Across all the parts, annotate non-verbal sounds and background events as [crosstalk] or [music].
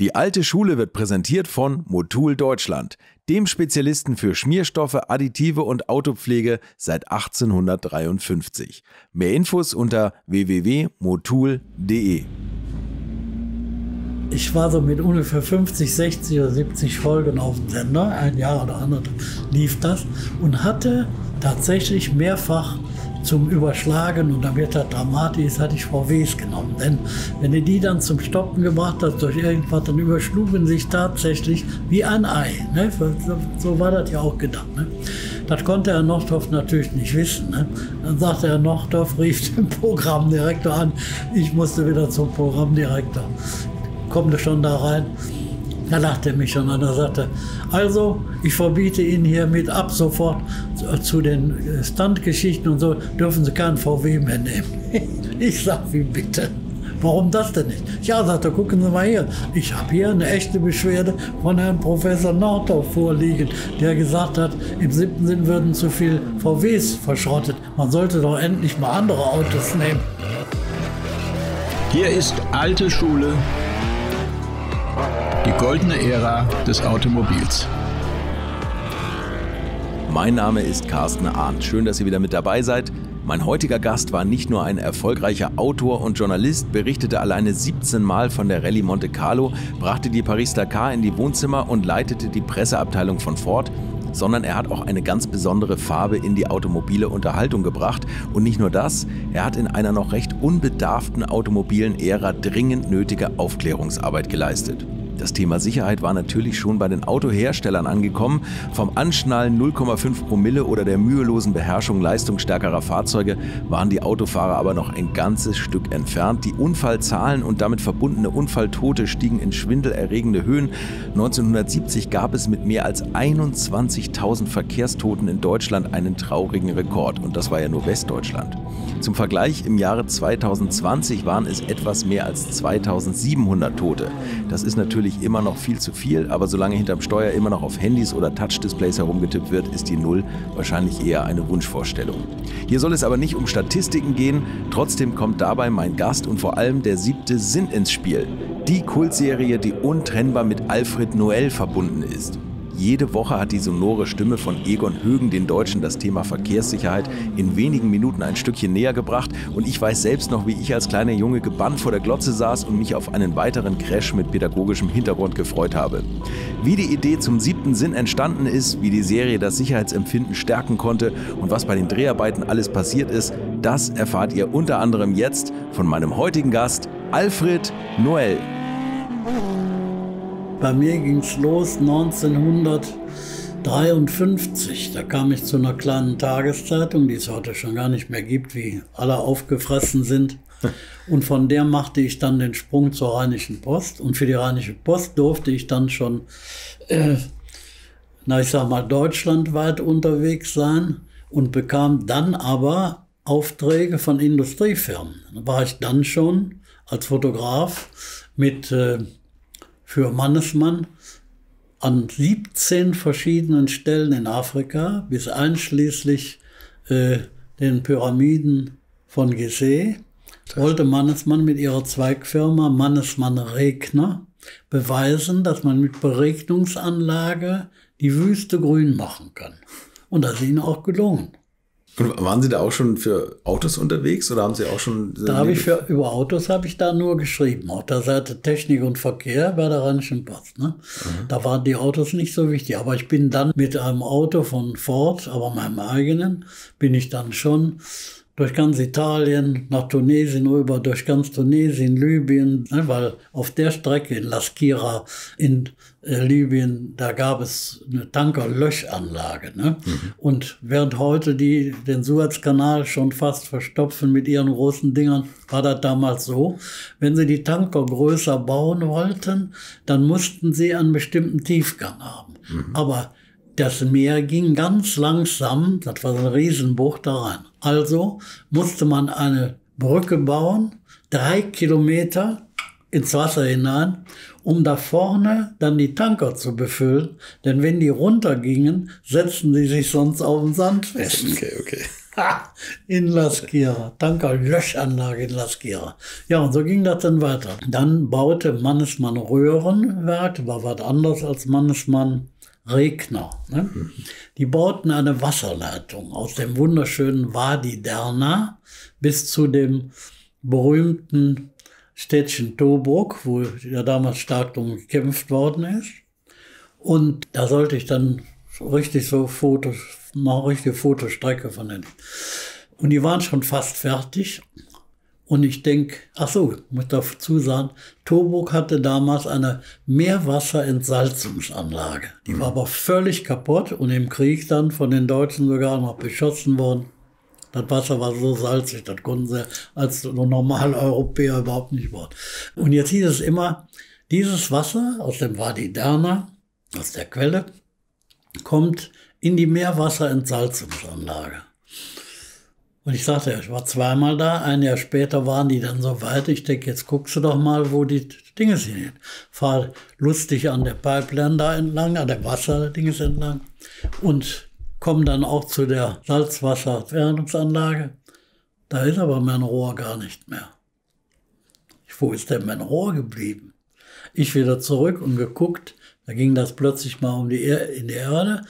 Die alte Schule wird präsentiert von Motul Deutschland, dem Spezialisten für Schmierstoffe, Additive und Autopflege seit 1853. Mehr Infos unter www.motul.de. Ich war so mit ungefähr 50, 60 oder 70 Folgen auf dem Sender, ein Jahr oder anderthalb lief das und hatte tatsächlich mehrfach zum Überschlagen und damit das dramatisch ist, hatte ich VWs genommen. Denn wenn du die dann zum Stoppen gebracht hast durch irgendwas, dann überschlugen sich tatsächlich wie ein Ei. Ne? So war das ja auch gedacht. Ne? Das konnte Herr Nochthoff natürlich nicht wissen. Ne? Dann sagte Herr Nochthoff, rief den Programmdirektor an, ich musste wieder zum Programmdirektor. Kommte schon da rein. Da lachte er mich schon an. Er sagte, also, ich verbiete Ihnen hiermit ab sofort zu den Standgeschichten und so, dürfen Sie keinen VW mehr nehmen. [laughs] Ich sag, wie bitte? Warum das denn nicht? Ja, sagt er, gucken Sie mal hier. Ich habe hier eine echte Beschwerde von Herrn Professor Nordhoff vorliegen, der gesagt hat, im siebten Sinn würden zu viel VWs verschrottet. Man sollte doch endlich mal andere Autos nehmen. Hier ist alte Schule goldene Ära des Automobils. Mein Name ist Carsten Arndt. Schön, dass ihr wieder mit dabei seid. Mein heutiger Gast war nicht nur ein erfolgreicher Autor und Journalist, berichtete alleine 17 Mal von der Rallye Monte Carlo, brachte die Paris-Dakar in die Wohnzimmer und leitete die Presseabteilung von Ford, sondern er hat auch eine ganz besondere Farbe in die automobile Unterhaltung gebracht. Und nicht nur das, er hat in einer noch recht unbedarften automobilen Ära dringend nötige Aufklärungsarbeit geleistet. Das Thema Sicherheit war natürlich schon bei den Autoherstellern angekommen. Vom Anschnallen 0,5 Promille oder der mühelosen Beherrschung leistungsstärkerer Fahrzeuge waren die Autofahrer aber noch ein ganzes Stück entfernt. Die Unfallzahlen und damit verbundene Unfalltote stiegen in schwindelerregende Höhen. 1970 gab es mit mehr als 21.000 Verkehrstoten in Deutschland einen traurigen Rekord. Und das war ja nur Westdeutschland. Zum Vergleich, im Jahre 2020 waren es etwas mehr als 2700 Tote. Das ist natürlich immer noch viel zu viel, aber solange hinterm Steuer immer noch auf Handys oder Touchdisplays herumgetippt wird, ist die Null wahrscheinlich eher eine Wunschvorstellung. Hier soll es aber nicht um Statistiken gehen, trotzdem kommt dabei mein Gast und vor allem der siebte Sinn ins Spiel. Die Kultserie, die untrennbar mit Alfred Noel verbunden ist. Jede Woche hat die sonore Stimme von Egon Högen den Deutschen das Thema Verkehrssicherheit in wenigen Minuten ein Stückchen näher gebracht und ich weiß selbst noch, wie ich als kleiner Junge gebannt vor der Glotze saß und mich auf einen weiteren Crash mit pädagogischem Hintergrund gefreut habe. Wie die Idee zum siebten Sinn entstanden ist, wie die Serie das Sicherheitsempfinden stärken konnte und was bei den Dreharbeiten alles passiert ist, das erfahrt ihr unter anderem jetzt von meinem heutigen Gast Alfred Noel. Bei mir ging es los 1953. Da kam ich zu einer kleinen Tageszeitung, die es heute schon gar nicht mehr gibt, wie alle aufgefressen sind. [laughs] Und von der machte ich dann den Sprung zur Rheinischen Post. Und für die Rheinische Post durfte ich dann schon, äh, na ich sag mal, deutschlandweit unterwegs sein und bekam dann aber Aufträge von Industriefirmen. Da war ich dann schon als Fotograf mit äh, für Mannesmann an 17 verschiedenen Stellen in Afrika, bis einschließlich äh, den Pyramiden von Gizeh, wollte Mannesmann mit ihrer Zweigfirma Mannesmann Regner beweisen, dass man mit Beregnungsanlage die Wüste grün machen kann. Und das ist ihnen auch gelungen. Und waren Sie da auch schon für Autos unterwegs oder haben Sie auch schon? Da habe ich für, über Autos habe ich da nur geschrieben. Auf der Seite Technik und Verkehr bei der Rheinischen Post. Ne? Mhm. Da waren die Autos nicht so wichtig. Aber ich bin dann mit einem Auto von Ford, aber meinem eigenen, bin ich dann schon durch ganz Italien, nach Tunesien rüber, durch ganz Tunesien, Libyen, ne, weil auf der Strecke in Laskira in äh, Libyen, da gab es eine Tankerlöschanlage. Ne? Mhm. Und während heute die den Suezkanal schon fast verstopfen mit ihren großen Dingern, war das damals so. Wenn sie die Tanker größer bauen wollten, dann mussten sie einen bestimmten Tiefgang haben. Mhm. Aber das Meer ging ganz langsam, das war so ein Riesenbucht da rein. Also musste man eine Brücke bauen, drei Kilometer ins Wasser hinein, um da vorne dann die Tanker zu befüllen. Denn wenn die runtergingen, setzten sie sich sonst auf den Sand fest. [laughs] Okay, okay. in Laskira. Tanker Löschanlage in Laskira. Ja, und so ging das dann weiter. Dann baute Mannesmann Röhrenwerk, war was anderes als Mannesmann Regner. Ne? Die bauten eine Wasserleitung aus dem wunderschönen Wadi Derna bis zu dem berühmten Städtchen Tobruk, wo ja damals stark drum gekämpft worden ist. Und da sollte ich dann richtig so Fotos, mal richtige Fotostrecke von denen. Und die waren schon fast fertig. Und ich denke, ach so, ich muss dazu sagen, Tobruk hatte damals eine Meerwasserentsalzungsanlage. Die war aber völlig kaputt und im Krieg dann von den Deutschen sogar noch beschossen worden. Das Wasser war so salzig, das konnten sie als normale Europäer überhaupt nicht bauen. Und jetzt hieß es immer, dieses Wasser aus dem Wadi Derna, aus der Quelle, kommt in die Meerwasserentsalzungsanlage. Und ich sagte, ich war zweimal da, ein Jahr später waren die dann so weit, ich denke, jetzt guckst du doch mal, wo die Dinge sind. Fahr lustig an der Pipeline da entlang, an der Wasserdinges entlang und komm dann auch zu der Salzwasserentfernungsanlage. Da ist aber mein Rohr gar nicht mehr. Wo ist denn mein Rohr geblieben? Ich wieder zurück und geguckt, da ging das plötzlich mal um die er in die Erde,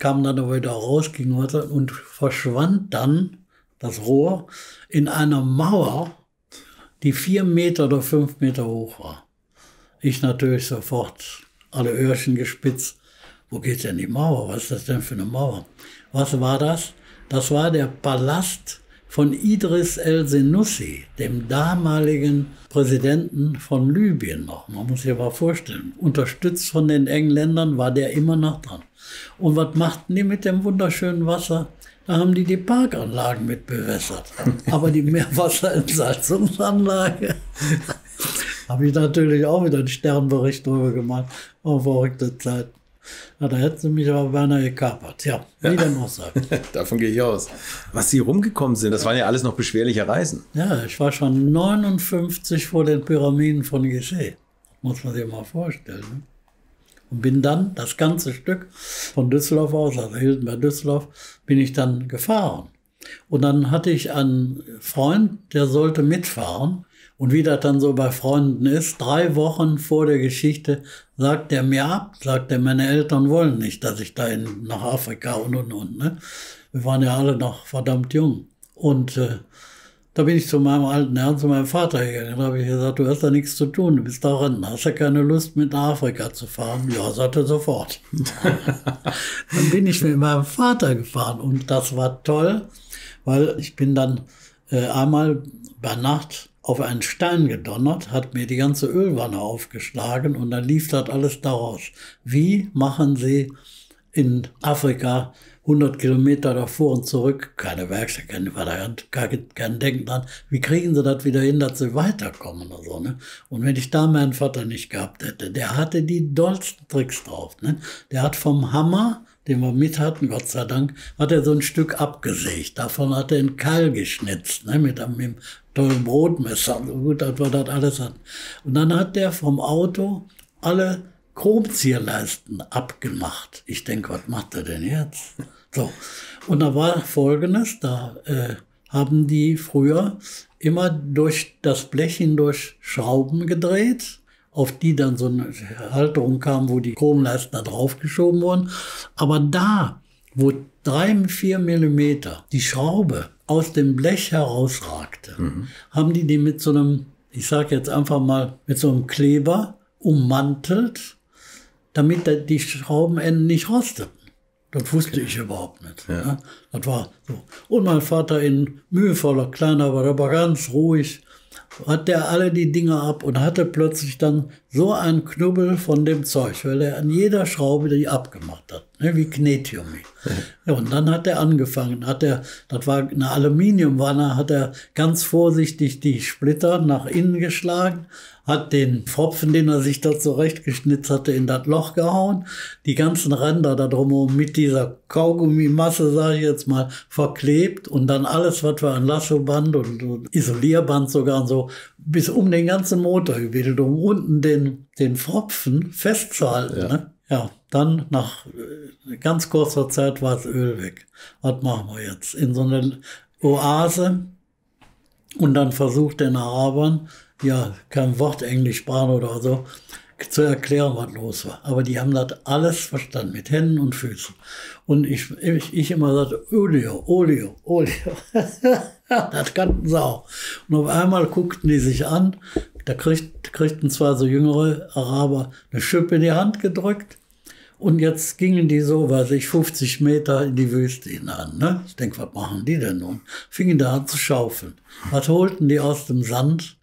kam dann aber wieder raus, ging weiter und verschwand dann das Rohr in einer Mauer, die vier Meter oder fünf Meter hoch war. Ich natürlich sofort alle Öhrchen gespitzt. Wo geht denn die Mauer? Was ist das denn für eine Mauer? Was war das? Das war der Palast von Idris el-Senussi, dem damaligen Präsidenten von Libyen noch. Man muss sich mal vorstellen. Unterstützt von den Engländern war der immer noch dran. Und was machten die mit dem wunderschönen Wasser? Da haben die die Parkanlagen mit bewässert. Aber die Meerwasserentsalzungsanlage [laughs] habe ich natürlich auch wieder einen Sternbericht drüber gemacht. Oh, verrückte Zeit. Na, da hätten sie mich aber beinahe gekapert. Ja, wie ja. denn auch sagen. Davon gehe ich aus. Was Sie rumgekommen sind, das waren ja alles noch beschwerliche Reisen. Ja, ich war schon 59 vor den Pyramiden von Gizeh. Muss man sich mal vorstellen. Ne? Und bin dann das ganze Stück von Düsseldorf aus, also Hilden Düsseldorf, bin ich dann gefahren. Und dann hatte ich einen Freund, der sollte mitfahren. Und wie das dann so bei Freunden ist, drei Wochen vor der Geschichte sagt er mir ab, sagt er, meine Eltern wollen nicht, dass ich da in, nach Afrika und und und. Ne? Wir waren ja alle noch verdammt jung. Und äh, da bin ich zu meinem alten Herrn, zu meinem Vater gegangen. Da habe ich gesagt, du hast da nichts zu tun, du bist da drin. Hast ja keine Lust, mit nach Afrika zu fahren? Ja, sagte sofort. [laughs] dann bin ich mit meinem Vater gefahren und das war toll, weil ich bin dann äh, einmal bei Nacht auf einen Stein gedonnert, hat mir die ganze Ölwanne aufgeschlagen und dann lief das alles daraus. Wie machen Sie in Afrika 100 Kilometer davor und zurück, keine Werkstatt, keine, da kein, kein Denken dran. Wie kriegen sie das wieder hin, dass sie weiterkommen oder so, ne? Und wenn ich da meinen Vater nicht gehabt hätte, der hatte die dollsten Tricks drauf, ne? Der hat vom Hammer, den wir mit hatten, Gott sei Dank, hat er so ein Stück abgesägt. Davon hat er einen Keil geschnitzt, ne? Mit einem, mit einem tollen Brotmesser. So gut, dass wir das alles hatten. Und dann hat der vom Auto alle Chromzierleisten abgemacht. Ich denke, was macht er denn jetzt? So. Und da war Folgendes, da äh, haben die früher immer durch das Blech hindurch Schrauben gedreht, auf die dann so eine Halterung kam, wo die Chromleisten da draufgeschoben wurden. Aber da, wo drei, vier Millimeter die Schraube aus dem Blech herausragte, mhm. haben die die mit so einem, ich sage jetzt einfach mal, mit so einem Kleber ummantelt, damit die Schraubenenden nicht rosteten. Das wusste ich überhaupt nicht. Ja. Ja. Das war so. Und mein Vater in mühevoller Kleiner war aber ganz ruhig, hat der alle die Dinger ab und hatte plötzlich dann so einen Knubbel von dem Zeug, weil er an jeder Schraube die abgemacht hat, ne, wie Knetiumi. Ja. und dann hat er angefangen, hat er, das war eine Aluminiumwanne, hat er ganz vorsichtig die Splitter nach innen geschlagen, hat den Pfropfen, den er sich da zurechtgeschnitzt hatte, in das Loch gehauen, die ganzen Ränder da drumherum mit dieser Kaugummimasse, sage ich jetzt mal, verklebt und dann alles, was wir an Lassoband und, und Isolierband sogar und so, bis um den ganzen Motor gebildet, um unten den, den Pfropfen festzuhalten. Ja. Ne? Ja, dann nach äh, ganz kurzer Zeit war das Öl weg. Was machen wir jetzt? In so eine Oase und dann versucht den Arabern, ja, kein Wort Englisch sprachen oder so, zu erklären, was los war. Aber die haben das alles verstanden, mit Händen und Füßen. Und ich, ich, ich immer sagte, Olio, Olio, Olio. [laughs] das kannten sie auch. Und auf einmal guckten die sich an, da kriegt, kriegten zwar so jüngere Araber eine Schippe in die Hand gedrückt. Und jetzt gingen die so, weiß ich, 50 Meter in die Wüste hinein. Ne? Ich denke, was machen die denn nun? Fingen da an zu schaufeln. Was holten die aus dem Sand?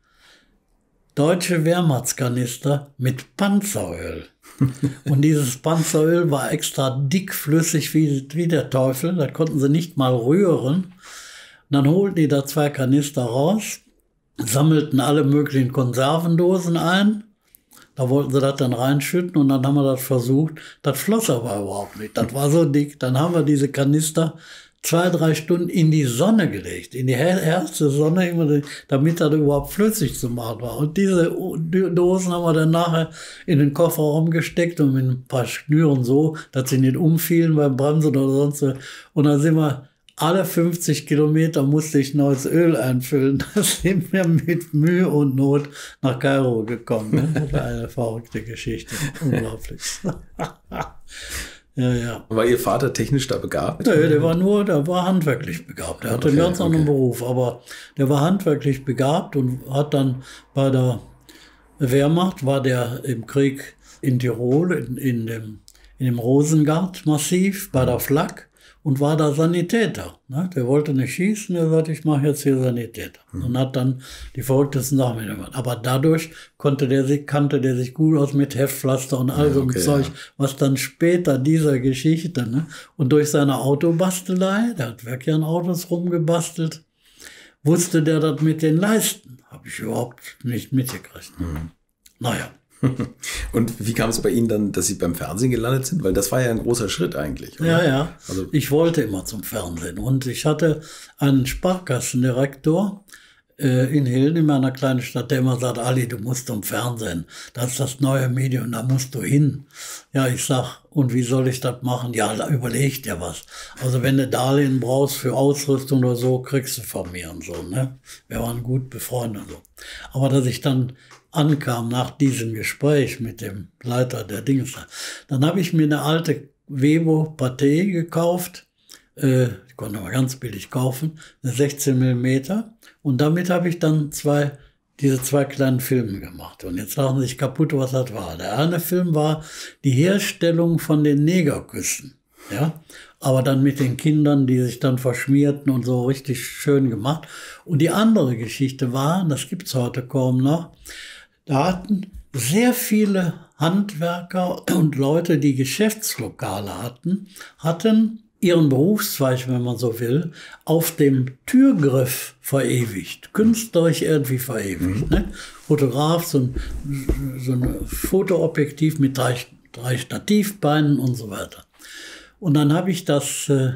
Deutsche Wehrmachtskanister mit Panzeröl. [laughs] Und dieses Panzeröl war extra dickflüssig wie, wie der Teufel. Das konnten sie nicht mal rühren. Und dann holten die da zwei Kanister raus, sammelten alle möglichen Konservendosen ein. Da wollten sie das dann reinschütten und dann haben wir das versucht. Das floss aber überhaupt nicht. Das war so dick. Dann haben wir diese Kanister zwei, drei Stunden in die Sonne gelegt, in die erste Sonne, damit das überhaupt flüssig zu machen war. Und diese Dosen haben wir dann nachher in den Kofferraum gesteckt und mit ein paar Schnüren so, dass sie nicht umfielen beim Bremsen oder sonst was. Und dann sind wir alle 50 Kilometer musste ich neues Öl einfüllen. [laughs] Da sind wir mit Mühe und Not nach Kairo gekommen. Ne? Eine verrückte Geschichte. Unglaublich. [laughs] Ja, ja. War Ihr Vater technisch da begabt? Nee, der war nur, der war handwerklich begabt. Er hatte okay, einen ganz anderen okay. Beruf, aber der war handwerklich begabt und hat dann bei der Wehrmacht, war der im Krieg in Tirol, in, in dem, in dem Rosengart-Massiv, bei der Flak und war da Sanitäter. Ne? Der wollte nicht schießen, er sagte, ich mache jetzt hier Sanitäter. Mhm. Und hat dann die verrücktesten Sachen mitgemacht. Aber dadurch konnte der sich, kannte der sich gut aus mit Heftpflaster und all so okay, Zeug, ja. was dann später dieser Geschichte, ne? und durch seine Autobastelei, der hat wirklich an Autos rumgebastelt, wusste der das mit den Leisten. Habe ich überhaupt nicht mitgekriegt. Mhm. Naja. [laughs] Und wie kam es bei Ihnen dann, dass Sie beim Fernsehen gelandet sind? Weil das war ja ein großer Schritt eigentlich. Oder? Ja, ja. Also ich wollte immer zum Fernsehen. Und ich hatte einen Sparkassendirektor äh, in Hilden, in meiner kleinen Stadt, der immer sagt, Ali, du musst zum Fernsehen. Das ist das neue Medium, da musst du hin. Ja, ich sag, und wie soll ich das machen? Ja, da überleg dir was. Also wenn du Darlehen brauchst für Ausrüstung oder so, kriegst du von mir und so. Ne? Wir waren gut befreundet. So. Aber dass ich dann ankam nach diesem Gespräch mit dem Leiter der Dings, dann habe ich mir eine alte Wevo Pathé gekauft. Äh, ich konnte aber ganz billig kaufen, eine 16 Millimeter. Und damit habe ich dann zwei, diese zwei kleinen Filme gemacht. Und jetzt lachen sich kaputt, was das war. Der eine Film war die Herstellung von den Negerküssen. Ja, aber dann mit den Kindern, die sich dann verschmierten und so richtig schön gemacht. Und die andere Geschichte war, das gibt's heute kaum noch, da hatten sehr viele Handwerker und Leute, die Geschäftslokale hatten, hatten ihren Berufszweig, wenn man so will, auf dem Türgriff verewigt, künstlerisch irgendwie verewigt. Mhm. Ne? Fotograf, so ein, so ein Fotoobjektiv mit drei, drei Stativbeinen und so weiter. Und dann habe ich das äh,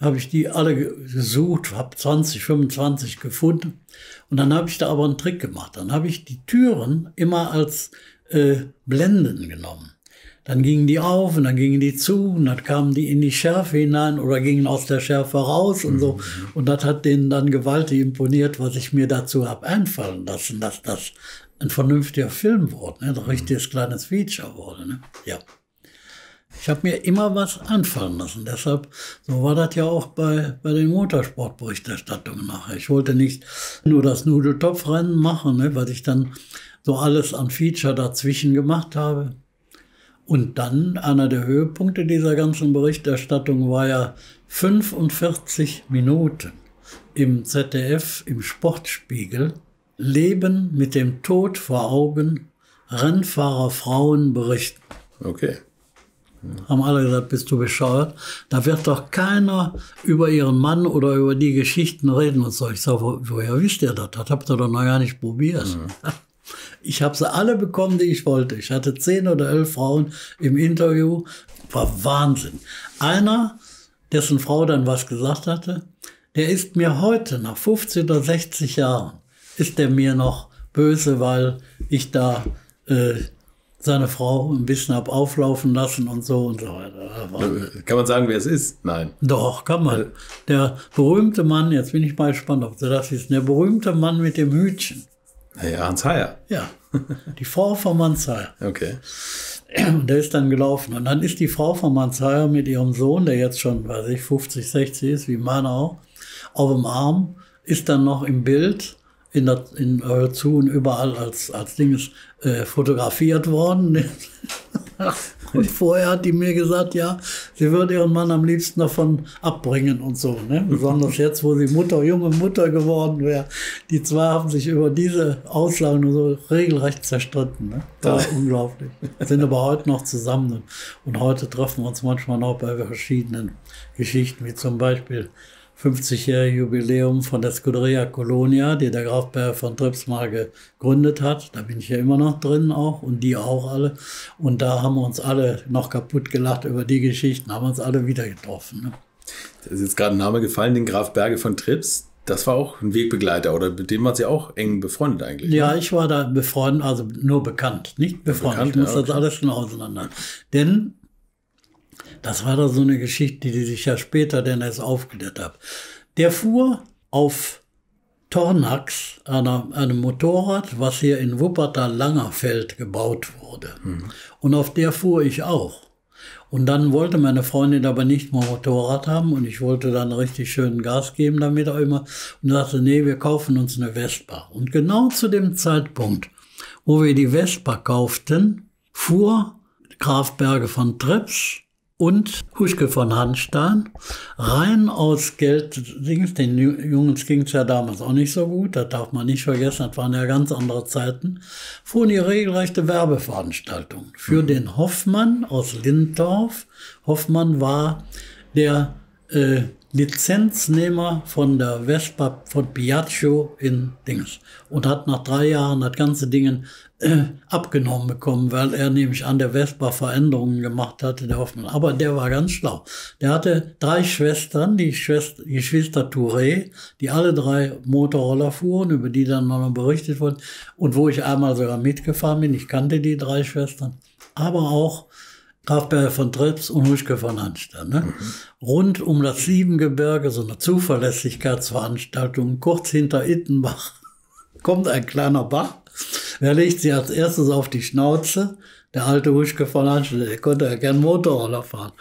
habe ich die alle gesucht, habe 20, 25 gefunden. Und dann habe ich da aber einen Trick gemacht. Dann habe ich die Türen immer als äh, Blenden genommen. Dann gingen die auf und dann gingen die zu und dann kamen die in die Schärfe hinein oder gingen aus der Schärfe raus und so. Mhm. Und das hat denen dann gewaltig imponiert, was ich mir dazu habe einfallen lassen, dass das ein vernünftiger Film wurde, ne? ein richtiges kleines Feature wurde. Ne? Ja. Ich habe mir immer was anfallen lassen. Deshalb, so war das ja auch bei, bei den Motorsportberichterstattungen nachher. Ich wollte nicht nur das Nudeltopfrennen machen, ne, weil ich dann so alles an Feature dazwischen gemacht habe. Und dann einer der Höhepunkte dieser ganzen Berichterstattung war ja 45 Minuten im ZDF, im Sportspiegel, Leben mit dem Tod vor Augen, Rennfahrerfrauen berichten. Okay. Haben alle gesagt, bist du bescheuert? Da wird doch keiner über ihren Mann oder über die Geschichten reden und so. Ich sage, wo, woher wisst ihr das? Das habt ihr doch noch gar nicht probiert. Mhm. [laughs] Ich habe sie alle bekommen, die ich wollte. Ich hatte zehn oder elf Frauen im Interview. War Wahnsinn. Einer, dessen Frau dann was gesagt hatte, der ist mir heute, nach 50 oder 60 Jahren, ist der mir noch böse, weil ich da äh, seine Frau ein bisschen ab auflaufen lassen und so und so weiter. Kann man sagen, wer es ist? Nein. Doch, kann man. Der berühmte Mann, jetzt bin ich mal gespannt, ob du das ist, der berühmte Mann mit dem Hütchen. Ja, Hans Heyer. Ja, die Frau von Manzai. Okay. Und [clears throat] der ist dann gelaufen. Und dann ist die Frau von Manzai mit ihrem Sohn, der jetzt schon, weiß ich, 50, 60 ist, wie meiner auch, auf dem Arm, ist dann noch im Bild in der, in, äh, zu und überall als, als Dinges äh, fotografiert worden. [laughs] und vorher hat die mir gesagt, ja, sie würde ihren Mann am liebsten davon abbringen und so. Ne? Besonders jetzt, wo sie Mutter, junge Mutter geworden wäre. Die zwei haben sich über diese Aussagen so regelrecht zerstritten. Ne? Das war unglaublich. Sind aber heute noch zusammen. Und heute treffen wir uns manchmal noch bei verschiedenen Geschichten, wie zum Beispiel 50-jährige Jubiläum von der Scuderia Colonia, die der Graf Berger von Trips mal gegründet hat. Da bin ich ja immer noch drin auch und die auch alle. Und da haben wir uns alle noch kaputt gelacht über die Geschichten, haben uns alle wieder getroffen. Ne? Da ist jetzt gerade ein Name gefallen, den Graf Berge von Trips. Das war auch ein Wegbegleiter oder mit dem war sie auch eng befreundet eigentlich. Ja, ne? ich war da befreundet, also nur bekannt, nicht befreundet. Bekannt, ich muss ja, okay. das alles schon auseinander. Denn das war da so eine Geschichte, die sich ja später dann erst aufgeklärt hat. Der fuhr auf Tornax, einer, einem Motorrad, was hier in Wuppertal-Langerfeld gebaut wurde. Mhm. Und auf der fuhr ich auch. Und dann wollte meine Freundin aber nicht mal Motorrad haben und ich wollte dann richtig schön Gas geben damit auch immer und sagte, nee, wir kaufen uns eine Vespa. Und genau zu dem Zeitpunkt, wo wir die Vespa kauften, fuhr Graf Berge von Treps und Huschke von Hanstein. Rein aus Geld, den Jungs ging es ja damals auch nicht so gut, das darf man nicht vergessen, das waren ja ganz andere Zeiten, fuhren die regelrechte Werbeveranstaltung für mhm. den Hoffmann aus Lindorf. Hoffmann war der äh, Lizenznehmer von der Vespa von Piaggio in Dings und hat nach drei Jahren das ganze Ding äh, abgenommen bekommen, weil er nämlich an der Vespa Veränderungen gemacht hatte, der Hoffmann. Aber der war ganz schlau. Der hatte drei Schwestern, die Schwester, die Schwester Touré, die alle drei Motorroller fuhren, über die dann noch berichtet wurde und wo ich einmal sogar mitgefahren bin. Ich kannte die drei Schwestern. Aber auch Grafberger von Trips und Huschke von Hanstein. Ne? Mhm. Rund um das Siebengebirge, so eine Zuverlässigkeitsveranstaltung, kurz hinter Ittenbach, [laughs] kommt ein kleiner Bach. Wer legt sie als erstes auf die Schnauze? Der alte Huschke von Hanstein, der konnte ja gern Motorroller fahren.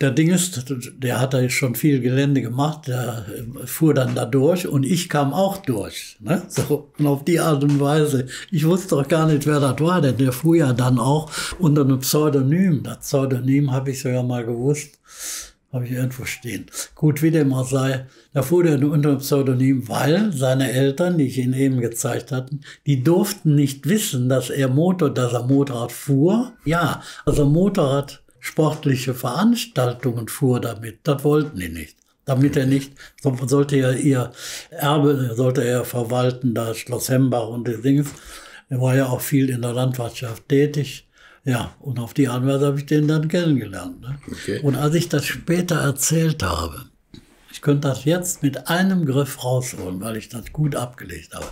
Der Ding ist, der hat da schon viel Gelände gemacht, der fuhr dann da durch und ich kam auch durch. Ne? So, und auf die Art und Weise. Ich wusste doch gar nicht, wer das war, denn der fuhr ja dann auch unter einem Pseudonym. Das Pseudonym habe ich sogar mal gewusst. Habe ich irgendwo stehen. Gut, wie dem auch sei, da fuhr er unter einem Pseudonym, weil seine Eltern, die ich Ihnen eben gezeigt hatte, die durften nicht wissen, dass er Motor, dass er Motorrad fuhr. Ja, also Motorrad sportliche Veranstaltungen fuhr damit. Das wollten die nicht. Damit er nicht, sollte er ihr Erbe, sollte er verwalten, da Schloss Hembach und die Dinge. Er war ja auch viel in der Landwirtschaft tätig. Ja, und auf die Anweise habe ich den dann kennengelernt. Ne? Okay. Und als ich das später erzählt habe, ich könnte das jetzt mit einem Griff rausholen, weil ich das gut abgelegt habe.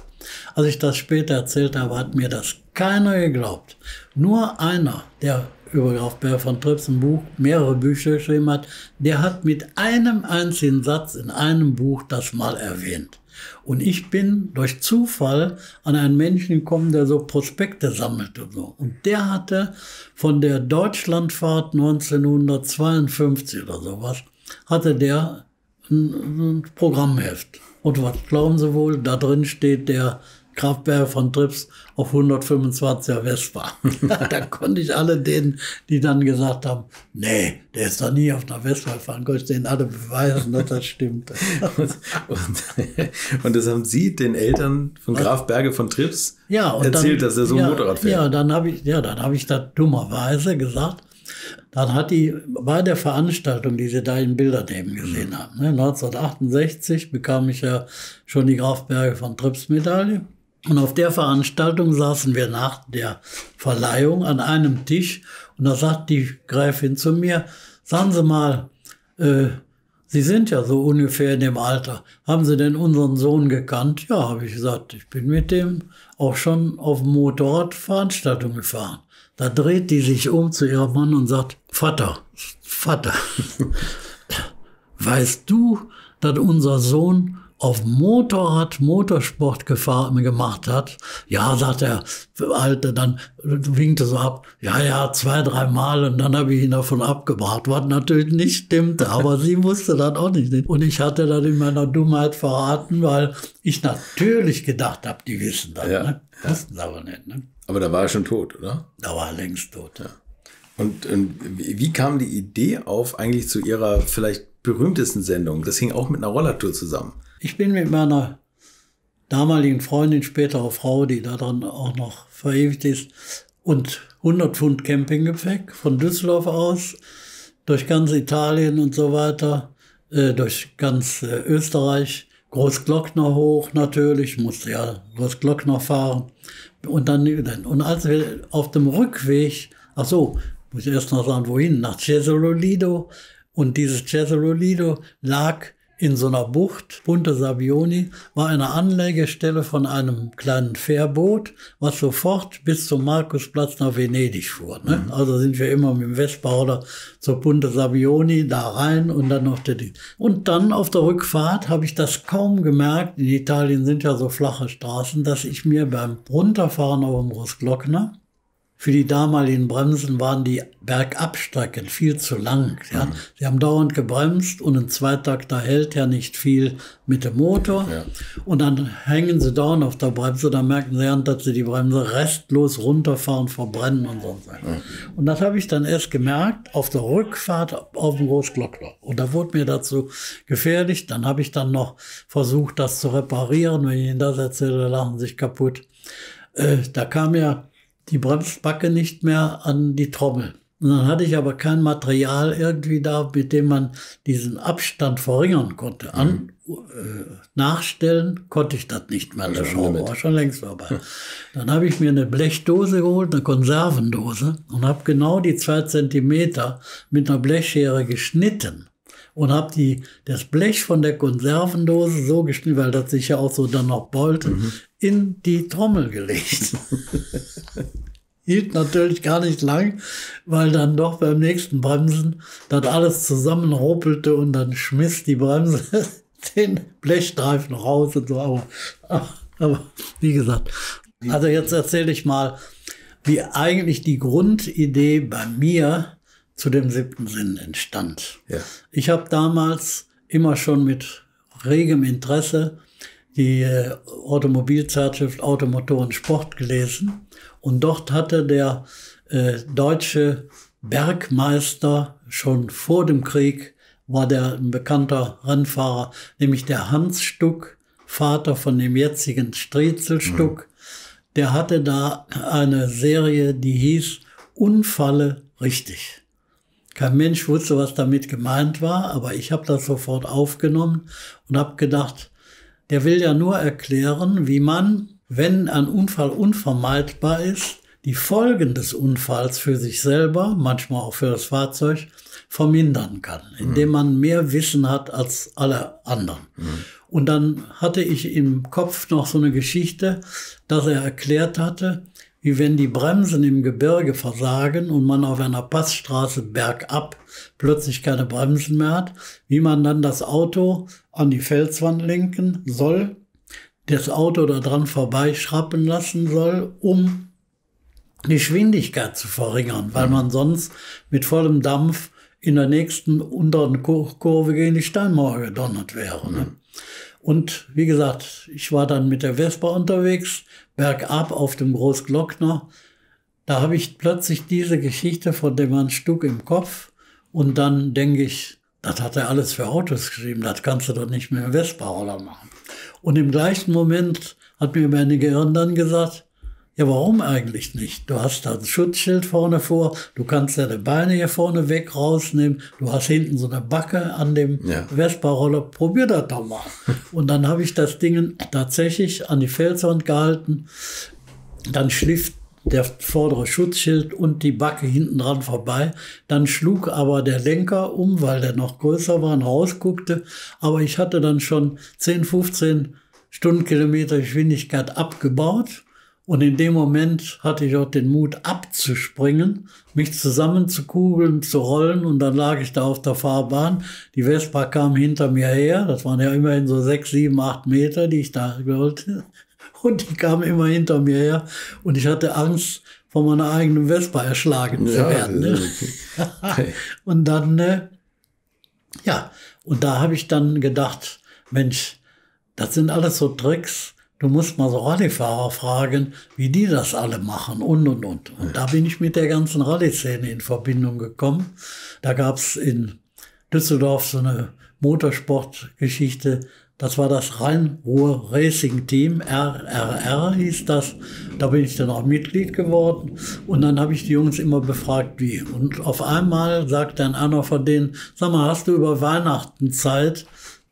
Als ich das später erzählt habe, hat mir das keiner geglaubt. Nur einer, der über Graf Bär von Trips ein Buch, mehrere Bücher geschrieben hat, der hat mit einem einzigen Satz in einem Buch das mal erwähnt. Und ich bin durch Zufall an einen Menschen gekommen, der so Prospekte sammelt und so. Und der hatte von der Deutschlandfahrt 1952 oder sowas, hatte der ein, ein Programmheft. Und was glauben Sie wohl, da drin steht der Kraftwerk von Trips auf 125er Vespa. [laughs] da konnte ich alle denen, die dann gesagt haben, nee, der ist doch nie auf einer Vespa gefahren, konnte ich denen alle beweisen, dass das stimmt. [laughs] und, und, das haben Sie den Eltern von Graf Berge von Trips ja, erzählt, dann, dass er so ein ja, Motorrad fährt? Ja, dann habe ich, ja, dann habe ich das dummerweise gesagt. Dann hat die bei der Veranstaltung, die Sie da in Bildern eben gesehen mhm. haben, ne, 1968 bekam ich ja schon die Grafberge von Trips Medaille. Und auf der Veranstaltung saßen wir nach der Verleihung an einem Tisch und da sagt die Gräfin zu mir, sagen Sie mal, äh, Sie sind ja so ungefähr in dem Alter. Haben Sie denn unseren Sohn gekannt? Ja, habe ich gesagt, ich bin mit dem auch schon auf dem Motorrad Veranstaltung gefahren. Da dreht die sich um zu ihrem Mann und sagt, Vater, Vater, [laughs] weißt du, dass unser Sohn auf Motorrad Motorsport gefahren gemacht hat. Ja, sagt er, Alte, dann winkte so ab. Ja, ja, zwei, drei Mal und dann habe ich ihn davon abgebracht, was natürlich nicht stimmte, aber sie wusste das auch nicht. Und ich hatte dann in meiner Dummheit verraten, weil ich natürlich gedacht habe, die wissen das. Ja, ne? ja. Wussten aber nicht. Ne? Aber da war er schon tot, oder? Da war er längst tot. Ja. Und, und wie kam die Idee auf eigentlich zu ihrer vielleicht berühmtesten Sendung? Das hing auch mit einer Rollertour zusammen. Ich bin mit meiner damaligen Freundin, spätere Frau, die daran auch noch verewigt ist, und 100 Pfund Campinggepäck von Düsseldorf aus durch ganz Italien und so weiter, äh, durch ganz äh, Österreich, Großglockner hoch natürlich, musste ja Großglockner fahren. Und dann, und als wir auf dem Rückweg, ach so, muss ich erst noch sagen, wohin, nach Cesololido. Und dieses Cesololido lag in so einer Bucht, Punta Sabioni, war eine Anlegestelle von einem kleinen Fährboot, was sofort bis zum Markusplatz nach Venedig fuhr. Ne? Mhm. Also sind wir immer mit dem Westbauder zur Punta Sabioni da rein und dann noch der Und dann auf der Rückfahrt habe ich das kaum gemerkt. In Italien sind ja so flache Straßen, dass ich mir beim Runterfahren auf dem Großglockner für die damaligen Bremsen waren die Bergabstrecken viel zu lang. Ja. Mhm. Sie haben dauernd gebremst und ein Zweitakter hält ja nicht viel mit dem Motor. Ja. Und dann hängen sie dauernd auf der Bremse, dann merken sie an, dass sie die Bremse restlos runterfahren, verbrennen und so. Mhm. Und das habe ich dann erst gemerkt auf der Rückfahrt auf dem Großglockner. Und da wurde mir dazu gefährlich. Dann habe ich dann noch versucht, das zu reparieren. Wenn ich Ihnen das erzähle, lachen sich kaputt. Äh, da kam ja die Bremsbacke nicht mehr an die Trommel. Und dann hatte ich aber kein Material irgendwie da, mit dem man diesen Abstand verringern konnte. An, mhm. äh, nachstellen konnte ich das nicht mehr. Der Schraube war schon längst vorbei. Dann habe ich mir eine Blechdose geholt, eine Konservendose, und habe genau die zwei Zentimeter mit einer Blechschere geschnitten und habe die das Blech von der Konservendose so geschnitten, weil das sich ja auch so dann noch bollte, mhm. in die Trommel gelegt. [laughs] Hielt natürlich gar nicht lang, weil dann doch beim nächsten Bremsen das alles zusammenruppelte und dann schmiss die Bremse [laughs] den Blechstreifen raus und so. Aber, aber wie gesagt, also jetzt erzähle ich mal, wie eigentlich die Grundidee bei mir zu dem siebten Sinn entstand. Ja. Ich habe damals immer schon mit regem Interesse die äh, Automobilzeitschrift Automotor und Sport gelesen und dort hatte der äh, deutsche Bergmeister schon vor dem Krieg war der ein bekannter Rennfahrer, nämlich der Hans Stuck, Vater von dem jetzigen Striezel Stuck. Mhm. Der hatte da eine Serie, die hieß Unfalle richtig. Kein Mensch wusste, was damit gemeint war, aber ich habe das sofort aufgenommen und habe gedacht, der will ja nur erklären, wie man, wenn ein Unfall unvermeidbar ist, die Folgen des Unfalls für sich selber, manchmal auch für das Fahrzeug, vermindern kann, indem man mehr Wissen hat als alle anderen. Mhm. Und dann hatte ich im Kopf noch so eine Geschichte, dass er erklärt hatte, wie wenn die Bremsen im Gebirge versagen und man auf einer Passstraße bergab plötzlich keine Bremsen mehr hat, wie man dann das Auto an die Felswand lenken soll, das Auto da dran vorbeischrappen lassen soll, um die Geschwindigkeit zu verringern, weil man sonst mit vollem Dampf in der nächsten unteren Kurve gegen die Steinmauer gedonnert wäre. Ne? Und wie gesagt, ich war dann mit der Vespa unterwegs, bergab auf dem Großglockner. Da habe ich plötzlich diese Geschichte von dem Mann Stuck im Kopf und dann denke ich, das hat er alles für Autos geschrieben, das kannst du doch nicht mehr im Vespa-Roller machen. Und im gleichen Moment hat mir meine Gehirn dann gesagt, ja, warum eigentlich nicht? Du hast da ein Schutzschild vorne vor, du kannst deine Beine hier vorne weg rausnehmen, du hast hinten so eine Backe an dem ja. Vespa-Roller, probier das doch mal. Und dann habe ich das Ding tatsächlich an die Felswand gehalten, dann schliff der vordere Schutzschild und die Backe hinten dran vorbei. Dann schlug aber der Lenker um, weil der noch größer war und rausguckte. Aber ich hatte dann schon 10, 15 Stundenkilometer Geschwindigkeit abgebaut Und in dem Moment hatte ich auch den Mut abzuspringen, mich zusammenzukugeln, zu rollen und dann lag ich da auf der Fahrbahn. Die Vespa kam hinter mir her, das waren ja immerhin so sechs, sieben, acht Meter, die ich da wollte. [laughs] Und die kam immer hinter mir her und ich hatte Angst, von meiner eigenen Vespa erschlagen zu werden. Ne? Okay. [laughs] und dann, äh, ja, und da habe ich dann gedacht, Mensch, das sind alles so Tricks, Du musst mal so Rallyefahrer fragen, wie die das alle machen und und und. Und da bin ich mit der ganzen Rallye-Szene in Verbindung gekommen. Da gab es in Düsseldorf so eine Motorsportgeschichte. Das war das Rhein-Ruhr Racing Team, RRR hieß das. Da bin ich dann auch Mitglied geworden. Und dann habe ich die Jungs immer befragt, wie. Und auf einmal sagte dann einer von denen, sag mal, hast du über Weihnachten Zeit?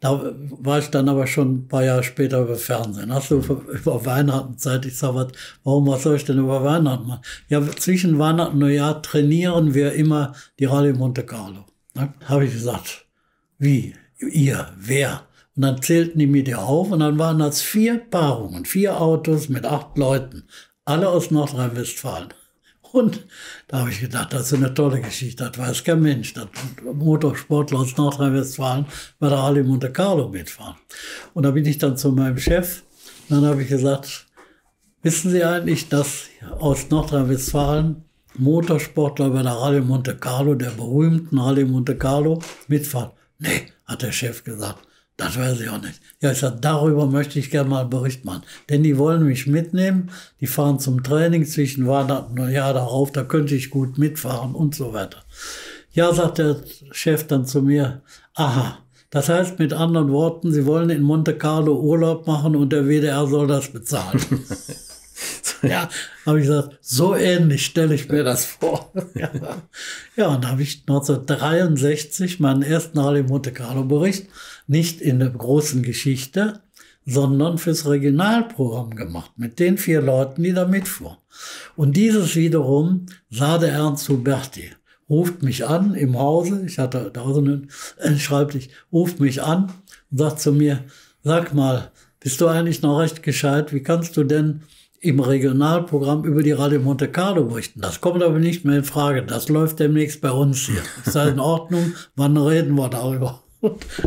Da war ich dann aber schon ein paar Jahre später über Fernsehen. Hast du über Weihnachten Zeit? Ich sage, was, warum, was soll ich denn über Weihnachten machen? Ja, zwischen Weihnachten und Neujahr trainieren wir immer die Rallye Monte Carlo. Ne? Habe ich gesagt, wie, ihr, wer? Und dann zählten die mir die auf und dann waren das vier Paarungen, vier Autos mit acht Leuten, alle aus Nordrhein-Westfalen. Und da habe ich gedacht, das ist eine tolle Geschichte, das weiß kein Mensch, dass Motorsportler aus Nordrhein-Westfalen bei der Rallye Monte Carlo mitfahren. Und da bin ich dann zu meinem Chef, und dann habe ich gesagt, wissen Sie eigentlich, dass aus Nordrhein-Westfalen Motorsportler bei der Rallye Monte Carlo, der berühmten Rallye Monte Carlo, mitfahren? Nee, hat der Chef gesagt. Das weiß ich auch nicht. Ja, ich sage, darüber möchte ich gerne mal einen Bericht machen. Denn die wollen mich mitnehmen, die fahren zum Training zwischen Weihnachten und Jahr darauf, da könnte ich gut mitfahren und so weiter. Ja, sagt der Chef dann zu mir, aha, das heißt mit anderen Worten, Sie wollen in Monte Carlo Urlaub machen und der WDR soll das bezahlen. [laughs] [laughs] ja, habe ich gesagt, so ähnlich stelle ich mir das vor. [laughs] ja. ja, und da habe ich 1963 meinen ersten Rallye Monte Carlo Bericht nicht in der großen Geschichte, sondern fürs Regionalprogramm gemacht, mit den vier Leuten, die da mitfuhren. Und dieses wiederum sah der Ernst Huberti, ruft mich an im Hause, ich hatte da so einen Schreibtisch, ruft mich an und sagt zu mir, sag mal, bist du eigentlich noch recht gescheit, wie kannst du denn im Regionalprogramm über die Radio Monte Carlo berichten. Das kommt aber nicht mehr in Frage. Das läuft demnächst bei uns hier. Ist das in Ordnung? [laughs] Wann reden wir darüber?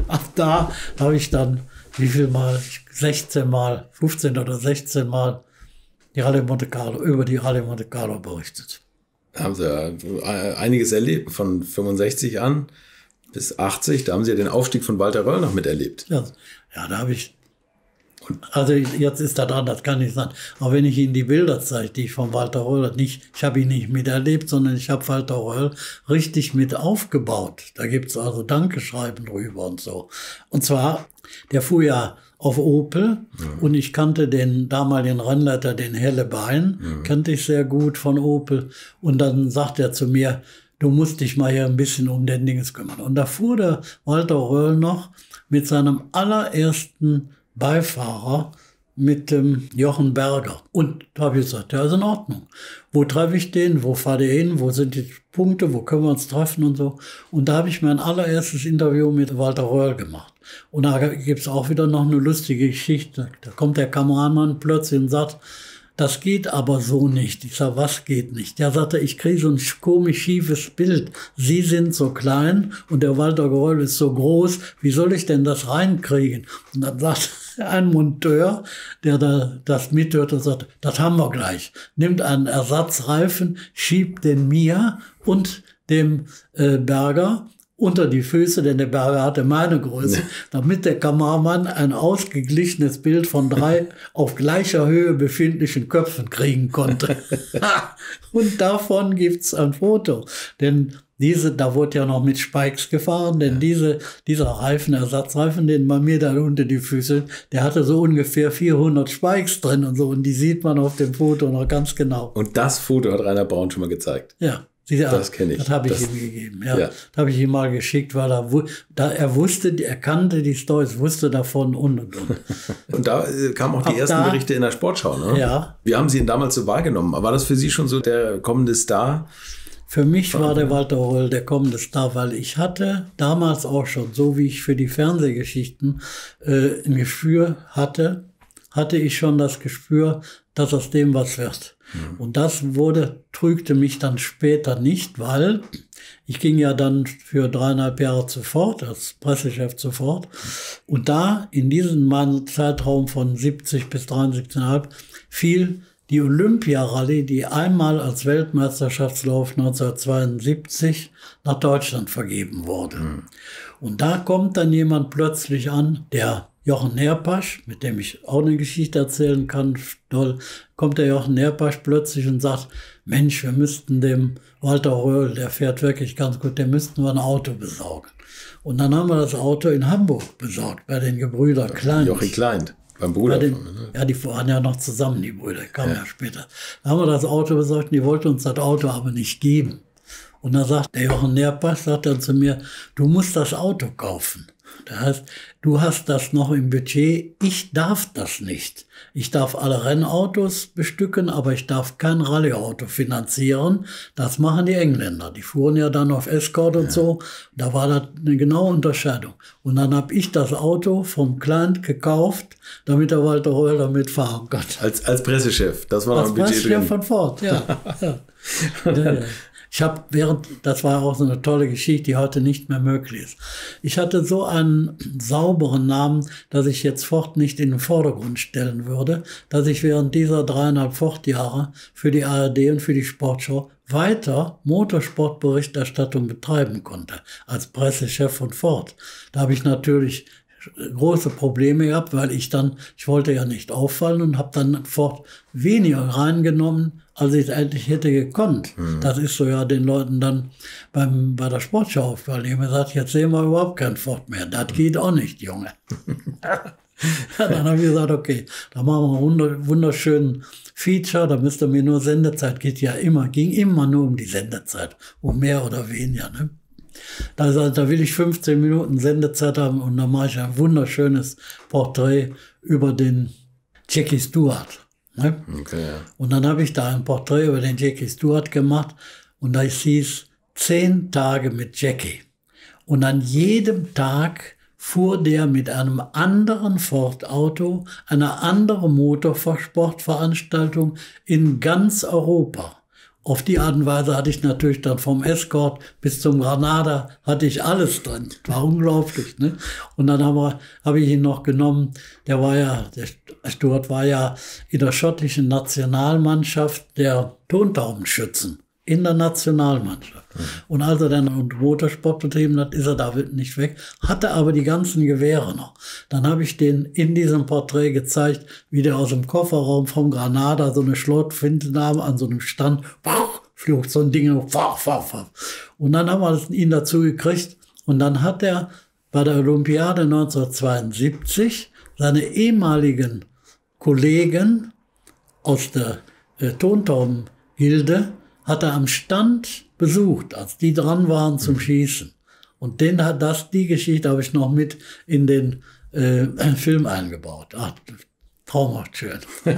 Ab da habe ich dann, wie viel Mal? 16 Mal, 15 oder 16 Mal die Radio Monte Carlo, über die Radio Monte Carlo berichtet. Da haben Sie ja einiges erlebt, von 65 an bis 80. Da haben Sie ja den Aufstieg von Walter Röll noch miterlebt. Ja, ja da habe ich also jetzt ist das anders, kann ich sagen. Aber wenn ich Ihnen die Bilder zeige, die ich von Walter Röll nicht, ich habe ihn nicht miterlebt, sondern ich habe Walter Röll richtig mit aufgebaut. Da gibt's also Dankeschreiben drüber und so. Und zwar, der fuhr ja auf Opel ja. und ich kannte den damaligen Rennleiter, den Hellebein, ja. kannte ich sehr gut von Opel. Und dann sagt er zu mir, du musst dich mal hier ein bisschen um den Dinges kümmern. Und da fuhr der Walter Röll noch mit seinem allerersten Beifahrer mit dem Jochen Berger. Und da habe ich gesagt, ja, ist in Ordnung. Wo treffe ich den? Wo fahrt ihr hin? Wo sind die Punkte? Wo können wir uns treffen und so? Und da habe ich mein allererstes Interview mit Walter Röhrl gemacht. Und da gibt es auch wieder noch eine lustige Geschichte. Da kommt der Kameramann plötzlich und sagt, das geht aber so nicht. Ich sage, was geht nicht? Der sagte, ich kriege so ein komisch schiefes Bild. Sie sind so klein und der Walter Geröll ist so groß. Wie soll ich denn das reinkriegen? Und dann sagt ein Monteur, der da das mithört und sagt, das haben wir gleich. Nimmt einen Ersatzreifen, schiebt den mir und dem äh, Berger unter die Füße, denn der Berger hatte meine Größe, damit der Kameramann ein ausgeglichenes Bild von drei [laughs] auf gleicher Höhe befindlichen Köpfen kriegen konnte. [laughs] und davon gibt's ein Foto. Denn diese, da wurde ja noch mit Spikes gefahren, denn diese, dieser Reifen, Ersatzreifen, den man mir da unter die Füße, der hatte so ungefähr 400 Spikes drin und so, und die sieht man auf dem Foto noch ganz genau. Und das Foto hat Rainer Braun schon mal gezeigt. Ja. Diese, das kenne ich. Das habe ich das, ihm gegeben. Ja, ja. Das habe ich ihm mal geschickt, weil er, da er wusste, er kannte die Stories, wusste davon und und und. [laughs] und da äh, kamen auch die Ab ersten da, Berichte in der Sportschau, ne? Ja. Wie haben Sie ihn damals so wahrgenommen? War das für Sie schon so der kommende Star? Für mich war der Walter Roll der kommende Star, weil ich hatte damals auch schon, so wie ich für die Fernsehgeschichten äh, ein Gefühl hatte, hatte ich schon das Gespür, dass aus dem was wird. Mhm. Und das wurde, trügte mich dann später nicht, weil ich ging ja dann für dreieinhalb Jahre zu Ford, als Pressechef zu Ford. Und da, in diesem Zeitraum von 70 bis 73,5, fiel die Olympia-Rallye, die einmal als Weltmeisterschaftslauf 1972 nach Deutschland vergeben wurde. Mhm. Und da kommt dann jemand plötzlich an, der Jochen Nerpasch, mit dem ich auch eine Geschichte erzählen kann, toll, kommt der Jochen Nerpasch plötzlich und sagt, Mensch, wir müssten dem Walter Röhl, der fährt wirklich ganz gut, dem müssten wir ein Auto besorgen. Und dann haben wir das Auto in Hamburg besorgt, bei den Gebrüder Klein. Jochi Klein. Beim Bruder. Den, ne? Ja, die waren ja noch zusammen, die Brüder, kamen ja. ja später. Da haben wir das Auto besorgt die wollten uns das Auto aber nicht geben. Und dann sagt der Jochen Nerpass, sagt dann zu mir, du musst das Auto kaufen. Das heißt, du hast das noch im Budget, ich darf das nicht. Ich darf alle Rennautos bestücken, aber ich darf kein Rallyeauto finanzieren. Das machen die Engländer. Die fuhren ja dann auf Escort und ja. so. Da war das eine genaue Unterscheidung. Und dann habe ich das Auto vom Client gekauft, damit der Walter Röll damit fahren kann. Als, als Pressechef, das war als ein Budget Pressechef drin. von Ford, ja. [laughs] ja. ja. Ich habe während, das war auch so eine tolle Geschichte, die heute nicht mehr möglich ist. Ich hatte so einen sauberen Namen, dass ich jetzt Ford nicht in den Vordergrund stellen würde, dass ich während dieser dreieinhalb Ford-Jahre für die ARD und für die Sportschau weiter Motorsportberichterstattung betreiben konnte, als Pressechef von Ford. Da habe ich natürlich große Probleme gehabt, weil ich dann, ich wollte ja nicht auffallen und habe dann Ford weniger reingenommen, als ich es eigentlich hätte gekonnt. Mhm. Das ist so ja den Leuten dann beim, bei der Sportschau aufgefallen. Ich habe gesagt, jetzt sehen wir überhaupt kein Ford mehr. Das geht auch nicht, Junge. [laughs] dann habe ich gesagt, okay, da machen wir einen wunderschönen Feature, da müsst ihr mir nur Sendezeit, geht ja immer, ging immer nur um die Sendezeit, um mehr oder weniger. Ne? Da, da will ich 15 Minuten Sendezeit haben und dann mache ich ein wunderschönes Porträt über den Jackie Stewart. Ne? Okay. Und dann habe ich da ein Porträt über den Jackie Stewart gemacht und da hieß zehn Tage mit Jackie. Und an jedem Tag fuhr der mit einem anderen Ford-Auto, einer anderen Motorsportveranstaltung in ganz Europa. Auf die Art und Weise hatte ich natürlich dann vom Escort bis zum Granada hatte ich alles drin. War unglaublich. Ne? Und dann habe hab ich ihn noch genommen. Der war ja, der Stuart war ja in der schottischen Nationalmannschaft der Tontaubenschützen in der Nationalmannschaft. Mhm. Und als er dann Motorsport betrieben hat, ist er da nicht weg, hatte aber die ganzen Gewehre noch. Dann habe ich den in diesem Porträt gezeigt, wie der aus dem Kofferraum vom Granada so eine Schlotfinte nahm, an so einem Stand, wow, flog so ein Ding, wow, wow, wow. Und dann haben wir ihn dazu gekriegt und dann hat er bei der Olympiade 1972 seine ehemaligen Kollegen aus der äh, Tontaubenhilde hat er am Stand besucht, als die dran waren zum mhm. Schießen. Und den hat das, die Geschichte habe ich noch mit in den äh, [clears throat] Film eingebaut. Ach, traumhaft schön. [laughs] und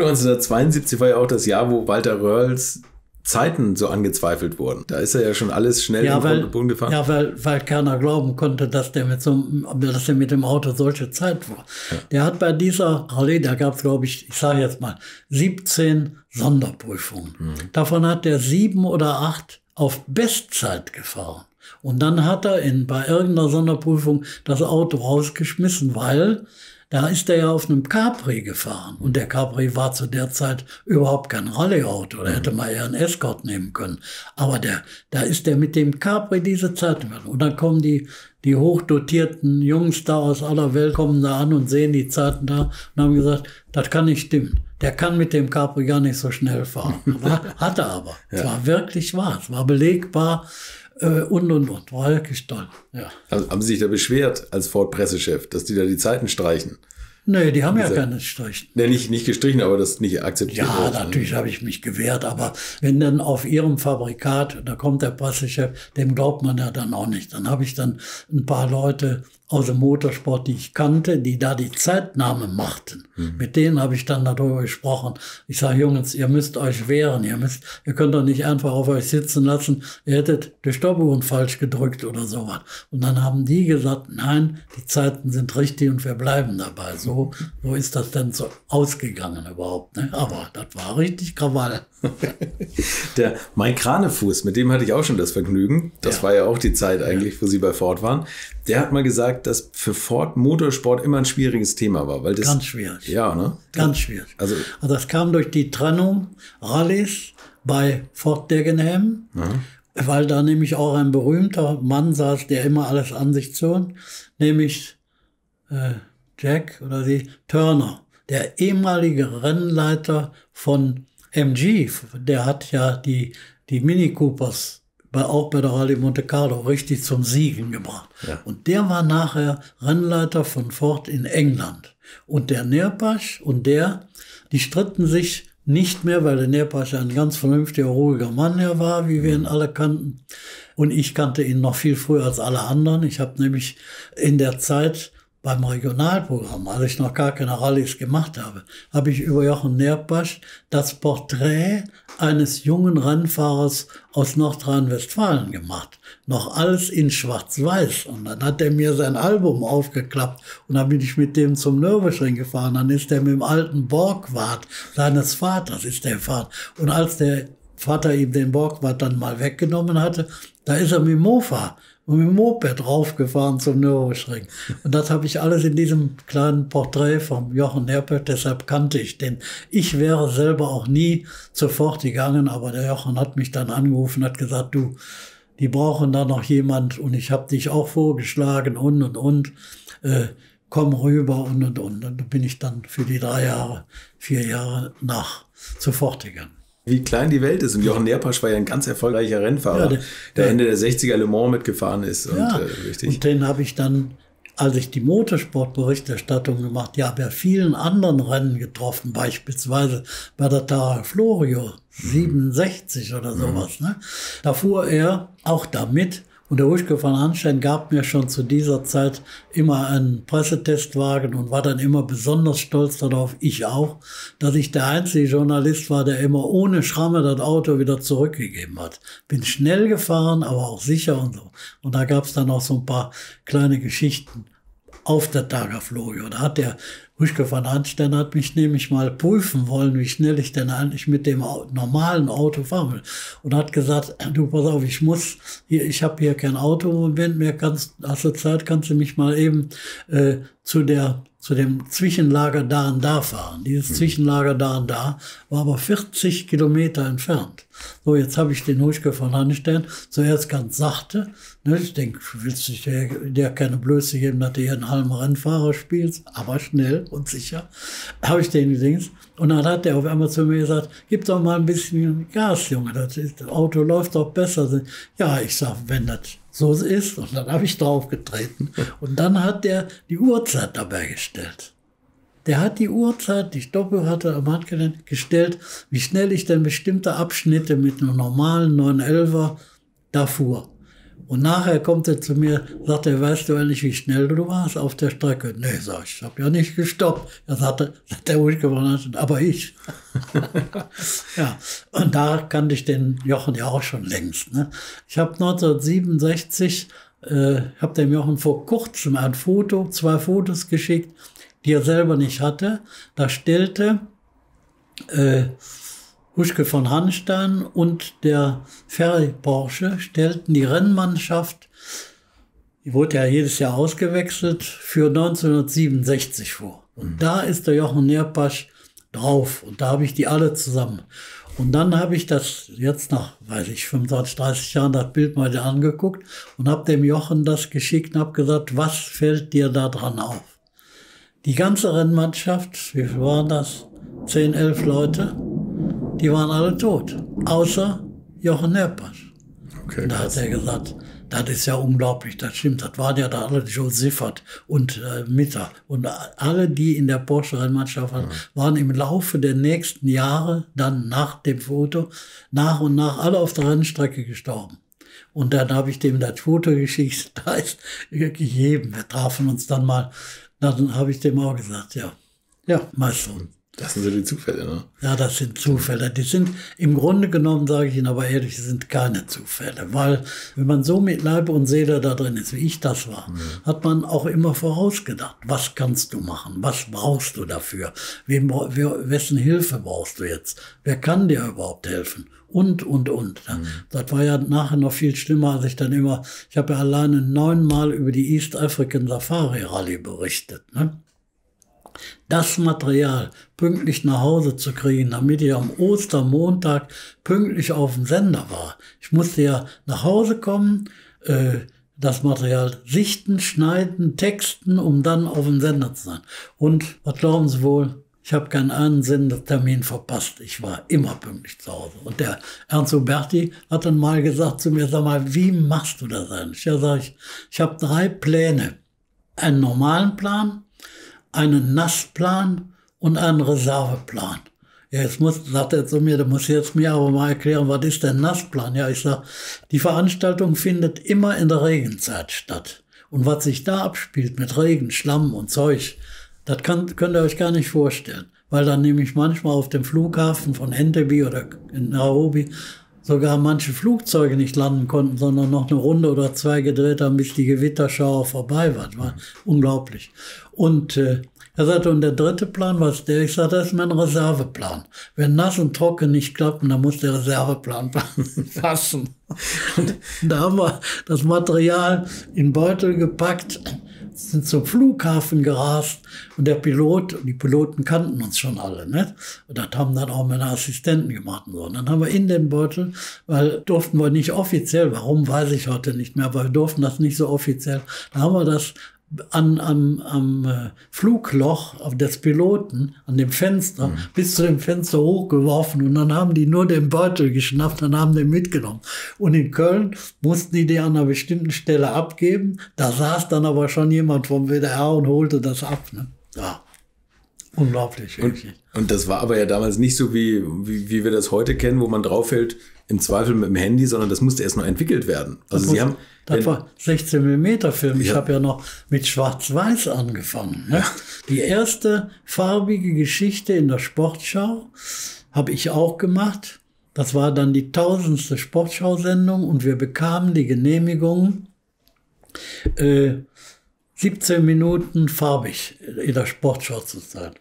1972 war ja auch das Jahr, wo Walter Röhrls Zeiten so angezweifelt wurden. Da ist er ja schon alles schnell ja, in weil, Punkt gefahren. Ja, weil, weil keiner glauben konnte, dass der mit so dass der mit dem Auto solche Zeit war. Ja. Der hat bei dieser Rallye, da gab es, glaube ich, ich sage jetzt mal, 17 Sonderprüfungen. Mhm. Davon hat er sieben oder acht auf Bestzeit gefahren. Und dann hat er in, bei irgendeiner Sonderprüfung das Auto rausgeschmissen, weil da ist er ja auf einem Capri gefahren. Und der Capri war zu der Zeit überhaupt kein Rallyeauto. Da hätte man eher einen Escort nehmen können. Aber der, da ist er mit dem Capri diese Zeit. Und dann kommen die, die hochdotierten Jungs da aus aller Welt, kommen da an und sehen die Zeiten da und haben gesagt, das kann nicht stimmen. Der kann mit dem Capri gar nicht so schnell fahren. [laughs] Hat er aber. ja. Es war wirklich wahr. Es war belegbar. Äh, und, und, und. War wirklich toll. Ja. Also, haben Sie sich da beschwert als Ford-Pressechef, dass die da die Zeiten streichen? Nee, die haben ja gar nicht gestrichen. Nee, nicht, nicht gestrichen, aber das nicht akzeptiert. Ja, wird, natürlich habe ich mich gewehrt, aber wenn dann auf ihrem Fabrikat, da kommt der Pressechef, dem glaubt man ja dann auch nicht. Dann habe ich dann ein paar Leute aus dem Motorsport, die ich kannte, die da die Zeitnahme machten. Mhm. Mit denen habe ich dann darüber gesprochen. Ich sage, Jungs, ihr müsst euch wehren, ihr müsst, ihr könnt doch nicht einfach auf euch sitzen lassen, ihr hättet die Stoppuhr falsch gedrückt oder sowas. Und dann haben die gesagt, nein, die Zeiten sind richtig und wir bleiben dabei. So so, so ist das dann so ausgegangen überhaupt. Ne? Aber das war richtig Krawall. [laughs] Der Mike Kranefuß, mit dem hatte ich auch schon das Vergnügen. Das Ja. war ja auch die Zeit eigentlich, wo Sie bei Ford waren. Der hat mal gesagt, dass für Ford Motorsport immer ein schwieriges Thema war. Weil das, Ganz schwierig. Ja, ne? Ganz schwierig. Also- Also, das kam durch die Trennung Rallyes bei Fort Dagenham, weil da nämlich auch ein berühmter Mann saß, der immer alles an sich zog, nämlich äh, Jack oder die Turner, der ehemalige Rennleiter von MG, der hat ja die, die Mini Coopers bei, auch bei der Rallye Monte Carlo richtig zum Siegen gebracht. Ja. Und der war nachher Rennleiter von Ford in England. Und der Nerpasch und der, die stritten sich nicht mehr, weil der Nerpasch ein ganz vernünftiger, ruhiger Mann ja war, wie wir ihn alle kannten. Und ich kannte ihn noch viel früher als alle anderen. Ich habe nämlich in der Zeit beim Regionalprogramm, als ich noch gar keine Rallyes gemacht habe, habe ich über Jochen Nerpasch das Porträt eines jungen Rennfahrers aus Nordrhein-Westfalen gemacht. Noch alles in Schwarz-Weiß. Und dann hat er mir sein Album aufgeklappt und dann bin ich mit dem zum Nürburgring gefahren. Dann ist er mit dem alten Borgwart seines Vaters ist der gefahren. Und als der Vater ihm den Borgwart dann mal weggenommen hatte, da ist er mit Mofa und mit dem Moped raufgefahren zum Nürburgring. Und das habe ich alles in diesem kleinen Porträt vom Jochen Nerpelt, deshalb kannte ich den. Ich wäre selber auch nie sofort gegangen, aber der Jochen hat mich dann angerufen, hat gesagt, du, die brauchen da noch jemand und ich habe dich auch vorgeschlagen und und und. Äh, komm rüber und und und. Und da bin ich dann für die drei Jahre, vier Jahre nach sofort gegangen. Wie klein die Welt ist. Und Jochen Nerpasch war ja ein ganz erfolgreicher Rennfahrer, Ja, der, der- Ende der 60er Le Mans mitgefahren ist. Und, Ja, äh, und den habe ich dann, als ich die Motorsportberichterstattung gemacht, ja, bei vielen anderen Rennen getroffen, beispielsweise bei der Tara Florio 67 oder sowas. Ne? Da fuhr er auch damit. Und der Huschke von Anstein gab mir schon zu dieser Zeit immer einen Pressetestwagen und war dann immer besonders stolz darauf, ich auch, dass ich der einzige Journalist war, der immer ohne Schramme das Auto wieder zurückgegeben hat. Bin schnell gefahren, aber auch sicher und so. Und da gab es dann auch so ein paar kleine Geschichten auf der Tagerflorio. Da hat der Huschke von Anstein hat mich nämlich mal prüfen wollen, wie schnell ich denn eigentlich mit dem normalen Auto fahren will. Und hat gesagt, du pass auf, ich muss, hier, ich habe hier kein Auto im Moment mehr, kannst, hast du Zeit, kannst du mich mal eben äh, zu der zu dem Zwischenlager da und da fahren. Dieses Zwischenlager da und da war aber 40 Kilometer entfernt. So, jetzt habe ich den Huschke von Hanstein zuerst ganz sachte. Ne, ich denke, willst du der, der keine Blöße geben, dass du hier einen halben Rennfahrer spielst, aber schnell und sicher. Habe ich den gedings. Und dann hat er auf einmal zu mir gesagt, gib doch mal ein bisschen Gas, Junge, das, ist, das Auto läuft doch besser. Ja, ich sag, wenn das so ist, und dann habe ich draufgetreten. Und dann hat er die Uhrzeit dabei gestellt. Der hat die Uhrzeit, die Stoppuhr hatte am Handgelenk gestellt, wie schnell ich denn bestimmte Abschnitte mit einem normalen 911er da fuhr. Und nachher kommt er zu mir, sagt er, weißt du eigentlich, wie schnell du warst auf der Strecke? Nee, sag ich, ich habe ja nicht gestoppt. Er sagte, sagt der ruhig gewonnen, aber ich. [laughs] ja, und da kannte ich den Jochen ja auch schon längst. Ne? Ich habe 1967, äh, habe dem Jochen vor kurzem ein Foto, zwei Fotos geschickt, die er selber nicht hatte. Da stellte äh, Huschke von Hanstein und der Ferry Porsche stellten die Rennmannschaft, die wurde ja jedes Jahr ausgewechselt, für 1967 vor. Und da ist der Jochen Nerpasch drauf und da habe ich die alle zusammen. Und dann habe ich das jetzt nach, weiß ich, 25, 30 Jahren das Bild mal angeguckt und habe dem Jochen das geschickt und habe gesagt, was fällt dir da dran auf? Die ganze Rennmannschaft, wie viel waren das? 10, 11 Leute, die waren alle tot, außer Jochen Nerpasch. Okay, Und da hat er gesagt, das ist ja unglaublich, das stimmt. Das waren ja da alle Joe Siffert und äh, Mitter. Und alle, die in der Porsche-Rennmannschaft waren, waren im Laufe der nächsten Jahre, dann nach dem Foto, nach und nach alle auf der Rennstrecke gestorben. Und dann habe ich dem das Foto geschickt, [laughs] da ist wirklich jedem. Wir trafen uns dann mal. Dann habe ich dem auch gesagt, ja, ja, Meister. Das sind so die Zufälle, ne? Ja, das sind Zufälle. Die sind im Grunde genommen, sage ich Ihnen aber ehrlich, sind keine Zufälle. Weil wenn man so mit Leib und Seele da drin ist, wie ich das war, mhm. hat man auch immer vorausgedacht. Was kannst du machen? Was brauchst du dafür? Wem, wessen Hilfe brauchst du jetzt? Wer kann dir überhaupt helfen? und, und, und. Mhm. Das war ja nachher noch viel schlimmer, als ich dann immer, ich habe ja alleine neunmal über die East African Safari Rally berichtet. Ne? Das Material pünktlich nach Hause zu kriegen, damit ich am Ostermontag pünktlich auf dem Sender war. Ich musste ja nach Hause kommen, äh, das Material sichten, schneiden, texten, um dann auf dem Sender zu sein. Und was glauben Sie wohl? Ich habe keinen einen Sendetermin verpasst. Ich war immer pünktlich zu Hause. Und der Ernst Huberti hat dann mal gesagt zu mir, sag mal, wie machst du das eigentlich? Ja, sag ich, ich habe drei Pläne. Einen normalen Plan, einen Nassplan und einen Reserveplan. Ja, jetzt muss, sagt er zu mir, du musst jetzt mir aber mal erklären, was ist der Nassplan? Ja, ich sag, die Veranstaltung findet immer in der Regenzeit statt. Und was sich da abspielt mit Regen, Schlamm und Zeug, das kann, könnt ihr euch gar nicht vorstellen. Weil dann nämlich manchmal auf dem Flughafen von Entebbe oder in Nairobi sogar manche Flugzeuge nicht landen konnten, sondern noch eine Runde oder zwei gedreht haben, bis die Gewitterschauer vorbei war. Das war unglaublich. Und äh, er sagte, und der dritte Plan, was der? Ich sagte, das ist mein Reserveplan. Wenn nass und trocken nicht klappen, dann muss der Reserveplan [laughs] passen. Und da haben wir das Material in Beutel gepackt sind zum Flughafen gerast und der Pilot, die Piloten kannten uns schon alle, ne? Und das haben dann auch meine Assistenten gemacht und so. Und dann haben wir in den Beutel, weil durften wir nicht offiziell, warum weiß ich heute nicht mehr, aber wir durften das nicht so offiziell, da haben wir das an, am, am äh, Flugloch des Piloten, an dem Fenster, mhm. bis zu dem Fenster hochgeworfen und dann haben die nur den Beutel geschnappt und haben den mitgenommen. Und in Köln mussten die die an einer bestimmten Stelle abgeben. Da saß dann aber schon jemand vom WDR und holte das ab. Ne? Ja. Unglaublich. Und, und, das war aber ja damals nicht so, wie, wie, wie wir das heute kennen, wo man draufhält, im Zweifel mit dem Handy, sondern das musste erst noch entwickelt werden. Also das Sie haben. Das war 16 mm Film. Ich ja. habe ja noch mit Schwarz-Weiß angefangen. Ne? Ja. Die erste farbige Geschichte in der Sportschau habe ich auch gemacht. Das war dann die tausendste Sportschau-Sendung und wir bekamen die Genehmigung, äh, 17 Minuten farbig in der Sportschau zu sein.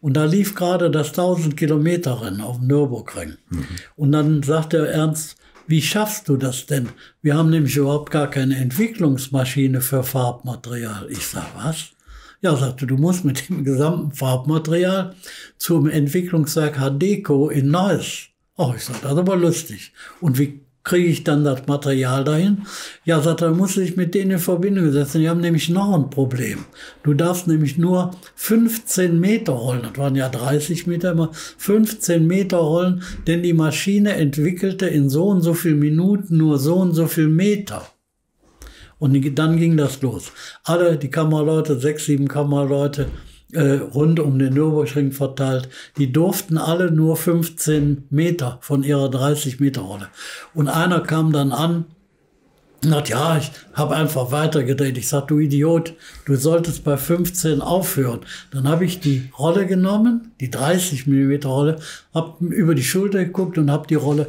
Und da lief gerade das 1000 Kilometer Rennen auf dem Nürburgring. Mhm. Und dann sagte Ernst, wie schaffst du das denn? Wir haben nämlich überhaupt gar keine Entwicklungsmaschine für Farbmaterial. Ich sag, was? Ja, sagte, du musst mit dem gesamten Farbmaterial zum Entwicklungswerk Hadeco in Neuss. Oh, ich sag, das ist aber lustig. Und wie kriege ich dann das Material dahin? Ja, sagt er, muss ich mit denen in Verbindung setzen. Die haben nämlich noch ein Problem. Du darfst nämlich nur 15 Meter rollen. Das waren ja 30 Meter immer. 15 Meter rollen, denn die Maschine entwickelte in so und so viel Minuten nur so und so viel Meter. Und dann ging das los. Alle, die Kammerleute, sechs, sieben Kammerleute, äh, rund um den Nürburgring verteilt, die durften alle nur 15 Meter von ihrer 30 Meter Rolle. Und einer kam dann an und hat, ja, ich habe einfach weitergedreht. Ich sag, du Idiot, du solltest bei 15 aufhören. Dann habe ich die Rolle genommen, die 30 Millimeter Rolle, habe über die Schulter geguckt und habe die Rolle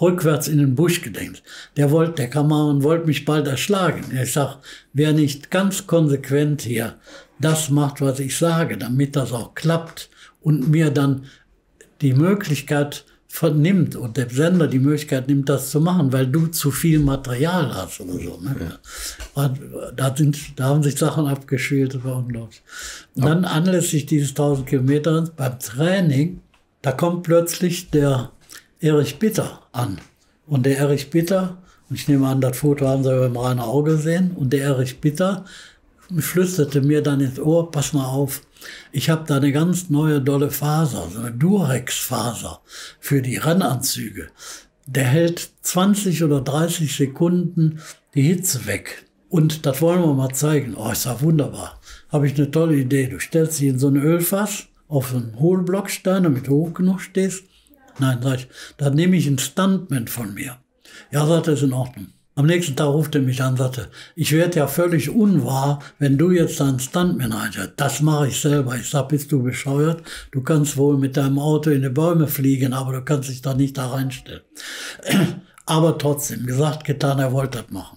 rückwärts in den Busch gedenkt. Der wollte, der Kameramann wollte mich bald erschlagen. Ich sag, wer nicht ganz konsequent hier das macht, was ich sage, damit das auch klappt und mir dann die Möglichkeit vernimmt und der Sender die Möglichkeit nimmt, das zu machen, weil du zu viel Material hast oder so. Ne? Ja. Da, sind, da haben sich Sachen abgespielt, das war unglaublich. Und dann anlässlich dieses 1000 Kilometer beim Training, da kommt plötzlich der Erich Bitter an. Und der Erich Bitter, und ich nehme an, das Foto haben Sie beim reinen Auge gesehen, und der Erich Bitter flüsterte mir dann ins Ohr, pass mal auf, ich habe da eine ganz neue dolle Faser, so eine Durex-Faser für die Rennanzüge. Der hält 20 oder 30 Sekunden die Hitze weg. Und das wollen wir mal zeigen. Oh, ist ja wunderbar. Habe ich eine tolle Idee. Du stellst sie in so ein Ölfass auf so einen Hohlblockstein, damit du hoch genug stehst. Nein, sag ich, da nehme ich ein Stuntman von mir. Ja, sagt er, ist in Ordnung. Am nächsten Tag ruft er mich an und sagte, ich werde ja völlig unwahr, wenn du jetzt einen Stuntman einstellst. Das mache ich selber. Ich sag, bist du bescheuert? Du kannst wohl mit deinem Auto in die Bäume fliegen, aber du kannst dich da nicht da reinstellen. [clears throat] Aber trotzdem, gesagt, getan, er wollte das machen.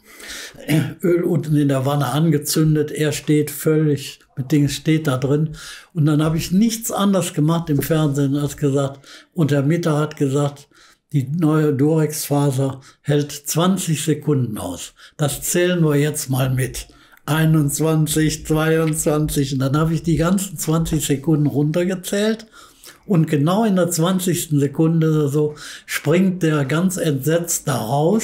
[clears throat] Öl unten in der Wanne angezündet, er steht völlig, mit Dings steht da drin. Und dann habe ich nichts anderes gemacht im Fernsehen als gesagt, und der Mitter hat gesagt, die neue Dorex-Faser hält 20 Sekunden aus. Das zählen wir jetzt mal mit. 21, 22. Und dann habe ich die ganzen 20 Sekunden runtergezählt. Und genau in der 20. Sekunde oder so springt der ganz entsetzt da raus.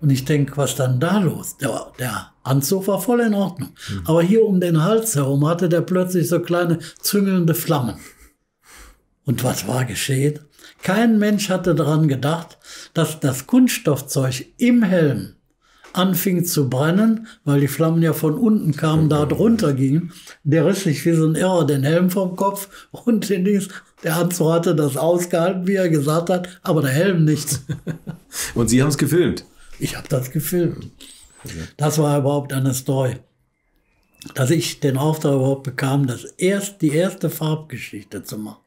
Und ich denke, was dann da los? Der, der Anzug war voll in Ordnung. Mhm. Aber hier um den Hals herum hatte der plötzlich so kleine züngelnde Flammen. Und was war geschehen? Kein Mensch hatte daran gedacht, dass das Kunststoffzeug im Helm anfing zu brennen, weil die Flammen ja von unten kamen, da drunter gingen. Der riss sich wie so ein Irrer den Helm vom Kopf und den Dings. Der Anzug hatte das ausgehalten, wie er gesagt hat, aber der Helm nicht. [laughs] Und Sie haben es gefilmt? Ich habe das gefilmt. Das war überhaupt eine Story dass ich den Auftrag überhaupt bekam, das erst, die erste Farbgeschichte zu machen,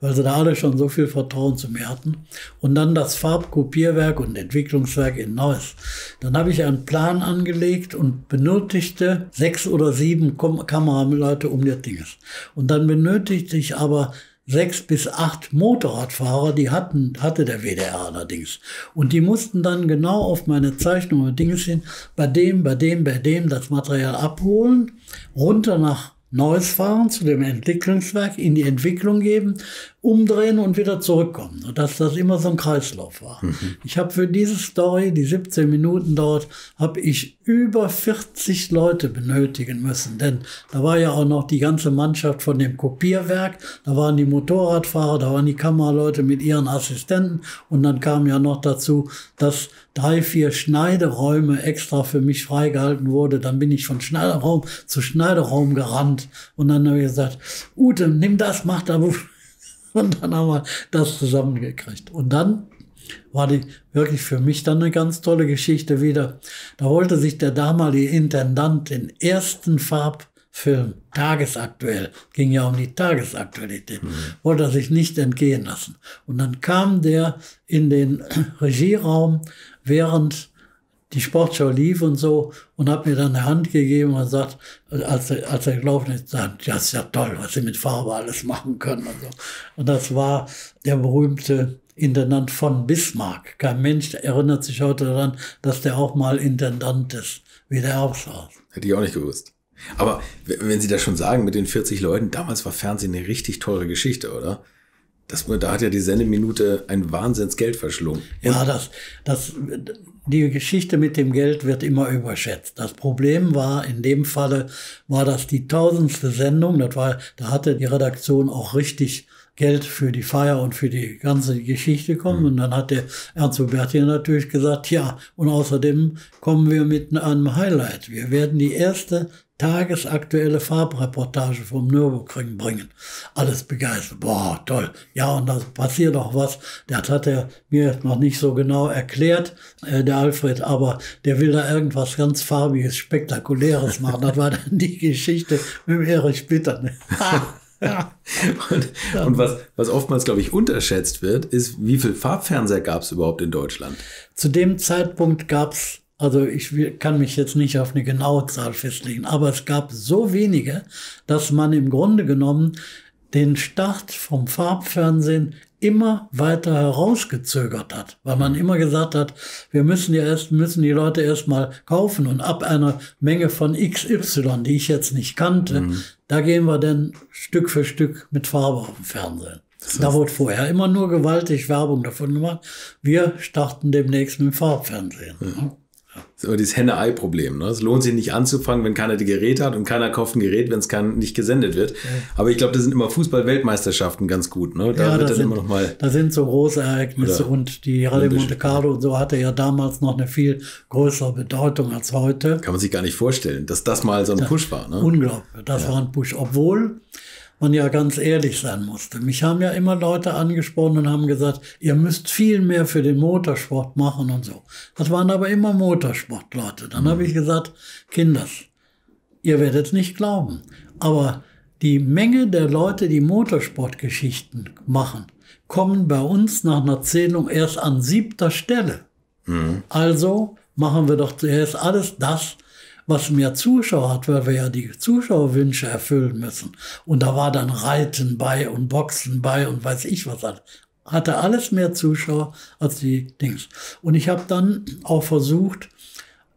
weil sie da alle schon so viel Vertrauen zu mir hatten. Und dann das Farbkopierwerk und Entwicklungswerk in Neuss. Dann habe ich einen Plan angelegt und benötigte sechs oder sieben Kameraleute um das Dinges. Und dann benötigte ich aber sechs bis acht Motorradfahrer, die hatten, hatte der WDR allerdings. Und die mussten dann genau auf meine Zeichnung und Dinge hin, bei dem, bei dem, bei dem das Material abholen, runter nach Neues fahren zu dem Entwicklungswerk, in die Entwicklung geben, umdrehen und wieder zurückkommen. Und dass das immer so ein Kreislauf war. Mhm. Ich habe für diese Story, die 17 Minuten dauert, habe ich über 40 Leute benötigen müssen. Denn da war ja auch noch die ganze Mannschaft von dem Kopierwerk, da waren die Motorradfahrer, da waren die Kameraleute mit ihren Assistenten und dann kam ja noch dazu, dass drei, vier Schneideräume extra für mich freigehalten wurde. Dann bin ich von Schneiderraum zu Schneiderraum gerannt und dann habe ich gesagt, Ute, nimm das, mach da. [laughs] Und dann haben wir das zusammengekriegt. Und dann war die wirklich für mich dann eine ganz tolle Geschichte wieder. Da wollte sich der damalige Intendant den ersten Farbfilm, tagesaktuell, ging ja um die Tagesaktualität, mhm. wollte er sich nicht entgehen lassen. Und dann kam der in den [clears throat] Regieraum während die Sportschau lief und so und hat mir dann eine Hand gegeben und sagt, als er, als er gelaufen ist, sagt, ja, ist ja toll, was sie mit Farbe alles machen können und so. Und das war der berühmte Intendant von Bismarck. Kein Mensch erinnert sich heute daran, dass der auch mal Intendant ist, wie der aussah. Hätte ich auch nicht gewusst. Aber wenn Sie das schon sagen mit den 40 Leuten, damals war Fernsehen eine richtig teure Geschichte, oder? Das, da hat ja die Sendeminute ein Wahnsinnsgeld verschlungen. Ja, das, das, die Geschichte mit dem Geld wird immer überschätzt. Das Problem war, in dem Falle war das die tausendste Sendung. Das war, da hatte die Redaktion auch richtig Geld für die Feier und für die ganze Geschichte kommen. Mhm. Und dann hat der Ernst Hubertian natürlich gesagt, ja, und außerdem kommen wir mit einem Highlight. Wir werden die erste tagesaktuelle Farbreportage vom Nürburgring bringen. Alles begeistert. Boah, toll. Ja, und da passiert auch was. Das hat er mir noch nicht so genau erklärt, äh, der Alfred, aber der will da irgendwas ganz Farbiges, Spektakuläres machen. Das war dann die Geschichte mit Erich Bitter. Ne? Ja. [laughs] und, und was, was oftmals, glaube ich, unterschätzt wird, ist, wie viel Farbfernseher gab es überhaupt in Deutschland? Zu dem Zeitpunkt gab es also ich kann mich jetzt nicht auf eine genaue Zahl festlegen, aber es gab so wenige, dass man im Grunde genommen den Start vom Farbfernsehen immer weiter herausgezögert hat, weil man immer gesagt hat, wir müssen ja erst, müssen die Leute erstmal kaufen und ab einer Menge von XY, die ich jetzt nicht kannte, mhm. da gehen wir dann Stück für Stück mit Farbe auf dem Fernsehen. Das heißt, da wurde vorher immer nur gewaltig Werbung davon gemacht. Wir starten demnächst mit dem Farbfernsehen. Mhm. Immer dieses Henne-Ei-Problem. Ne? Es lohnt sich nicht anzufangen, wenn keiner die Geräte hat und keiner kauft ein Gerät, wenn es nicht gesendet wird. Ja. Aber ich glaube, das sind immer Fußball-Weltmeisterschaften ganz gut. Ne? Da ja, wird dann sind, immer noch mal. Da sind so große Ereignisse und die Rallye Monte Carlo und so hatte ja damals noch eine viel größere Bedeutung als heute. Kann man sich gar nicht vorstellen, dass das mal so ein Push war. Ne? Unglaublich, das war ein Push. Obwohl man ja ganz ehrlich sein musste. Mich haben ja immer Leute angesprochen und haben gesagt, ihr müsst viel mehr für den Motorsport machen und so. Das waren aber immer Motorsportleute. Dann habe ich gesagt, Kinders, ihr werdet nicht glauben, aber die Menge der Leute, die Motorsportgeschichten machen, kommen bei uns nach einer Zählung erst an siebter Stelle. Mhm. Also machen wir doch zuerst alles das, was mehr Zuschauer hat, weil wir ja die Zuschauerwünsche erfüllen müssen. Und da war dann Reiten bei und Boxen bei und weiß ich was alles. Hatte alles mehr Zuschauer als die Dings. Und ich habe dann auch versucht,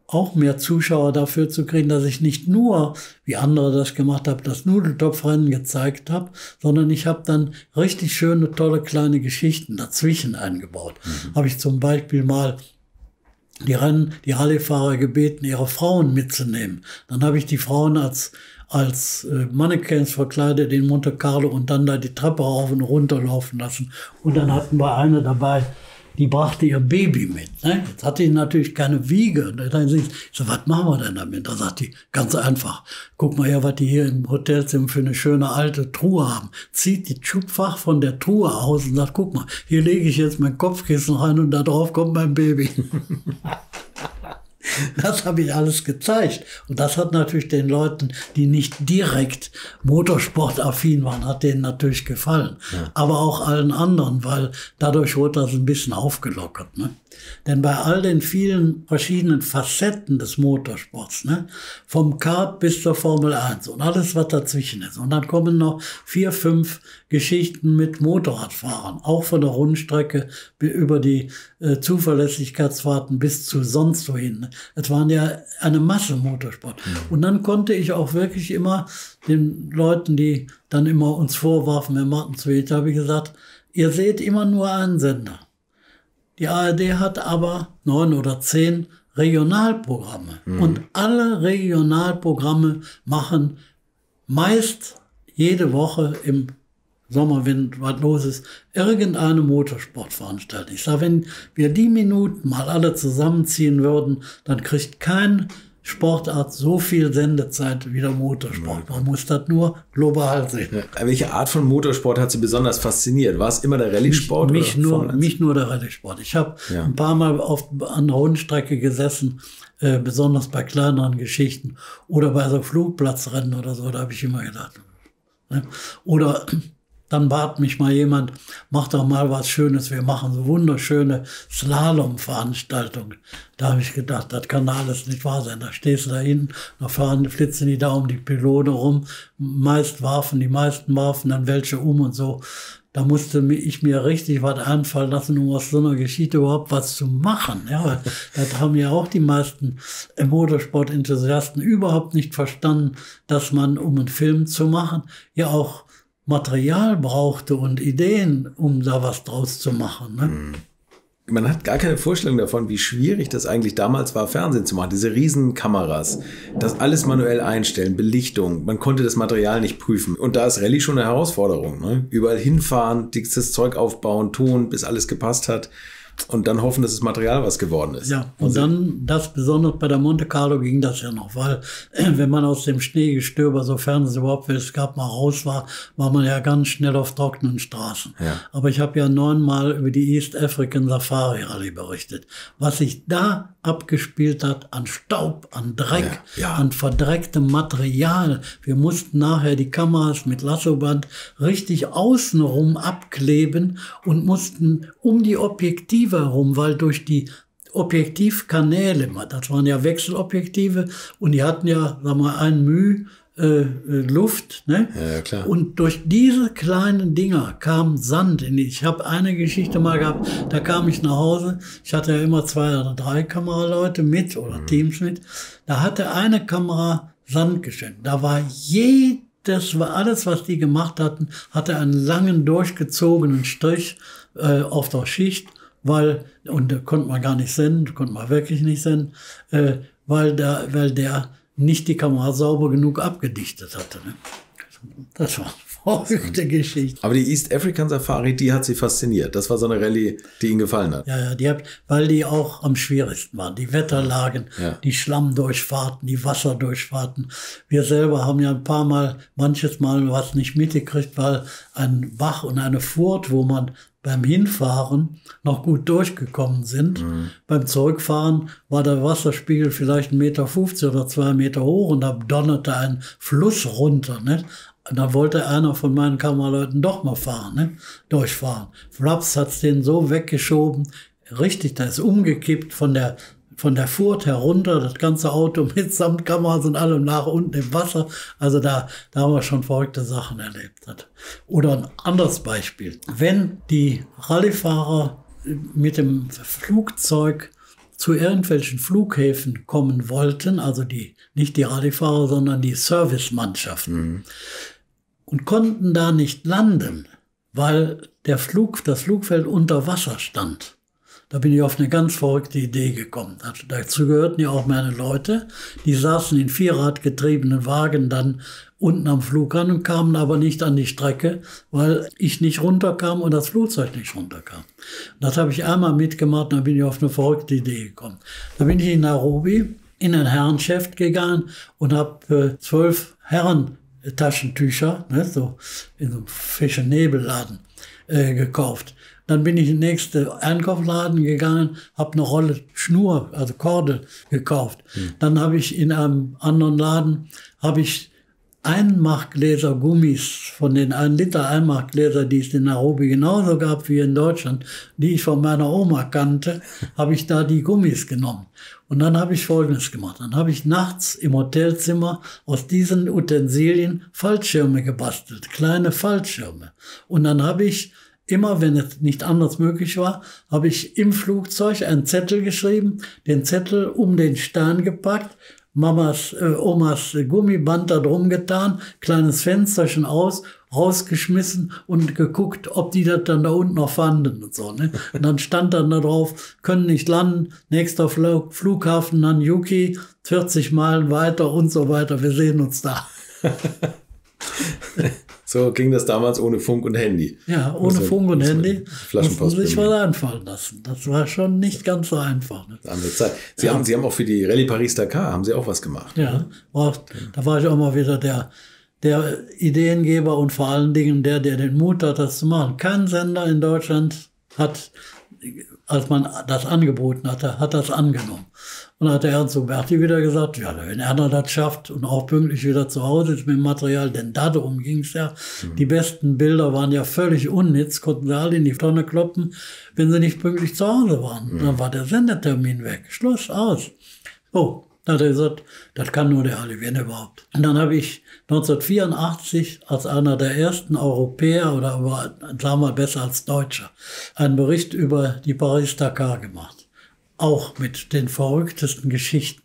auch mehr Zuschauer dafür zu kriegen, dass ich nicht nur, wie andere das gemacht haben, das Nudeltopfrennen gezeigt habe, sondern ich habe dann richtig schöne, tolle kleine Geschichten dazwischen eingebaut. Mhm. Habe ich zum Beispiel mal die Rennen, die Rallyefahrer gebeten, ihre Frauen mitzunehmen. Dann habe ich die Frauen als als äh, Mannequins verkleidet in Monte Carlo und dann da die Treppe rauf und runter laufen lassen. Und dann hatten wir eine dabei, die brachte ihr Baby mit. Ne? Jetzt hatte ich natürlich keine Wiege. Und dann ich so, was machen wir denn damit? Da sagt die, ganz einfach, guck mal her, was die hier im Hotelzimmer für eine schöne alte Truhe haben. Zieht die Schubfach von der Truhe aus und sagt, guck mal, hier lege ich jetzt mein Kopfkissen rein und da drauf kommt mein Baby. [laughs] [laughs] Das habe ich alles gezeigt. Und das hat natürlich den Leuten, die nicht direkt motorsportaffin waren, hat denen natürlich gefallen. Ja. Aber auch allen anderen, weil dadurch wurde das ein bisschen aufgelockert. Ne? Denn bei all den vielen verschiedenen Facetten des Motorsports, ne, vom Kart bis zur Formel 1 und alles, was dazwischen ist. Und dann kommen noch vier, fünf Geschichten mit Motorradfahrern, auch von der Rundstrecke über die äh, Zuverlässigkeitsfahrten bis zu sonst wohin. Ne. Es waren ja eine Masse Motorsport. Mhm. Und dann konnte ich auch wirklich immer den Leuten, die dann immer uns vorwarfen, Herr Martensweg, habe ich gesagt, ihr seht immer nur einen Sender. Die ARD hat aber neun oder zehn Regionalprogramme. Mhm. Und alle Regionalprogramme machen meist jede Woche im Sommer, wenn was los ist, irgendeine Motorsportveranstaltung. Ich sage, wenn wir die Minuten mal alle zusammenziehen würden, dann kriegt kein Sportart so viel Sendezeit wie der Motorsport. Man muss das nur global sehen. Welche Art von Motorsport hat Sie besonders fasziniert? War es immer der Rallye-Sport? Mich, mich nur, mich nur der Rallye-Sport. Ich habe ja. ein paar Mal auf, an der Rundstrecke gesessen, äh, besonders bei kleineren Geschichten oder bei so Flugplatzrennen oder so, da habe ich immer gedacht. Ne? Oder dann bat mich mal jemand, mach doch mal was Schönes, wir machen so wunderschöne Slalom-Veranstaltungen. Da habe ich gedacht, das kann alles nicht wahr sein. Da stehst du da hinten, da fahren, flitzen die da um die Pylone rum, meist warfen, die meisten warfen dann welche um und so. Da musste ich mir richtig was einfallen lassen, um aus so einer Geschichte überhaupt was zu machen. Ja, [laughs] das haben ja auch die meisten Motorsport-Enthusiasten überhaupt nicht verstanden, dass man, um einen Film zu machen, ja auch Material brauchte und Ideen, um da was draus zu machen. Ne? Mhm. Man hat gar keine Vorstellung davon, wie schwierig das eigentlich damals war, Fernsehen zu machen. Diese riesen Kameras, das alles manuell einstellen, Belichtung. Man konnte das Material nicht prüfen. Und da ist Rallye schon eine Herausforderung. Ne? Überall hinfahren, dickstes Zeug aufbauen, tun, bis alles gepasst hat und dann hoffen, dass das Material was geworden ist. Ja, und, und dann, das besonders bei der Monte Carlo ging das ja noch, weil [clears throat] wenn man aus dem Schneegestöber, sofern es überhaupt es gab, mal raus war, war man ja ganz schnell auf trockenen Straßen. Ja. Aber ich habe ja neunmal über die East African Safari Rally berichtet. Was sich da abgespielt hat an Staub, an Dreck, ja, ja. an verdrecktem Material. Wir mussten nachher die Kameras mit Lassoband richtig außenrum abkleben und mussten um die Objektive Objektive herum, weil durch die Objektivkanäle, das waren ja Wechselobjektive und die hatten ja, sagen wir mal, ein Mühe äh, äh, Luft. Ne? Ja, klar. Und durch diese kleinen Dinger kam Sand in die. Ich habe eine Geschichte mal gehabt, da kam ich nach Hause. Ich hatte ja immer zwei oder drei Kameraleute mit oder mhm. Teams mit. Da hatte eine Kamera Sand geschenkt. Da war jedes, alles, was die gemacht hatten, hatte einen langen durchgezogenen Strich äh, auf der Schicht weil, und da konnte man gar nicht senden, konnte man wirklich nicht senden, äh, weil, der, weil der nicht die Kamera sauber genug abgedichtet hatte. Ne? Das war verrückte Geschichte. Aber die East African Safari, die hat sie fasziniert. Das war so eine Rallye, die ihnen gefallen hat. Ja, ja, die hat, weil die auch am schwierigsten waren. Die Wetterlagen, Ja. die Schlammdurchfahrten, die Wasserdurchfahrten. Wir selber haben ja ein paar Mal, manches Mal was nicht mitgekriegt, weil ein Bach und eine Furt, wo man beim Hinfahren noch gut durchgekommen sind. Beim Zurückfahren war der Wasserspiegel vielleicht 1,50 Meter oder zwei Meter hoch und da donnerte ein Fluss runter. Nicht? Und da wollte einer von meinen Kameraleuten doch mal fahren, ne? durchfahren. Flaps hat's den so weggeschoben, richtig, da ist umgekippt von der von der Furt herunter, das ganze Auto [laughs] mitsamt Kameras und allem nach unten im Wasser. Also da, da haben wir schon verrückte Sachen erlebt. Hat. Oder ein anderes Beispiel. Wenn die Rallyefahrer mit dem Flugzeug zu irgendwelchen Flughäfen kommen wollten, also die, nicht die Rallyefahrer, sondern die Servicemannschaften, und konnten da nicht landen, weil der Flug, das Flugfeld unter Wasser stand. Da bin ich auf eine ganz verrückte Idee gekommen. Dazu gehörten ja auch meine Leute. Die saßen in vierradgetriebenen Wagen dann unten am Flug an und kamen aber nicht an die Strecke, weil ich nicht runterkam und das Flugzeug nicht runterkam. Das habe ich einmal mitgemacht und dann bin ich auf eine verrückte Idee gekommen. Da bin ich in Nairobi in ein Herrengeschäft gegangen und habe äh, zwölf Herrentaschentücher, ne, so in so einem und Nebelladen äh, gekauft. Dann bin ich in den nächsten Einkaufsladen gegangen, habe eine Rolle Schnur, also Kordel gekauft. Dann habe ich in einem anderen Laden, habe ich Einmachgläser Gummis von den 1 Liter Einmachgläser, die es in Nairobi genauso gab wie in Deutschland, die ich von meiner Oma kannte, [laughs] habe ich da die Gummis genommen. Und dann habe ich Folgendes gemacht. Dann habe ich nachts im Hotelzimmer aus diesen Utensilien Fallschirme gebastelt, kleine Fallschirme. Und dann habe ich Immer wenn es nicht anders möglich war, habe ich im Flugzeug einen Zettel geschrieben, den Zettel um den Stern gepackt, Mamas, äh, Omas Gummiband da drum getan, kleines Fensterchen aus, rausgeschmissen und geguckt, ob die das dann da unten noch fanden und so. Ne? Und dann stand dann da drauf, können nicht landen, nächster Fl Flughafen Nanyuki, 40 Meilen weiter und so weiter, wir sehen uns da. [laughs] So ging das damals ohne Funk und Handy. Ja, ohne man- Funk und Handy mussten Flaschenpost sich was einfallen lassen. Das war schon nicht ganz so einfach. Ne? Andere Zeit. Sie, haben, Sie haben auch für die Rallye Paris-Dakar, haben Sie auch was gemacht. Ja, war, da war ich auch mal wieder der, der Ideengeber und vor allen Dingen der, der den Mut hat, das zu machen. Kein Sender in Deutschland hat, als man das angeboten hatte, hat das angenommen. Und dann hat der Ernst Huberti wieder gesagt, ja, wenn einer das schafft und auch pünktlich wieder zu Hause ist mit dem Material, denn darum ging es ja. Die besten Bilder waren ja völlig unnütz, konnten sie alle in die Tonne kloppen, wenn sie nicht pünktlich zu Hause waren. Dann war der Sendetermin weg. Schluss, aus. So, dann hat er gesagt, das kann nur der Ali, wenn überhaupt. Und dann habe ich 1984 als einer der ersten Europäer oder über, sagen wir besser als Deutscher einen Bericht über die Paris-Dakar gemacht. Auch mit den verrücktesten Geschichten.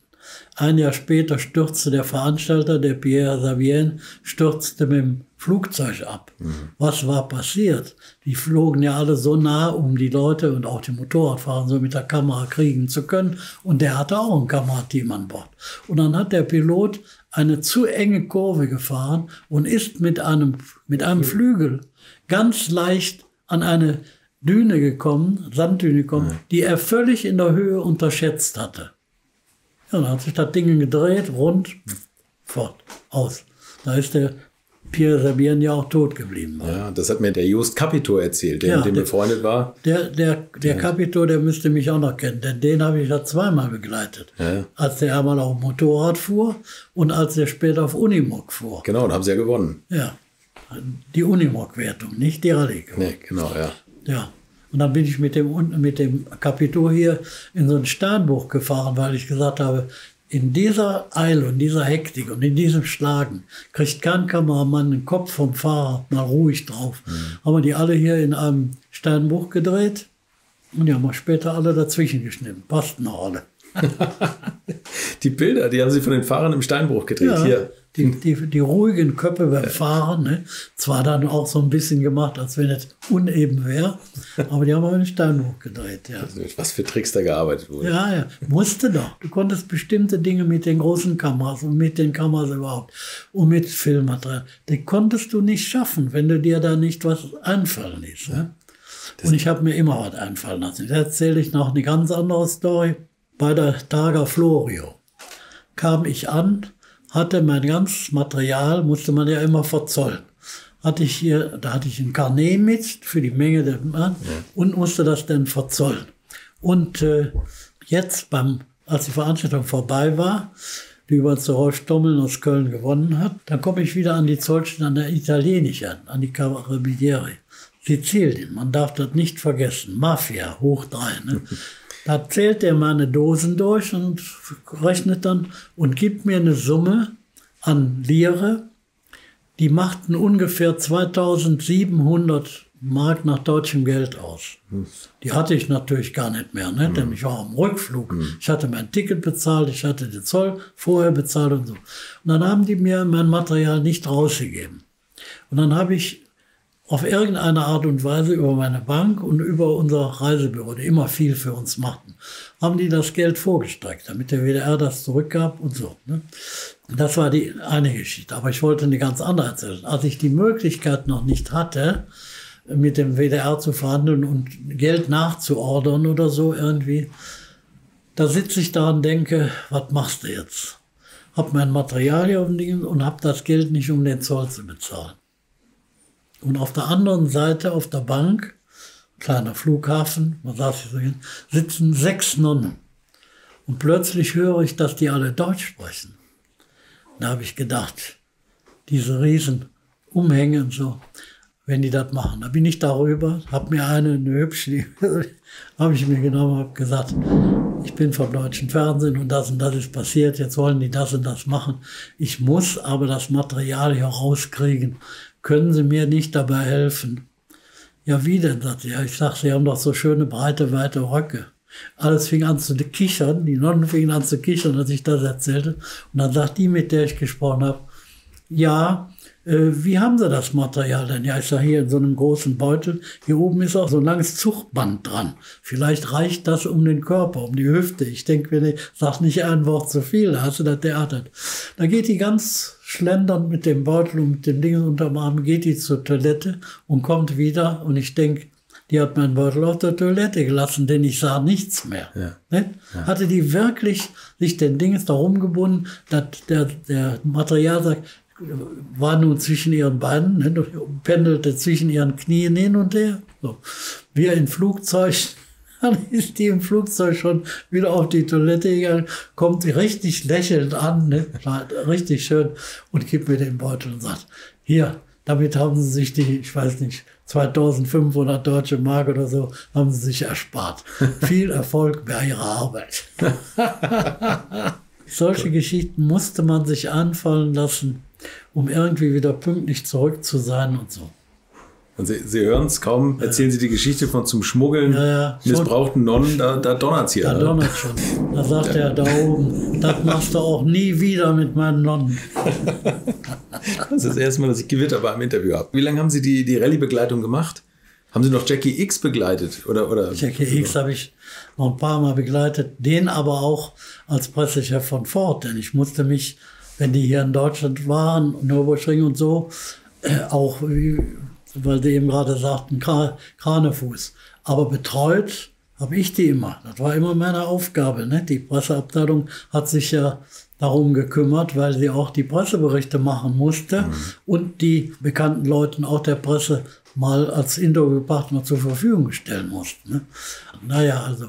Ein Jahr später stürzte der Veranstalter, der Pierre Savien, stürzte mit dem Flugzeug ab. Was war passiert? Die flogen ja alle so nah, um die Leute und auch die Motorradfahrer so mit der Kamera kriegen zu können. Und der hatte auch ein Kamerateam an Bord. Und dann hat der Pilot eine zu enge Kurve gefahren und ist mit einem, mit einem Flügel ganz leicht an eine Düne gekommen, Sanddüne gekommen, die er völlig in der Höhe unterschätzt hatte. Ja, dann hat sich das Ding gedreht, rund, fort, aus. Da ist der Pierre Sabien ja auch tot geblieben. Ja, das hat mir der Just Capito erzählt, der Ja, mit dem der- befreundet war. Der, der, der Capito, der müsste mich auch noch kennen, denn den habe ich ja zweimal begleitet. Ja. Als der einmal auf Motorrad fuhr und als er später auf Unimog fuhr. Genau, da haben sie ja gewonnen. Ja, die Unimog-Wertung, nicht die Rallye. Nee, genau, ja. Ja. Und dann bin ich mit dem, unten- mit dem Kapitol hier in so ein Sternbuch gefahren, weil ich gesagt habe, in dieser Eile und dieser Hektik und in diesem Schlagen kriegt kein Kameramann den Kopf vom Fahrer mal ruhig drauf. Haben wir die alle hier in einem Sternbuch gedreht und die haben wir später alle dazwischen geschnitten. Passten auch alle. [laughs] die Bilder, die haben Sie von den Fahrern im Steinbruch gedreht. Ja, Hier. Die, die, die ruhigen Köpfe beim Fahren, ne? zwar dann auch so ein bisschen gemacht, als wenn es uneben wäre, aber die haben auch einen Steinbruch gedreht. Ja. Was für Tricks da gearbeitet wurden. Ja, ja, musste doch. Du konntest bestimmte Dinge mit den großen Kameras und mit den Kameras überhaupt und mit Filmmaterial, die konntest du nicht schaffen, wenn du dir da nicht was einfallen ließ. Ne? Und ich habe mir immer was einfallen lassen. Da erzähle ich noch eine ganz andere Story. Bei der Targa Florio kam ich an, hatte mein ganzes Material, musste man ja immer verzollen. Hatte ich hier, da hatte ich ein Carnet mit für die Menge der Mann ja. und musste das dann verzollen. Und äh, jetzt, beim, als die Veranstaltung vorbei war, die über zu Rolf Stommel aus Köln gewonnen hat, dann komme ich wieder an die Zollstelle an der Italienisch an, an die Carabinieri. Sizilien, man darf das nicht vergessen, Mafia, hoch drei. Ne? Da zählt er meine Dosen durch und rechnet dann und gibt mir eine Summe an Lire, die machten ungefähr 2700 Mark nach deutschem Geld aus. Die hatte ich natürlich gar nicht mehr, ne? denn ich war am Rückflug. Ich hatte mein Ticket bezahlt, ich hatte den Zoll vorher bezahlt und so. Und dann haben die mir mein Material nicht rausgegeben. Und dann habe ich auf irgendeine Art und Weise über meine Bank und über unser Reisebüro, die immer viel für uns machten, haben die das Geld vorgestreckt, damit der WDR das zurückgab und so. Ne? Das war die eine Geschichte. Aber ich wollte eine ganz andere erzählen. Als ich die Möglichkeit noch nicht hatte, mit dem WDR zu verhandeln und Geld nachzuordern oder so irgendwie, da sitze ich da und denke, was machst du jetzt? Hab mein Material hier umliegen und hab das Geld nicht, um den Zoll zu bezahlen. Und auf der anderen Seite, auf der Bank, kleiner Flughafen, man saß hier so hin, sitzen sechs Nonnen. Und plötzlich höre ich, dass die alle Deutsch sprechen. Da habe ich gedacht, diese riesen Umhänge und so, wenn die das machen. Da bin ich darüber, habe mir eine, eine hübsche, [laughs] habe ich mir genommen, habe gesagt, ich bin vom deutschen Fernsehen und das und das ist passiert, jetzt wollen die das und das machen. Ich muss aber das Material hier rauskriegen können Sie mir nicht dabei helfen? Ja, wie denn? Sie. Ja, ich sag, Sie haben doch so schöne, breite, weite Röcke. Alles fing an zu kichern, die Nonnen fingen an zu kichern, als ich das erzählte. Und dann sagt die, mit der ich gesprochen habe, ja, äh, wie haben Sie das Material denn? Ja, ich sage hier in so einem großen Beutel, hier oben ist auch so ein langes Zuchtband dran. Vielleicht reicht das um den Körper, um die Hüfte. Ich denke, wenn ich sag nicht ein Wort zu viel, da hast du das Theater. Da geht die ganz schlendernd mit dem Beutel und mit dem Ding unterm Arm, geht die zur Toilette und kommt wieder und ich denke, die hat meinen Beutel auf der Toilette gelassen, denn ich sah nichts mehr. Ja. Ne? Ja. Hatte die wirklich sich den Dinges da rumgebunden, dass der, der Material sagt, war nun zwischen ihren Beinen, ne, pendelte zwischen ihren Knien hin und her. So. Wir im Flugzeug, [laughs] dann ist die im Flugzeug schon wieder auf die Toilette gegangen, kommt richtig lächelnd an, ne, richtig schön, und gibt mir den Beutel und sagt, hier, damit haben sie sich die, ich weiß nicht, 2500 deutsche Mark oder so, haben sie sich erspart. [laughs] Viel Erfolg bei ihrer Arbeit. [laughs] Solche Geschichten musste man sich anfallen lassen um irgendwie wieder pünktlich zurück zu sein und so. Und Sie, Sie hören es kaum, erzählen Sie die Geschichte von zum Schmuggeln ja, ja, missbrauchten Nonnen, da, da donnert es hier. Da donnert schon. Da sagt er da oben, das machst du auch nie wieder mit meinen Nonnen. [laughs] das ist das erste Mal, dass ich Gewitter beim Interview habe. Wie lange haben Sie die, die Rallye-Begleitung gemacht? Haben Sie noch Jackie X begleitet? Oder, oder? Jackie X habe ich noch ein paar Mal begleitet, den aber auch als Pressechef von Ford, denn ich musste mich wenn die hier in Deutschland waren, Nürburgring und so, äh, auch, weil die eben gerade sagten, Kranefuß. Aber betreut habe ich die immer. Das war immer meine Aufgabe. Ne? Die Presseabteilung hat sich ja darum gekümmert, weil sie auch die Presseberichte machen musste mhm. und die bekannten Leuten auch der Presse mal als Interviewpartner zur Verfügung stellen mussten. Ne? Naja, also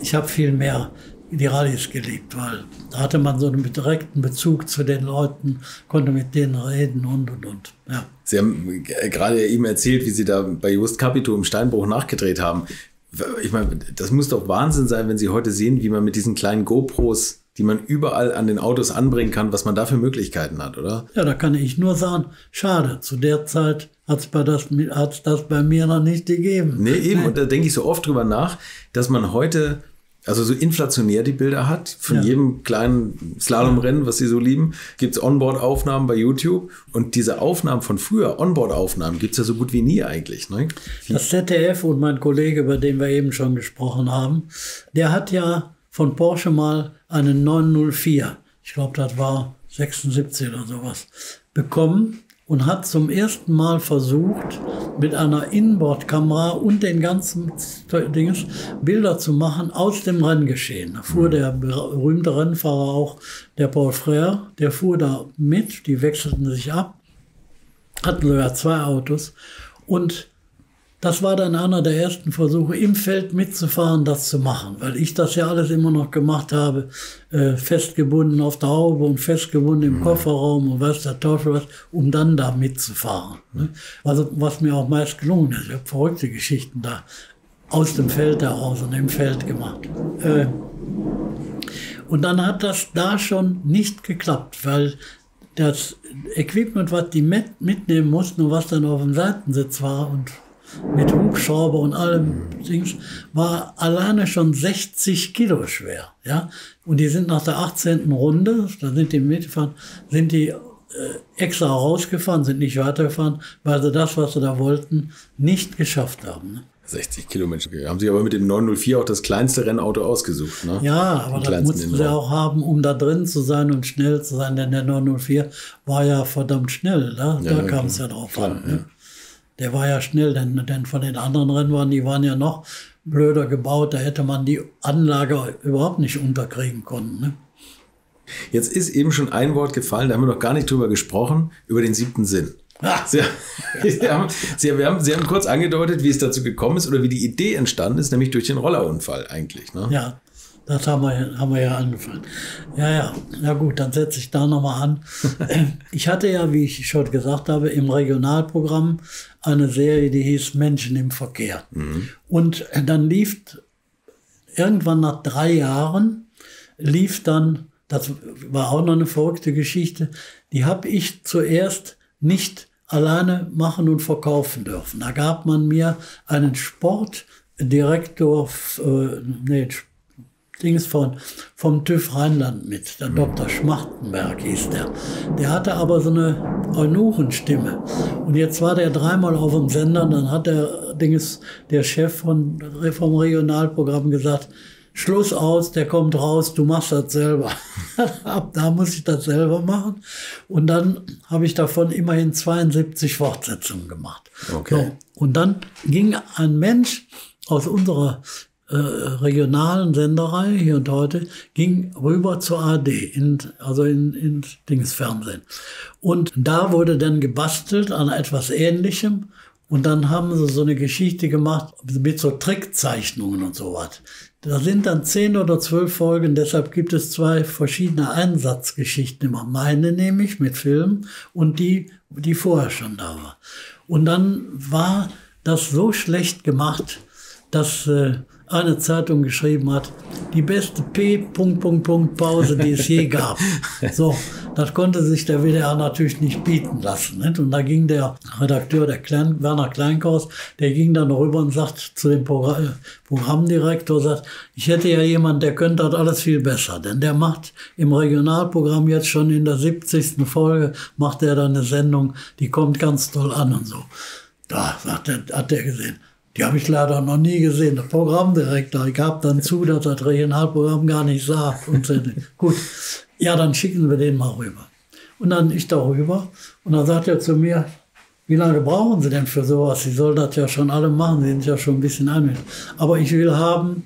ich habe viel mehr die Rallyes geliebt, weil da hatte man so einen direkten Bezug zu den Leuten, konnte mit denen reden und und und. Ja. Sie haben gerade eben erzählt, wie Sie da bei Just Capito im Steinbruch nachgedreht haben. Ich meine, das muss doch Wahnsinn sein, wenn Sie heute sehen, wie man mit diesen kleinen GoPros, die man überall an den Autos anbringen kann, was man da für Möglichkeiten hat, oder? Ja, da kann ich nur sagen, schade, zu der Zeit hat es das, das bei mir noch nicht gegeben. Nee, eben, und da denke ich so oft drüber nach, dass man heute also so inflationär die Bilder hat, von Ja. jedem kleinen Slalomrennen, was sie so lieben, gibt's Onboard-Aufnahmen bei YouTube. Und diese Aufnahmen von früher, Onboard-Aufnahmen, gibt's ja so gut wie nie eigentlich. Ne? Das ZDF und mein Kollege, über den wir eben schon gesprochen haben, der hat ja von Porsche mal einen 904, ich glaube, das war 76 oder sowas, bekommen und hat zum ersten Mal versucht, mit einer Inboard-Kamera und den ganzen Dings Bilder zu machen aus dem Renngeschehen. Da fuhr der berühmte Rennfahrer auch, der Paul Frère, der fuhr da mit, die wechselten sich ab hatten sogar zwei Autos. Und das war dann einer der ersten Versuche, im Feld mitzufahren, das zu machen, weil ich das ja alles immer noch gemacht habe, äh, festgebunden auf der Haube und festgebunden im Kofferraum und weiß der Teufel was, um dann da mitzufahren. Ne? Also, was mir auch meist gelungen ist. Ich habe verrückte Geschichten da aus dem Feld heraus und im Feld gemacht. Äh, und dann hat das da schon nicht geklappt, weil das Equipment, was die mit, mitnehmen mussten und was dann auf dem Seitensitz war und mit Hubschrauber und allem Dings, war alleine schon 60 Kilo schwer. Ja? Und die sind nach der 18. Runde, da sind die mitgefahren, sind die äh, extra rausgefahren, sind nicht weitergefahren, weil sie das, was sie da wollten, nicht geschafft haben. Ne? 60 Kilometer. Haben sie aber mit dem 904 auch das kleinste Rennauto ausgesucht. Ne? Ja, aber das mussten sie auch haben, um da drin zu sein und schnell zu sein, denn der 904 war ja verdammt schnell. Ne? Ja, da ja, kam es ja drauf Klar, an. Ne? Der war ja schnell, denn, denn von den anderen Rennwagen, die waren ja noch blöder gebaut, da hätte man die Anlage überhaupt nicht unterkriegen können. Ne? Jetzt ist eben schon ein Wort gefallen, da haben wir noch gar nicht drüber gesprochen, über den siebten Sinn. Sie, [laughs] Sie, haben, Sie, wir haben, Sie haben kurz angedeutet, wie es dazu gekommen ist oder wie die Idee entstanden ist, nämlich durch den Rollerunfall eigentlich. Ne? Ja, das haben wir, haben wir ja angefangen. Ja, ja, ja gut, dann setze ich da nochmal an. [laughs] Ich hatte ja, wie ich schon gesagt habe, im Regionalprogramm eine Serie, die hieß Menschen im Verkehr. Und dann lief irgendwann nach drei Jahren, lief dann, das war auch noch eine verrückte Geschichte, die habe ich zuerst nicht alleine machen und verkaufen dürfen. Da gab man mir einen Sportdirektor, äh, nee, Dings von, vom TÜV Rheinland mit, der Dr. Schmachtenberg hieß der. Der hatte aber so eine Eunuchenstimme. Und jetzt war der dreimal auf dem Sender, dann hat der Dings, der Chef von, vom Regionalprogramm gesagt, Schluss aus, der kommt raus, du machst das selber. [laughs] Ab da muss ich das selber machen. Und dann habe ich davon immerhin 72 Fortsetzungen gemacht. Okay. So, und dann ging ein Mensch aus unserer äh, regionalen Senderei hier und heute ging rüber zur AD, in, also in, in Dings Fernsehen. Und da wurde dann gebastelt an etwas Ähnlichem. Und dann haben sie so eine Geschichte gemacht mit so Trickzeichnungen und sowas. Da sind dann zehn oder zwölf Folgen, deshalb gibt es zwei verschiedene Einsatzgeschichten immer. Meine nämlich mit Film und die, die vorher schon da war. Und dann war das so schlecht gemacht, dass äh, eine Zeitung geschrieben hat, die beste P. Punkt, Punkt, Punkt Pause, die es je gab. [laughs] So, das konnte sich der WDR natürlich nicht bieten lassen. Nicht? Und da ging der Redakteur, der Klein, Werner Kleinkaus, der ging dann rüber und sagt zu dem Programm, Programmdirektor, sagt, ich hätte ja jemand, der könnte das alles viel besser. Denn der macht im Regionalprogramm jetzt schon in der 70. Folge, macht er dann eine Sendung, die kommt ganz toll an und so. Da sagt er, hat er gesehen. Die habe ich leider noch nie gesehen. Der Programmdirektor gab dann zu, dass das Regionalprogramm gar nicht sah. Und [laughs] gut, ja, dann schicken wir den mal rüber. Und dann ich da rüber und dann sagt er zu mir, wie lange brauchen Sie denn für sowas? Sie sollen das ja schon alle machen, Sie sind ja schon ein bisschen anwesend. Aber ich will haben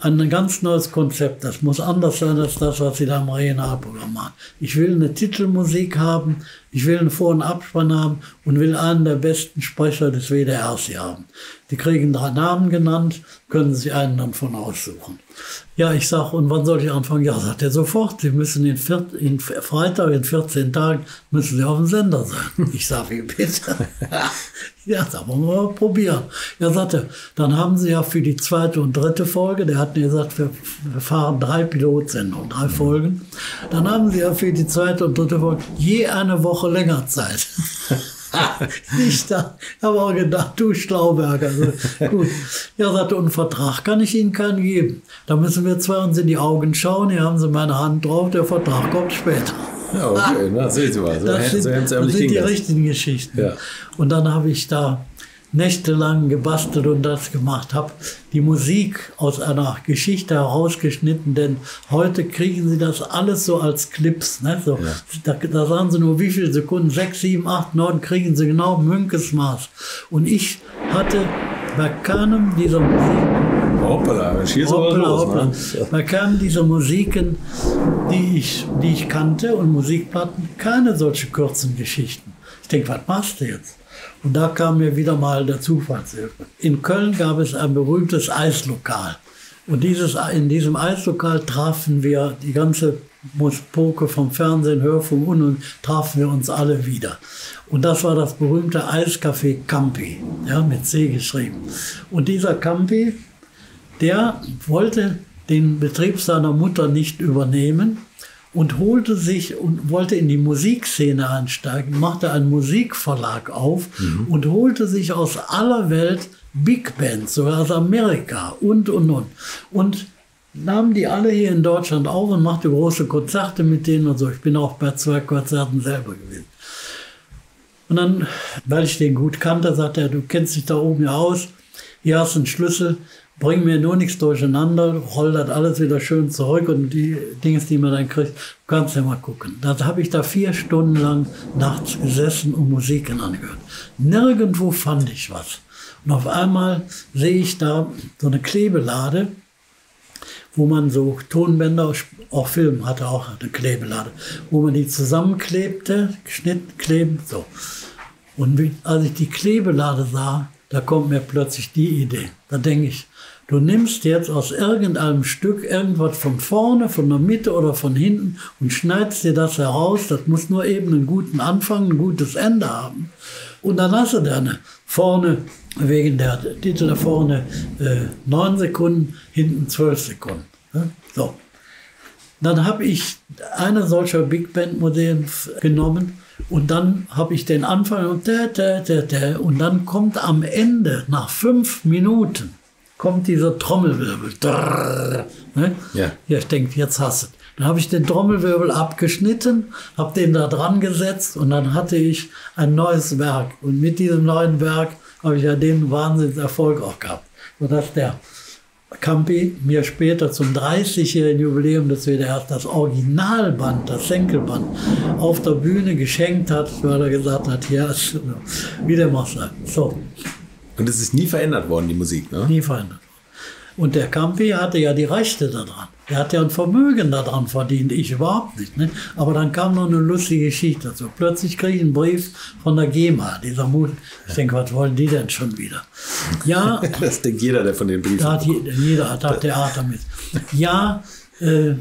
ein ganz neues Konzept. Das muss anders sein als das, was Sie da im Regionalprogramm machen. Ich will eine Titelmusik haben, ich will einen Vor- und Abspann haben und will einen der besten Sprecher des WDRs hier haben. Die kriegen drei Namen genannt, können Sie einen dann von aussuchen. Ja, ich sage, und wann soll ich anfangen? Ja, sagt er sofort. Sie müssen in, vier, in Freitag, in 14 Tagen, müssen Sie auf dem Sender sein. [laughs] Ich sage, wie bitte? [laughs] ja, da wollen wir mal probieren. Ja, sagt er, dann haben Sie ja für die zweite und dritte Folge, der hat mir gesagt, wir, wir fahren drei Pilotsendungen, drei Folgen. Dann haben Sie ja für die zweite und dritte Folge je eine Woche länger Zeit. [laughs] [laughs] ich da habe auch gedacht, du Schlauberger. Also, gut. Ja, sagte, und einen Vertrag kann ich Ihnen keinen geben. Da müssen wir zwei uns in die Augen schauen. Hier haben Sie meine Hand drauf, der Vertrag kommt später. Ja, okay, na, sehen Sie mal. So, das sind, so das sind die richtigen Geschichten. Ja. Und dann habe ich da nächtelang gebastelt und das gemacht, habe die Musik aus einer Geschichte herausgeschnitten, denn heute kriegen sie das alles so als Clips. Ne? So, Ja. da, da sagen sie nur, wie viele Sekunden, sechs, sieben, acht, neun, kriegen sie genau Münkes Maß. Und ich hatte bei keinem dieser Musiken Hoppala, schieß aber Hoppla, los. hoppla. Ne? Bei keinem dieser Musiken, die ich, die ich kannte und Musikplatten, keine solche kurzen Geschichten. Ich denke, was machst du jetzt? Und da kam mir wieder mal der Zufallshilfe. In Köln gab es ein berühmtes Eislokal. Und dieses, in diesem Eislokal trafen wir die ganze Poke vom Fernsehen, Hörfunk und, und trafen wir uns alle wieder. Und das war das berühmte Eiscafé Campi, ja, mit C geschrieben. Und dieser Campi, der wollte den Betrieb seiner Mutter nicht übernehmen und holte sich und wollte in die Musikszene einsteigen, machte einen Musikverlag auf und holte sich aus aller Welt Big Bands, sogar aus Amerika und und und. Und nahm die alle hier in Deutschland auf und machte große Konzerte mit denen und so. Ich bin auch bei zwei Konzerten selber gewesen. Und dann, weil ich den gut kannte, sagte er, du kennst dich da oben ja aus, hier hast du einen Schlüssel, bring mir nur nichts durcheinander, roll das alles wieder schön zurück und die Dinge, die man dann kriegt, kannst ja mal gucken. Da habe ich da vier Stunden lang nachts gesessen und Musiken angehört. Nirgendwo fand ich was. Und auf einmal sehe ich da so eine Klebelade, wo man so Tonbänder, auch Film hatte auch eine Klebelade, wo man die zusammenklebte, geschnitten, kleben, so. Und als ich die Klebelade sah, da kommt mir plötzlich die Idee. Da denke ich, du nimmst jetzt aus irgendeinem Stück irgendwas von vorne, von der Mitte oder von hinten und schneidest dir das heraus. Das muss nur eben einen guten Anfang, ein gutes Ende haben. Und dann hast du deine vorne, wegen der Titel da vorne, äh, 9 Sekunden, hinten 12 Sekunden. So. Dann habe ich eine solcher Big Band Modells genommen und dann habe ich den Anfang und, da, da, da, da, und dann kommt am Ende, nach fünf Minuten, kommt dieser Trommelwirbel. Drrrr, ne? Ja. ja, ich denke, jetzt hast du es. Dann habe ich den Trommelwirbel abgeschnitten, habe den da dran gesetzt und dann hatte ich ein neues Werk. Und mit diesem neuen Werk habe ich ja den Wahnsinnserfolg auch gehabt. Sodass der Campi mir später zum 30-jährigen Jubiläum des WDR das Originalband, das Senkelband, auf der Bühne geschenkt hat, weil er gesagt hat, ja, [laughs] wie der machst du. So, Und es ist nie verändert worden, die Musik, ne? nie verändert. Und der Campi hatte ja die Rechte daran. Er hat ja ein Vermögen daran verdient, ich überhaupt nicht. Ne? Aber dann kam noch eine lustige Geschichte dazu. Plötzlich kriege ich einen Brief von der GEMA, dieser Mut. Ich denke, was wollen die denn schon wieder? Ja, [laughs] Das denkt jeder, der von den Briefen da hat je- jeder hat da Theater mit. Ja, äh,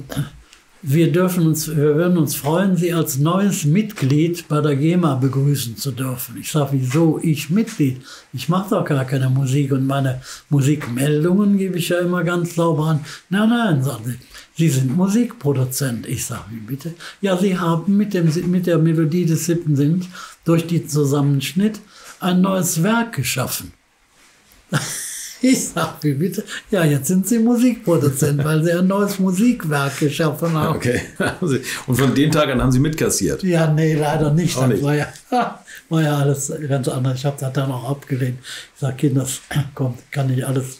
wir dürfen uns, wir würden uns freuen, Sie als neues Mitglied bei der GEMA begrüßen zu dürfen. Ich sage, wieso ich Mitglied? Ich mache doch gar keine Musik und meine Musikmeldungen gebe ich ja immer ganz sauber an. Nein, nein, sagen Sie. Sie sind Musikproduzent. Ich sage, wie bitte? Ja, Sie haben mit, dem, mit der Melodie des siebten Sinns durch den Zusammenschnitt ein neues Werk geschaffen. [laughs] Ich sag, wie bitte? Ja, jetzt sind Sie Musikproduzent, weil Sie ein neues Musikwerk geschaffen haben. Okay. [laughs] Und von den Tag an haben sie mitkassiert. Ja, nee, leider nicht. Auch Das nicht. War, ja, [laughs] war ja alles ganz anders. Ich habe das dann auch abgelehnt. Ich sag, Kinder, [clears throat] kommt, kann ich alles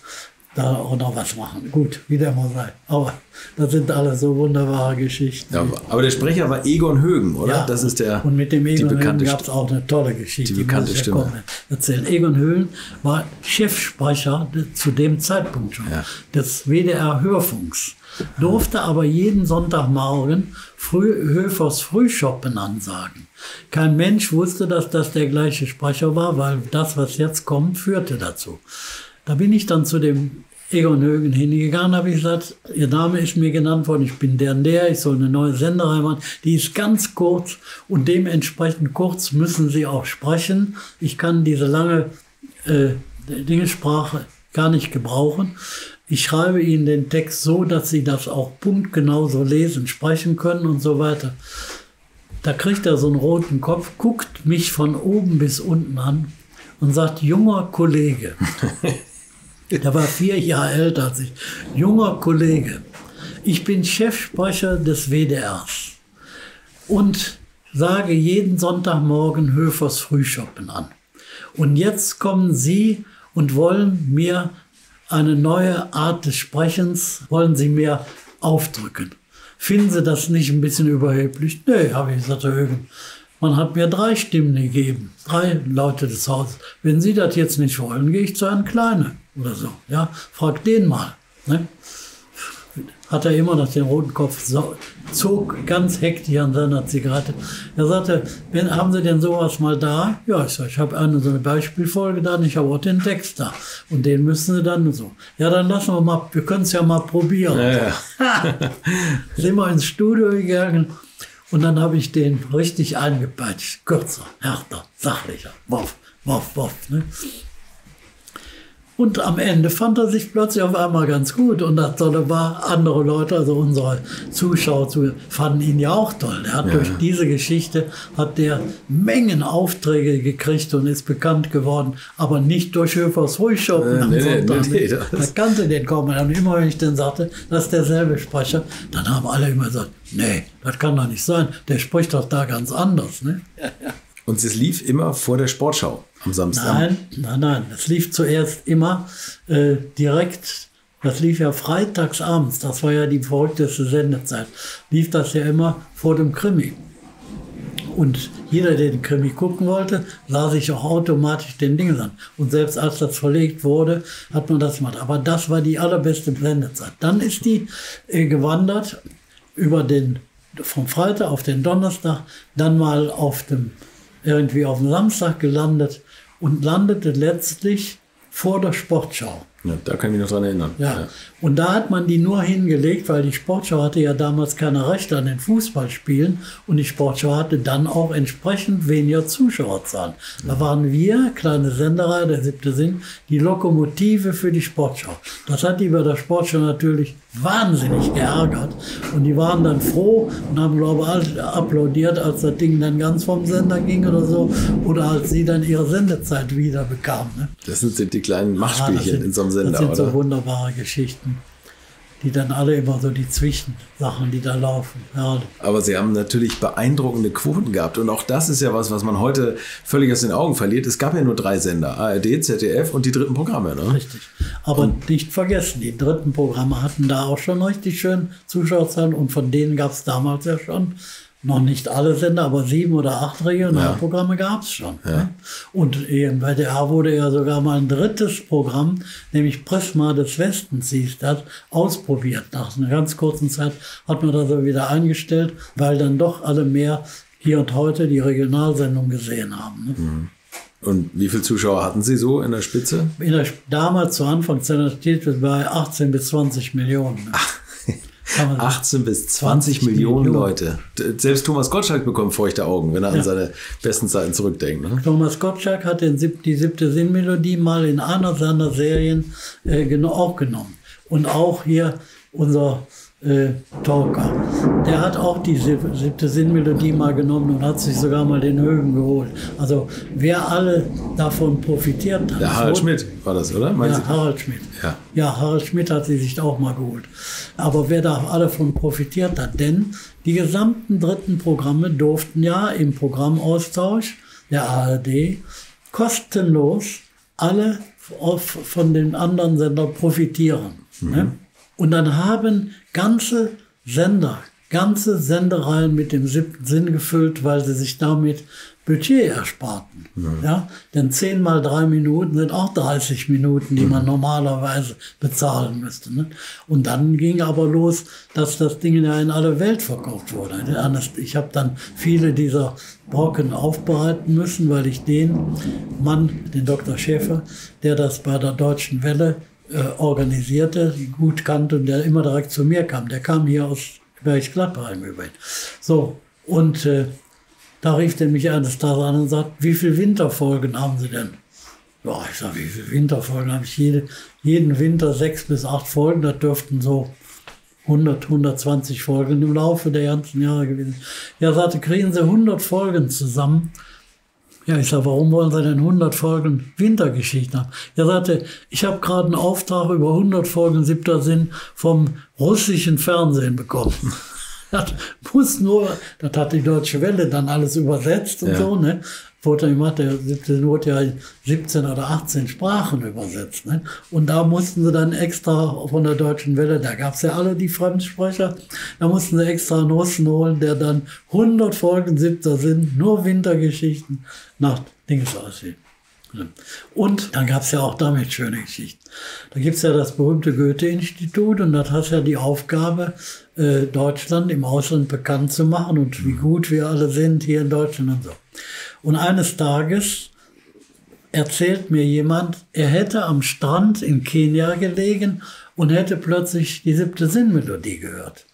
da auch noch was machen. Gut, wie der mal sei. Aber das sind alles so wunderbare Geschichten. Ja, aber der Sprecher war Egon Högen, oder? Ja, das ist der, und mit dem die Egon bekannte gab es auch eine tolle Geschichte. die bekannte ja Stimme. Erzählen. Egon Höhlen war Chefsprecher zu dem Zeitpunkt schon Ja. des WDR Hörfunks, durfte aber jeden Sonntagmorgen früh, Höfers Frühschoppen ansagen. Kein Mensch wusste, dass das der gleiche Sprecher war, weil das, was jetzt kommt, führte dazu. Da bin ich dann zu dem Egon Högen hingegangen, habe ich gesagt, Ihr Name ist mir genannt worden, ich bin der und der, ich soll eine neue Senderei machen. Die ist ganz kurz und dementsprechend kurz müssen Sie auch sprechen. Ich kann diese lange äh, Dingessprache gar nicht gebrauchen. Ich schreibe Ihnen den Text so, dass Sie das auch punktgenau so lesen, sprechen können und so weiter. Da kriegt er so einen roten Kopf, guckt mich von oben bis unten an und sagt, junger Kollege. [laughs] Der war vier Jahre älter als ich. Junger Kollege, ich bin Chefsprecher des WDRs und sage jeden Sonntagmorgen Höfers Frühschoppen an. Und jetzt kommen Sie und wollen mir eine neue Art des Sprechens, wollen Sie mir aufdrücken. Finden Sie das nicht ein bisschen überheblich? Nee, habe ich gesagt, Herr. Man hat mir drei Stimmen gegeben, drei Leute des Hauses. Wenn Sie das jetzt nicht wollen, gehe ich zu einem Kleinen oder so. Ja, frag den mal. Ne? Hat er immer noch den roten Kopf, so, zog ganz hektisch an seiner Zigarette. Er sagte, wenn, haben Sie denn sowas mal da? Ja, ich sag, ich habe eine so eine Beispielfolge da, ich habe auch den Text da. Und den müssen Sie dann so. Ja, dann lassen wir mal, wir können es ja mal probieren. Ja. [laughs] Sind wir ins Studio gegangen und dann habe ich den richtig eingepeitscht. Kürzer, härter, sachlicher. Woff, woff, woff. Ne? Und am Ende fand er sich plötzlich auf einmal ganz gut. Und das Tolle war, andere Leute, also unsere Zuschauer, fanden ihn ja auch toll. Er hat ja. durch diese Geschichte hat der Mengen Aufträge gekriegt und ist bekannt geworden, aber nicht durch Höfers Ruhigschopfen äh, am nee, Sonntag. Nee, nee, da kannte den kaum. Und immer wenn ich dann sagte, das ist derselbe Sprecher, dann haben alle immer gesagt, nee, das kann doch nicht sein. Der spricht doch da ganz anders. Ne? Und es lief immer vor der Sportschau am Samstag? Nein, nein, nein. Es lief zuerst immer äh, direkt, das lief ja freitags abends, das war ja die verrückteste Sendezeit, lief das ja immer vor dem Krimi. Und jeder, der den Krimi gucken wollte, sah sich auch automatisch den Ding an. Und selbst als das verlegt wurde, hat man das gemacht. Aber das war die allerbeste Sendezeit. Dann ist die äh, gewandert über den, vom Freitag auf den Donnerstag, dann mal auf dem, irgendwie auf dem Samstag gelandet und landete letztlich vor der Sportschau. Ja, da kann ich mich noch dran erinnern. Ja. ja. Und da hat man die nur hingelegt, weil die Sportschau hatte ja damals keine Rechte an den Fußballspielen und die Sportschau hatte dann auch entsprechend weniger Zuschauerzahlen. Da waren wir, kleine Senderei, der siebte Sinn, die Lokomotive für die Sportschau. Das hat die bei der Sportschau natürlich wahnsinnig geärgert und die waren dann froh und haben, glaube ich, applaudiert, als das Ding dann ganz vom Sender ging oder so oder als sie dann ihre Sendezeit wieder bekamen. Ne? Das sind die kleinen Machtspielchen ja, sind, in so einem Sender, Das sind oder? so wunderbare Geschichten die dann alle immer so die Zwischensachen, die da laufen. Ja. Aber sie haben natürlich beeindruckende Quoten gehabt. Und auch das ist ja was, was man heute völlig aus den Augen verliert. Es gab ja nur drei Sender, ARD, ZDF und die dritten Programme. Ne? Richtig. Aber und nicht vergessen, die dritten Programme hatten da auch schon richtig schön Zuschauerzahlen und von denen gab es damals ja schon noch nicht alle Sender, aber sieben oder acht Regionalprogramme ja. gab es schon. Ja. Ne? Und bei der A wurde ja sogar mal ein drittes Programm, nämlich Prisma des Westens hieß das, ausprobiert. Nach einer ganz kurzen Zeit hat man das so wieder eingestellt, weil dann doch alle mehr hier und heute die Regionalsendung gesehen haben. Ne? Mhm. Und wie viele Zuschauer hatten Sie so in der Spitze? In der, damals zu Anfang steht bei 18 bis 20 Millionen. Ne? Ach. 18 bis 20, 20 Millionen, Millionen, Leute. Selbst Thomas Gottschalk bekommt feuchte Augen, wenn er ja. an seine besten Zeiten zurückdenkt. Ne? Thomas Gottschalk hat den, die siebte Sinnmelodie mal in einer seiner Serien äh, auch genommen. Und auch hier unser äh, Talker. Der hat auch die siebte Sinnmelodie mal genommen und hat sich sogar mal den Höhen geholt. Also wer alle davon profitiert hat. Der Harald Schmidt war das, oder? Meinen ja, Sie? Harald Schmidt. Ja. ja, Harald Schmidt hat sie sich auch mal geholt. Aber wer da alle von profitiert hat, denn die gesamten dritten Programme durften ja im Programmaustausch der ARD kostenlos alle von den anderen Sendern profitieren. Mhm. Ne? Und dann haben ganze Sender, ganze Sendereien mit dem siebten Sinn gefüllt, weil sie sich damit Budget ersparten. Ja. ja. Denn 10 mal 3 Minuten sind auch 30 Minuten, die man normalerweise bezahlen müsste. Ne? Und dann ging aber los, dass das Ding ja in alle Welt verkauft wurde. Ich habe dann viele dieser Brocken aufbereiten müssen, weil ich den Mann, den Dr. Schäfer, der das bei der Deutschen Welle äh, organisierte, gut kannte und der immer direkt zu mir kam. Der kam hier aus Berchtesgaden im Übrigen. So, und äh, da rief der mich eines Tages an und sagt, wie viele Winterfolgen haben Sie denn? Ja, ich sage, wie viele Winterfolgen habe ich? Jede, jeden Winter sechs bis acht Folgen, das dürften so 100, 120 Folgen im Laufe der ganzen Jahre gewesen. Ja, sagte, kriegen Sie 100 Folgen zusammen. Ja, ich sage, warum wollen Sie denn 100 Folgen Wintergeschichten haben? Er sagte, ich habe gerade einen Auftrag über 100 Folgen siebter Sinn vom russischen Fernsehen bekommen. [laughs] Das muss nur, das hat die Deutsche Welle dann alles übersetzt und Ja. so, ne? Wurde gemacht, der 17 wurde ja in 17 oder 18 Sprachen übersetzt, ne? Und da mussten sie dann extra von der Deutschen Welle, da gab's ja alle die Fremdsprecher, da mussten sie extra einen Russen holen, der dann 100 Folgen siebter sind, nur Wintergeschichten nach Dings aussieht. Und dann gab es ja auch damit schöne Geschichten. Da gibt es ja das berühmte Goethe-Institut und das hat ja die Aufgabe, äh, Deutschland im Ausland bekannt zu machen und wie gut wir alle sind hier in Deutschland und so. Und eines Tages erzählt mir jemand, er hätte am Strand in Kenia gelegen und hätte plötzlich die siebte Sinnmelodie gehört.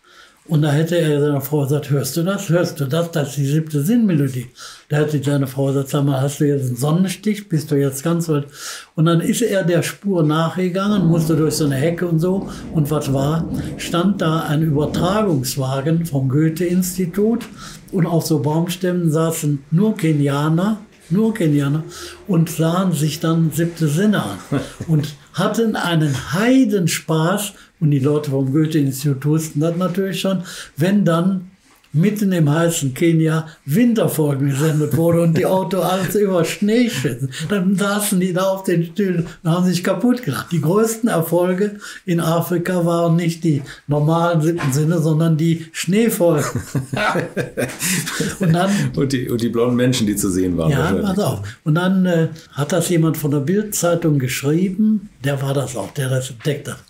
Und da hätte er seiner Frau gesagt, hörst du das? Hörst du das? Das ist die siebte Sinnmelodie. Da hätte seine Frau gesagt, sag mal, hast du jetzt einen Sonnenstich? Bist du jetzt ganz weit? Und dann ist er der Spur nachgegangen, musste durch so eine Hecke und so. Und was war? Stand da ein Übertragungswagen vom Goethe-Institut und auf so Baumstämmen saßen nur Kenianer, nur Kenianer und sahen sich dann siebte Sinne an [laughs] und hatten einen Heidenspaß. Und die Leute vom Goethe-Institut wussten das natürlich schon, wenn dann mitten im heißen Kenia Winterfolgen gesendet wurde und die Auto alles über Schnee schützen. Dann saßen die da auf den Stühlen und haben sich kaputt gelacht. Die größten Erfolge in Afrika waren nicht die normalen siebten Sinne, sondern die Schneefolgen. [laughs] und dann Und die, und die blonden Menschen, die zu sehen waren. ja, pass auf. Und dann äh, hat das jemand von der Bild-Zeitung geschrieben, der war das auch, der das entdeckt hat.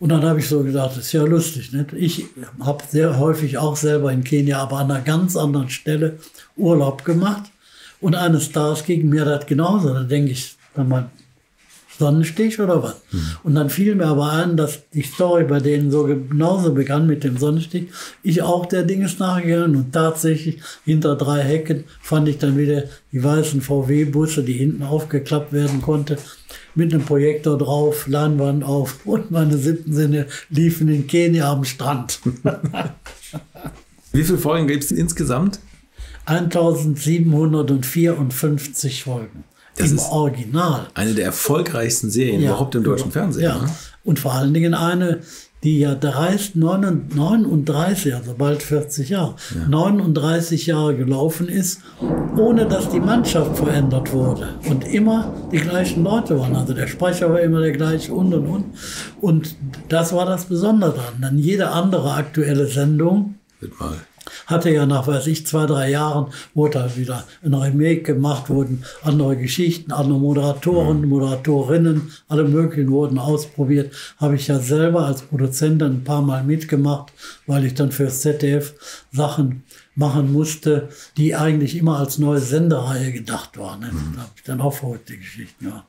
Und dann habe ich so gedacht, das ist ja lustig. Nicht? Ich habe sehr häufig auch selber in Kenia, aber an einer ganz anderen Stelle Urlaub gemacht. Und eines Tages ging mir das genauso. Da denke ich, dann mal Sonnenstich oder was? Und dann fiel mir aber ein, dass die Story bei denen so genauso begann mit dem Sonnenstich. Ich auch der Ding ist nachgegangen und tatsächlich hinter drei Hecken fand ich dann wieder die weißen VW-Busse, die hinten aufgeklappt werden konnte, mit einem Projektor drauf, Leinwand auf und meine siebten Sinne liefen in Kenia am Strand. [laughs] Wie viele Folgen gibt es insgesamt? 1754 Folgen. Das Im ist- Original. Eine der erfolgreichsten Serien Ja. überhaupt im deutschen Fernsehen. Ja. Ne? Und vor allen Dingen eine, die ja dreist 39, also bald 40 Jahre, 39 Jahre gelaufen ist, ohne dass die Mannschaft verändert wurde. Und immer die gleichen Leute waren. Also der Sprecher war immer der gleiche und und und. Und das war das Besondere daran. Denn jede andere aktuelle Sendung Wird mal. Hatte ja nach, weiß ich, zwei, drei Jahren, wurde halt wieder ein Remake gemacht, wurden andere Geschichten, andere Moderatoren, Moderatorinnen, alle möglichen wurden ausprobiert. Habe ich ja selber als Produzent ein paar Mal mitgemacht, weil ich dann fürs ZDF Sachen machen musste, die eigentlich immer als neue Sendereihe gedacht waren. Ne? Da habe ich dann auch verrückte Geschichten gemacht.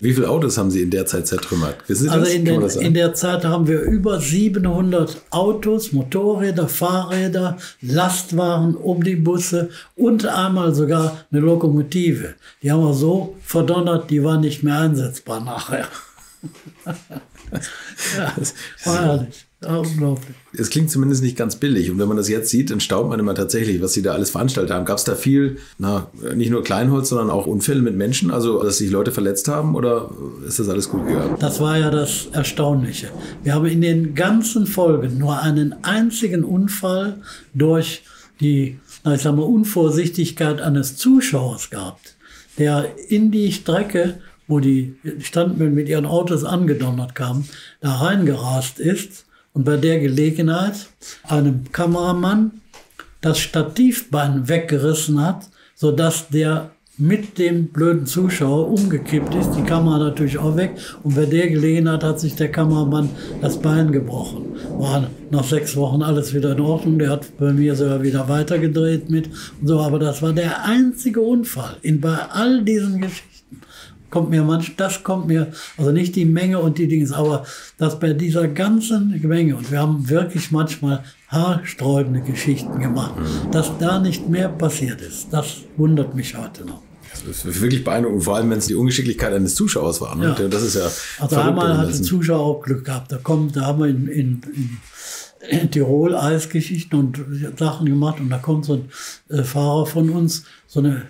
Wie viele Autos haben Sie in der Zeit zertrümmert? Also in, den, in der Zeit haben wir über 700 Autos, Motorräder, Fahrräder, Lastwagen, Omnibusse und einmal sogar eine Lokomotive. Die haben wir so verdonnert, die war nicht mehr einsetzbar nachher. [laughs] ja, war herrlich. Ja, unglaublich. Es klingt zumindest nicht ganz billig. Und wenn man das jetzt sieht, dann staunt man immer tatsächlich, was sie da alles veranstaltet haben. Gab es da viel, na, nicht nur Kleinholz, sondern auch Unfälle mit Menschen, also dass sich Leute verletzt haben oder ist das alles gut gegangen? Das war ja das Erstaunliche. Wir haben in den ganzen Folgen nur einen einzigen Unfall durch die, na, ich sag mal, Unvorsichtigkeit eines Zuschauers gehabt, der in die Strecke, wo die Standmänner mit ihren Autos angedonnert kamen, da reingerast ist und bei der Gelegenheit einem Kameramann das Stativbein weggerissen hat, sodass der mit dem blöden Zuschauer umgekippt ist, die Kamera natürlich auch weg. Und bei der Gelegenheit hat sich der Kameramann das Bein gebrochen. War nach sechs Wochen alles wieder in Ordnung. Der hat bei mir sogar wieder weitergedreht mit und so. Aber das war der einzige Unfall in bei all diesen Geschichten kommt mir manch, das kommt mir, also nicht die Menge und die Dinge, aber dass bei dieser ganzen Menge, und wir haben wirklich manchmal haarsträubende Geschichten gemacht, dass da nicht mehr passiert ist, das wundert mich heute noch. Das ist wirklich beeindruckend, vor allem wenn es die Ungeschicklichkeit eines Zuschauers war. Ne? Ja. Das ist ja Also einmal hat der Zuschauer auch Glück gehabt. Da kommt, da haben wir in, in, in in Tirol Eisgeschichten und Sachen gemacht und da kommt so ein äh, Fahrer von uns, so eine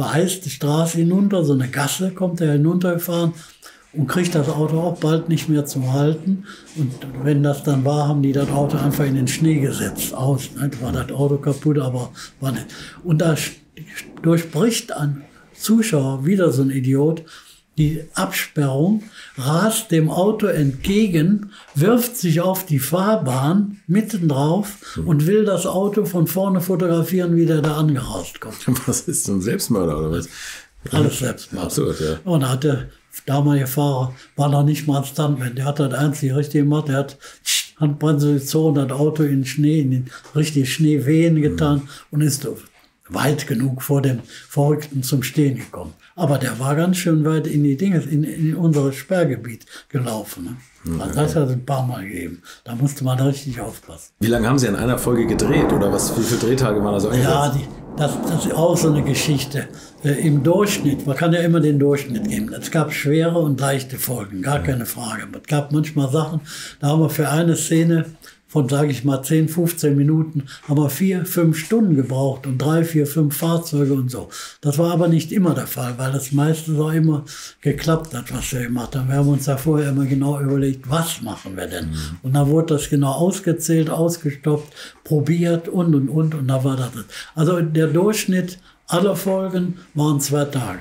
vereiste Straße hinunter, so eine Gasse kommt er hinuntergefahren und kriegt das Auto auch bald nicht mehr zum Halten. Und wenn das dann war, haben die das Auto einfach in den Schnee gesetzt. Aus. Ne? War das Auto kaputt, aber war nicht. Und da durchbricht ein Zuschauer, wieder so ein Idiot, die Absperrung, rast dem Auto entgegen, wirft sich auf die Fahrbahn mitten drauf und will das Auto von vorne fotografieren, wie der da angerast kommt. [laughs] Was ist so ein Selbstmörder oder was? Alles Selbstmörder. Absurd, ja. Und da hat der damalige Fahrer, war noch nicht mal ein Stuntman, der hat das einzig richtig gemacht, der hat Handbremse gezogen, das Auto in den Schnee, in den richtig Schneewehen getan mhm. und ist weit genug vor dem Verrückten zum Stehen gekommen. Aber der war ganz schön weit in die Dinge, in, in unser Sperrgebiet gelaufen. Ne? Okay. Also das hat es ein paar Mal gegeben. Da musste man richtig aufpassen. Wie lange haben Sie in einer Folge gedreht? Oder was, wie viele Drehtage waren da so Ja, die, das, das ist auch so eine Geschichte. Äh, Im Durchschnitt, man kann ja immer den Durchschnitt geben. Es gab schwere und leichte Folgen, gar keine Frage. Es gab manchmal Sachen, da haben wir für eine Szene von, sage ich mal, 10, 15 Minuten, haben wir vier, fünf Stunden gebraucht und drei, vier, fünf Fahrzeuge und so. Das war aber nicht immer der Fall, weil das meistens auch immer geklappt hat, was wir gemacht haben. Wir haben uns da vorher immer genau überlegt, was machen wir denn? Mhm. Und dann wurde das genau ausgezählt, ausgestoppt, probiert und, und, und, und da war das. Also der Durchschnitt aller Folgen waren zwei Tage.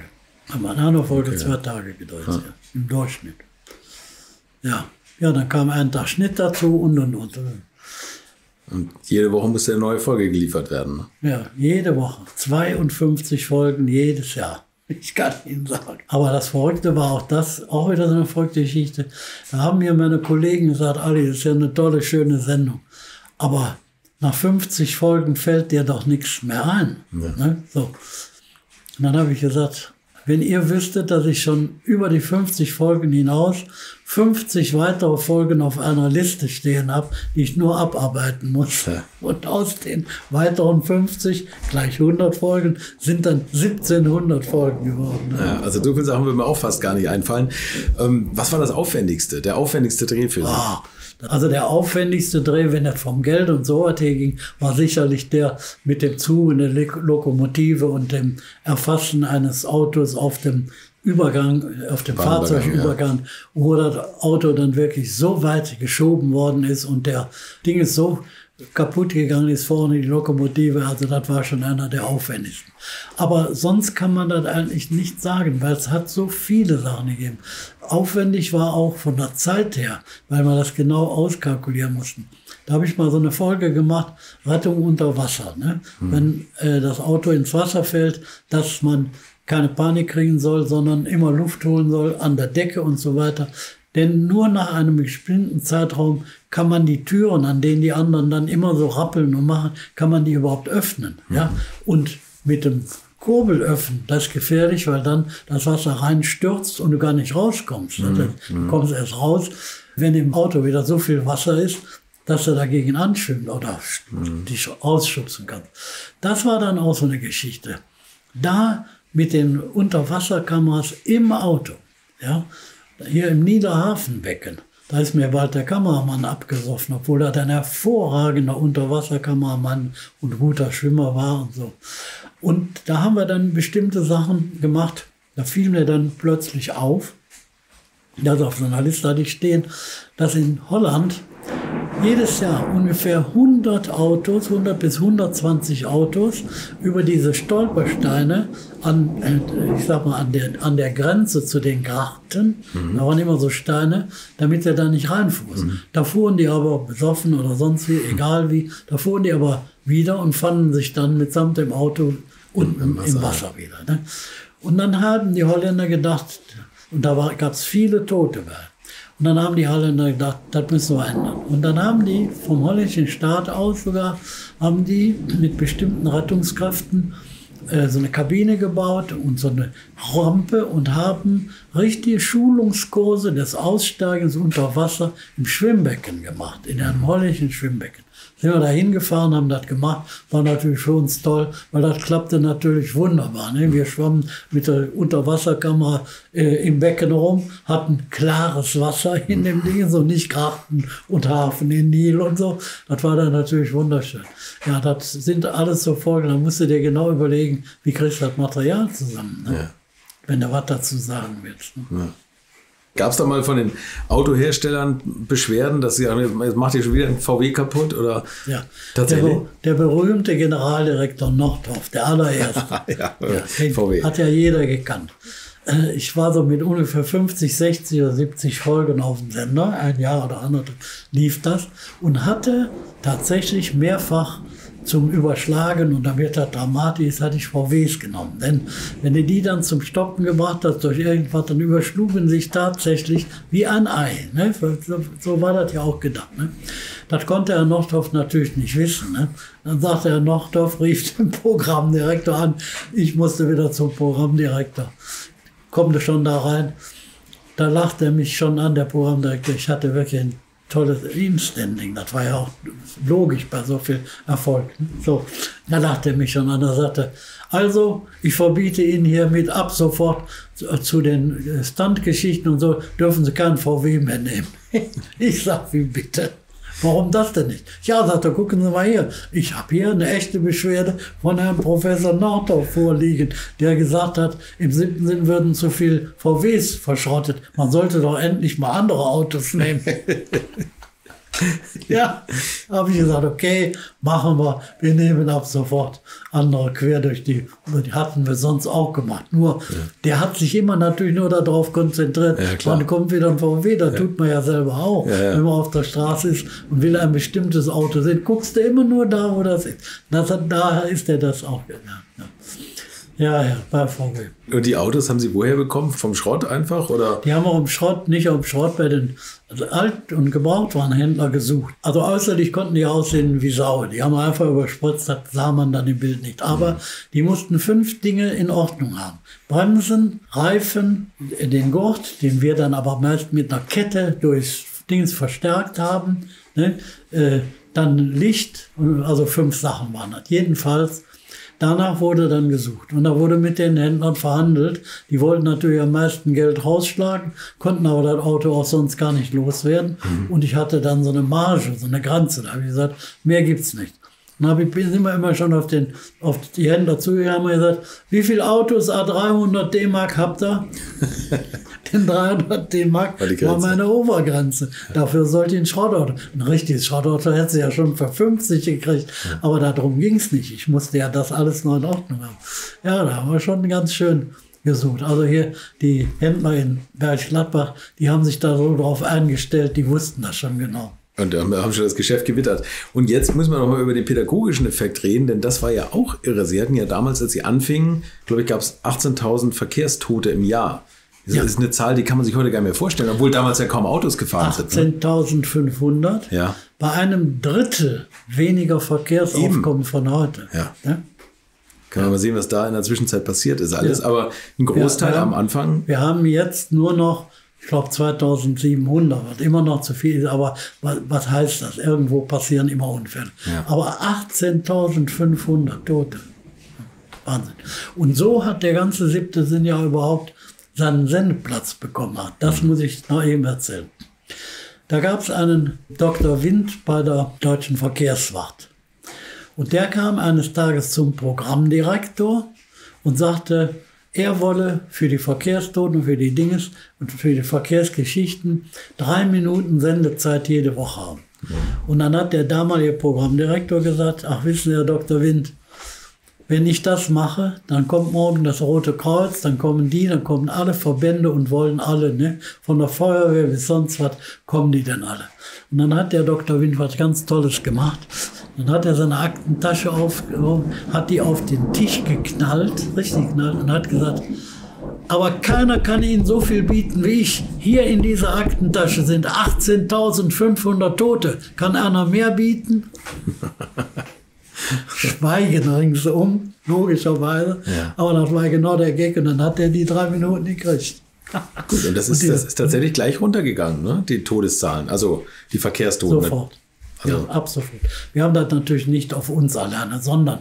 Haben wir in einer Folge okay. zwei Tage gedreht, ja. im Durchschnitt. Ja. Ja, dann kam ein Tag Schnitt dazu und und und. Und jede Woche musste eine neue Folge geliefert werden. Ne? Ja, jede Woche. 52 Folgen jedes Jahr. [laughs] Ich kann Ihnen sagen. Aber das Verrückte war auch das, auch wieder so eine verrückte Geschichte. Da haben mir meine Kollegen gesagt, Ali, das ist ja eine tolle, schöne Sendung. Aber nach 50 Folgen fällt dir doch nichts mehr ein. Ja. Ne? So. Und dann habe ich gesagt, wenn ihr wüsstet, dass ich schon über die 50 Folgen hinaus 50 weitere Folgen auf einer Liste stehen habe, die ich nur abarbeiten muss. Ja. Und aus den weiteren 50, gleich 100 Folgen, sind dann 1700 Folgen geworden. Ja, also so viele Sachen würden mir auch fast gar nicht einfallen. Ähm, was war das Aufwendigste, der aufwendigste Drehfilm? Ah, also der aufwendigste Dreh, wenn er vom Geld und so weiter ging, war sicherlich der mit dem Zug und der Lokomotive und dem Erfassen eines Autos auf dem Übergang, auf dem Fahrzeugübergang, ja. wo das Auto dann wirklich so weit geschoben worden ist und der Ding ist so kaputt gegangen ist vorne die Lokomotive, also das war schon einer der aufwendigsten. Aber sonst kann man das eigentlich nicht sagen, weil es hat so viele Sachen gegeben. Aufwendig war auch von der Zeit her, weil wir das genau auskalkulieren mussten. Da habe ich mal so eine Folge gemacht, Rettung unter Wasser. Ne? Hm. Wenn äh, das Auto ins Wasser fällt, dass man keine Panik kriegen soll, sondern immer Luft holen soll an der Decke und so weiter. Denn nur nach einem bestimmten Zeitraum kann man die Türen, an denen die anderen dann immer so rappeln und machen, kann man die überhaupt öffnen. Mhm. Ja? Und mit dem Kurbel öffnen, das ist gefährlich, weil dann das Wasser reinstürzt und du gar nicht rauskommst. Mhm. Du mhm. kommst erst raus, wenn im Auto wieder so viel Wasser ist, dass er dagegen anschwimmt oder mhm. dich ausschützen kann. Das war dann auch so eine Geschichte. Da mit den Unterwasserkameras im Auto. Ja? Hier im Niederhafenbecken, da ist mir bald der Kameramann abgesoffen, obwohl er ein hervorragender Unterwasserkameramann und guter Schwimmer war und so. Und da haben wir dann bestimmte Sachen gemacht. Da fiel mir dann plötzlich auf, das auf so einer Liste hatte ich stehen, dass in Holland jedes Jahr ungefähr 100 Autos, 100 bis 120 Autos über diese Stolpersteine an, äh, ich sag mal, an der, an der Grenze zu den Garten, mhm. da waren immer so Steine, damit er da nicht reinfuhr. Mhm. Da fuhren die aber besoffen oder sonst wie, egal wie, da fuhren die aber wieder und fanden sich dann mitsamt dem Auto unten im Wasser, im Wasser wieder. Ne? Und dann haben die Holländer gedacht, und da gab es viele Tote bei. Und dann haben die Holländer gedacht, das müssen wir ändern. Und dann haben die vom holländischen Staat aus sogar, haben die mit bestimmten Rettungskräften äh, so eine Kabine gebaut und so eine Rampe und haben richtige Schulungskurse des Aussteigens unter Wasser im Schwimmbecken gemacht, in einem holländischen Schwimmbecken. Sind wir da hingefahren, haben das gemacht, war natürlich für uns toll, weil das klappte natürlich wunderbar. Ne? Wir schwammen mit der Unterwasserkamera äh, im Becken rum, hatten klares Wasser in dem Ding, so nicht Grachten und Hafen in Nil und so. Das war dann natürlich wunderschön. Ja, das sind alles so Folgen, da musst du dir genau überlegen, wie kriegst du das Material zusammen, ne? Ja. wenn du was dazu sagen willst. Ne? Gab es da mal von den Autoherstellern Beschwerden, dass sie sagen, jetzt macht ihr schon wieder ein VW kaputt oder Ja, tatsächlich? Der, der berühmte Generaldirektor Nordhoff, der allererste, [laughs] ja, VW. hat ja jeder gekannt. Äh, Ich war so mit ungefähr 50, 60 oder 70 Folgen auf dem Sender, ein Jahr oder anderthalb lief das und hatte tatsächlich mehrfach zum Überschlagen und damit das dramatisch hatte ich VWs genommen. Denn wenn du die dann zum Stoppen gebracht hast durch irgendwas, dann überschlugen sich tatsächlich wie ein Ei. Ne? So, war das ja auch gedacht. Ne? Das konnte Herr Nordhoff natürlich nicht wissen. Ne? Dann sagte Herr Nordhoff, rief den Programmdirektor an. Ich musste wieder zum Programmdirektor. Kommt er schon da rein? Da lachte er mich schon an, der Programmdirektor. Ich hatte wirklich ein tolles Instanding. Das war ja auch logisch bei so viel Erfolg. So, da lachte er mich schon an. Er sagte, also, ich verbiete Ihnen hiermit ab sofort zu, zu den äh, Standgeschichten und so, dürfen Sie keinen VW mehr nehmen. [laughs] Ich sag, wie bitte? Warum das denn nicht? Ja, sagt er, gucken Sie mal hier. Ich habe hier eine echte Beschwerde von Herrn Professor Nordhoff vorliegen, der gesagt hat, im siebten Sinn würden zu viel VWs verschrottet. Man sollte doch endlich mal andere Autos nehmen. [laughs] [laughs] ja, habe ich gesagt, okay, machen wir. Wir nehmen ab sofort andere quer durch die. Die hatten wir sonst auch gemacht. Nur, der hat sich immer natürlich nur darauf konzentriert. Ja. Wann kommt wieder ein VW? Da tut man ja selber auch. Ja, ja. Wenn man auf der Straße ist und will ein bestimmtes Auto sehen, guckst du immer nur da, wo das ist. Das hat, daher ist er das auch gegangen. Ja. Ja, bei VW. Und die Autos haben Sie woher bekommen? Vom Schrott einfach? Oder? Die haben auch im Schrott, nicht im Schrott bei den Alt- und Gebrauchtwarenhändler gesucht. Also äußerlich konnten die aussehen wie Sau. Die haben einfach überspritzt, das sah man dann im Bild nicht. Aber die mussten fünf Dinge in Ordnung haben. Bremsen, Reifen, den Gurt, den wir dann aber meist mit einer Kette durchs Dings verstärkt haben. Ne? Äh, dann Licht, also fünf Sachen waren das. Jedenfalls Danach wurde dann gesucht und da wurde mit den Händlern verhandelt. Die wollten natürlich am meisten Geld rausschlagen, konnten aber das Auto auch sonst gar nicht loswerden. Und ich hatte dann so eine Marge, so eine Grenze. Da habe ich gesagt, mehr gibt's nicht. Dann habe ich, sind wir immer schon auf, den, auf die Händler zugegangen und gesagt, wie viele Autos A300 D-Mark habt ihr? [laughs] Den 300 D-Mark War meine Obergrenze. Dafür sollte ich ein Schrottauto. Ein richtiges Schrottauto hätte sie ja schon für 50 gekriegt. Aber darum ging es nicht. Ich musste ja das alles noch in Ordnung haben. Ja, da haben wir schon ganz schön gesucht. Also hier die Händler in Bergschladbach, die haben sich da so drauf eingestellt, die wussten das schon genau. Und haben haben schon das Geschäft gewittert. Und jetzt müssen wir noch mal über den pädagogischen Effekt reden, denn das war ja auch irre. Sie hatten ja damals, als Sie anfingen, glaube ich, gab es 18.000 Verkehrstote im Jahr. Das Ja. ist eine Zahl, die kann man sich heute gar nicht mehr vorstellen, obwohl damals ja kaum Autos gefahren sind. Ne? 18.500 Ja. bei einem Drittel weniger Verkehrsaufkommen von heute. Ja. Ja? Kann man mal sehen, was da in der Zwischenzeit passiert ist. Alles, aber ein Großteil Ja, ja. am Anfang. Wir haben jetzt nur noch, ich glaube 2700, was immer noch zu viel ist, aber was, was heißt das? Irgendwo passieren immer Unfälle. Ja. Aber 18.500 Tote. Wahnsinn. Und so hat der ganze siebte Sinn ja überhaupt seinen Sendeplatz bekommen. Hat. Das muss ich noch eben erzählen. Da gab es einen Dr. Wind bei der Deutschen Verkehrswacht. Und der kam eines Tages zum Programmdirektor und sagte, er wolle für die Verkehrstoten und für die Dinges und für die Verkehrsgeschichten drei Minuten Sendezeit jede Woche haben. Und dann hat der damalige Programmdirektor gesagt, ach wissen Sie, Herr Dr. Wind, wenn ich das mache, dann kommt morgen das Rote Kreuz, dann kommen die, dann kommen alle Verbände und wollen alle, ne? von der Feuerwehr bis sonst was, kommen die denn alle. Und dann hat der Dr. Wind was ganz Tolles gemacht. Dann hat er seine Aktentasche aufgehoben, hat die auf den Tisch geknallt, richtig geknallt, und hat gesagt, aber keiner kann Ihnen so viel bieten wie ich. Hier in dieser Aktentasche sind 18.500 Tote. Kann einer mehr bieten? [laughs] Schweigen ringsum, logischerweise. Ja. Aber das war genau der Gag und dann hat er die drei Minuten gekriegt. [laughs] Gut, und das Und ist, die- das ist tatsächlich gleich runtergegangen, ne? die Todeszahlen, also die Verkehrstoten. Sofort. Also ja, absolut. Wir haben das natürlich nicht auf uns alleine, sondern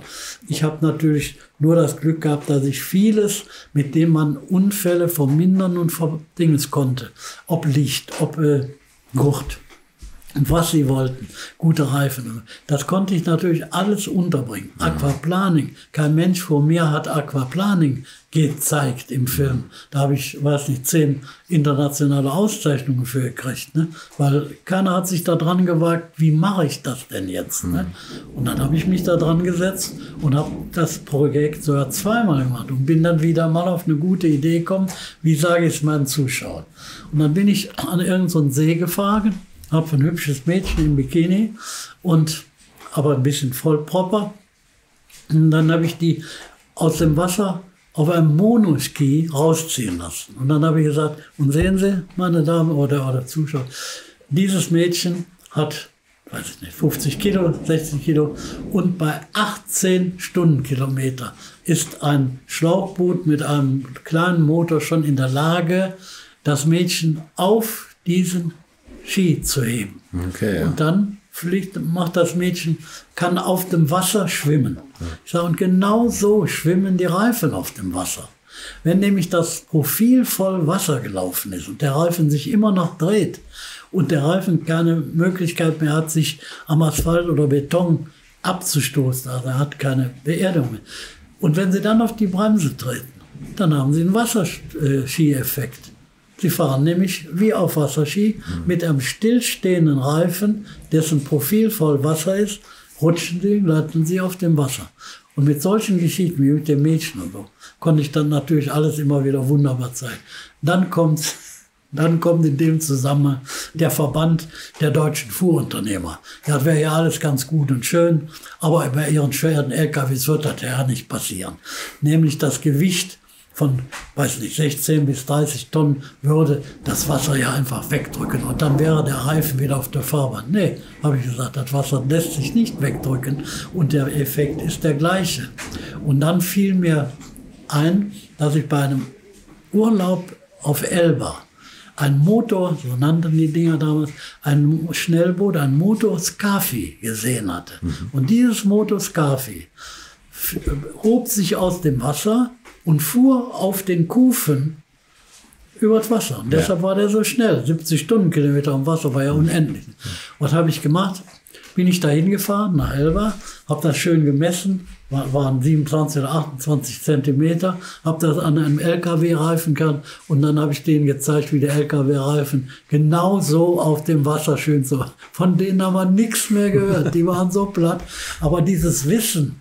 ich habe natürlich nur das Glück gehabt, dass ich vieles, mit dem man Unfälle vermindern und verdingen konnte, ob Licht, ob äh, Gurt, und was sie wollten. Gute Reifen. Das konnte ich natürlich alles unterbringen. Aquaplaning. Kein Mensch vor mir hat Aquaplaning gezeigt im Film. Da habe ich, weiß nicht, zehn internationale Auszeichnungen für gekriegt. Ne? Weil keiner hat sich da dran gewagt, wie mache ich das denn jetzt? Ne? Und dann habe ich mich da dran gesetzt und habe das Projekt sogar zweimal gemacht und bin dann wieder mal auf eine gute Idee gekommen, wie sage ich es meinen Zuschauern. Und dann bin ich an irgendeinen so See gefahren habe ein hübsches Mädchen im Bikini und aber ein bisschen voll proper. Und dann habe ich die aus dem Wasser auf einem Monoski rausziehen lassen. Und dann habe ich gesagt, und sehen Sie, meine Damen oder, oder Zuschauer, dieses Mädchen hat, weiß ich nicht, 50 Kilo, 60 Kilo und bei 18 Stundenkilometer ist ein Schlauchboot mit einem kleinen Motor schon in der Lage, das Mädchen auf diesen Ski zu heben. Okay, ja. Und dann fliegt, macht das Mädchen, kann auf dem Wasser schwimmen. Ich sage, und genau so schwimmen die Reifen auf dem Wasser. Wenn nämlich das Profil voll Wasser gelaufen ist und der Reifen sich immer noch dreht und der Reifen keine Möglichkeit mehr hat, sich am Asphalt oder Beton abzustoßen, also er hat keine Beerdung mehr. Und wenn Sie dann auf die Bremse treten, dann haben Sie einen Wasserski-Effekt. Sie fahren nämlich wie auf Wasserski mit einem stillstehenden Reifen, dessen Profil voll Wasser ist, rutschen sie, landen sie auf dem Wasser. Und mit solchen Geschichten wie mit dem Mädchen und so, konnte ich dann natürlich alles immer wieder wunderbar zeigen. Dann kommt, [laughs] dann kommt in dem Zusammenhang der Verband der deutschen Fuhrunternehmer. Das wäre ja alles ganz gut und schön, aber bei ihren schweren LKWs wird das ja nicht passieren. Nämlich das Gewicht von, weiß nicht, 16 bis 30 Tonnen würde das Wasser ja einfach wegdrücken und dann wäre der Reifen wieder auf der Fahrbahn. Nee, habe ich gesagt, das Wasser lässt sich nicht wegdrücken und der Effekt ist der gleiche. Und dann fiel mir ein, dass ich bei einem Urlaub auf Elba ein Motor, so nannten die Dinger damals, ein Schnellboot, ein Motor Scafi gesehen hatte. Mhm. Und dieses Motor Scafi hob sich aus dem Wasser und fuhr auf den Kufen über das Wasser. Und deshalb war der so schnell. 70 Stundenkilometer am Wasser war ja unendlich. Was habe ich gemacht? Bin ich da hingefahren nach Elba, habe das schön gemessen, waren 27 oder 28 Zentimeter, habe das an einem LKW-Reifen gehabt und dann habe ich denen gezeigt, wie der LKW-Reifen genau so auf dem Wasser schön so. Von denen haben wir nichts mehr gehört, die waren so platt. Aber dieses Wissen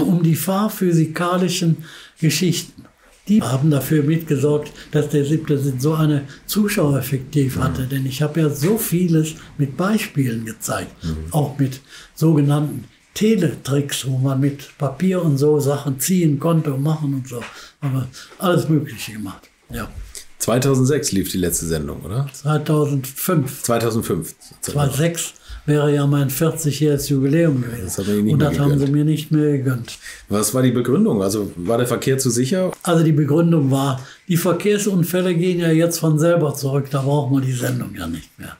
um die fahrphysikalischen Geschichten. Die haben dafür mitgesorgt, dass der siebte Sinn so eine Zuschauereffektiv hatte. Mhm. Denn ich habe ja so vieles mit Beispielen gezeigt. Mhm. Auch mit sogenannten Teletricks, wo man mit Papier und so Sachen ziehen konnte und machen und so. Aber alles Mögliche gemacht. Ja. 2006 lief die letzte Sendung, oder? 2005. 2005. 2006 wäre ja mein 40-jähriges Jubiläum gewesen. Das Und das haben sie mir nicht mehr gegönnt. Was war die Begründung? Also war der Verkehr zu sicher? Also die Begründung war, die Verkehrsunfälle gehen ja jetzt von selber zurück, da braucht man die Sendung ja nicht mehr.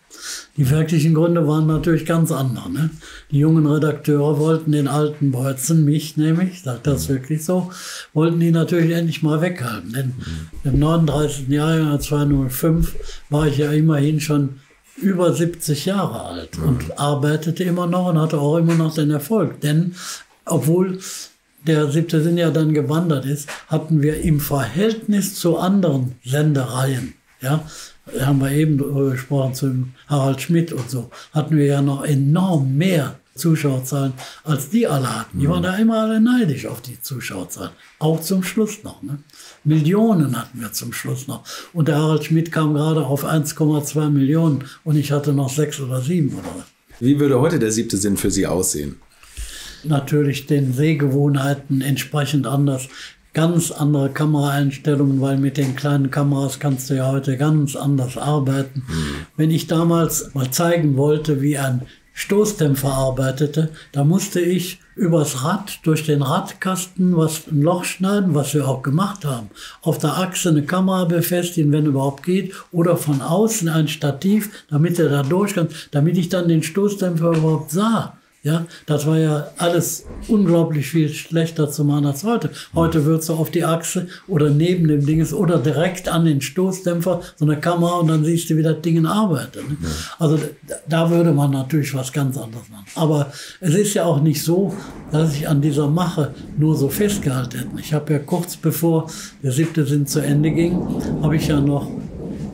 Die wirklichen Gründe waren natürlich ganz andere. Ne? Die jungen Redakteure wollten den alten Beutzen, mich nämlich, sagt das mhm. wirklich so, wollten die natürlich endlich mal weghalten. Denn mhm. im 39. Jahr 205 war ich ja immerhin schon über 70 Jahre alt und arbeitete immer noch und hatte auch immer noch den Erfolg. Denn obwohl der siebte Sinn ja dann gewandert ist, hatten wir im Verhältnis zu anderen Sendereien, ja, haben wir eben gesprochen zu Harald Schmidt und so, hatten wir ja noch enorm mehr Zuschauerzahlen als die alle hatten. Die waren da immer alle neidisch auf die Zuschauerzahlen. Auch zum Schluss noch. Ne? Millionen hatten wir zum Schluss noch. Und der Harald Schmidt kam gerade auf 1,2 Millionen und ich hatte noch sechs oder sieben oder was. Wie würde heute der siebte Sinn für Sie aussehen? Natürlich den Sehgewohnheiten entsprechend anders. Ganz andere Kameraeinstellungen, weil mit den kleinen Kameras kannst du ja heute ganz anders arbeiten. Mhm. Wenn ich damals mal zeigen wollte, wie ein Stoßdämpfer arbeitete, da musste ich übers Rad, durch den Radkasten, was ein Loch schneiden, was wir auch gemacht haben. Auf der Achse eine Kamera befestigen, wenn überhaupt geht, oder von außen ein Stativ, damit er da durch kann, damit ich dann den Stoßdämpfer überhaupt sah. Ja, das war ja alles unglaublich viel schlechter zu machen als heute. Heute wird so auf die Achse oder neben dem Ding oder direkt an den Stoßdämpfer so eine Kamera und dann siehst du, wie das Ding arbeitet. Ne? Also da würde man natürlich was ganz anderes machen. Aber es ist ja auch nicht so, dass ich an dieser Mache nur so festgehalten hätte. Ich habe ja kurz bevor der siebte Sinn zu Ende ging, habe ich ja noch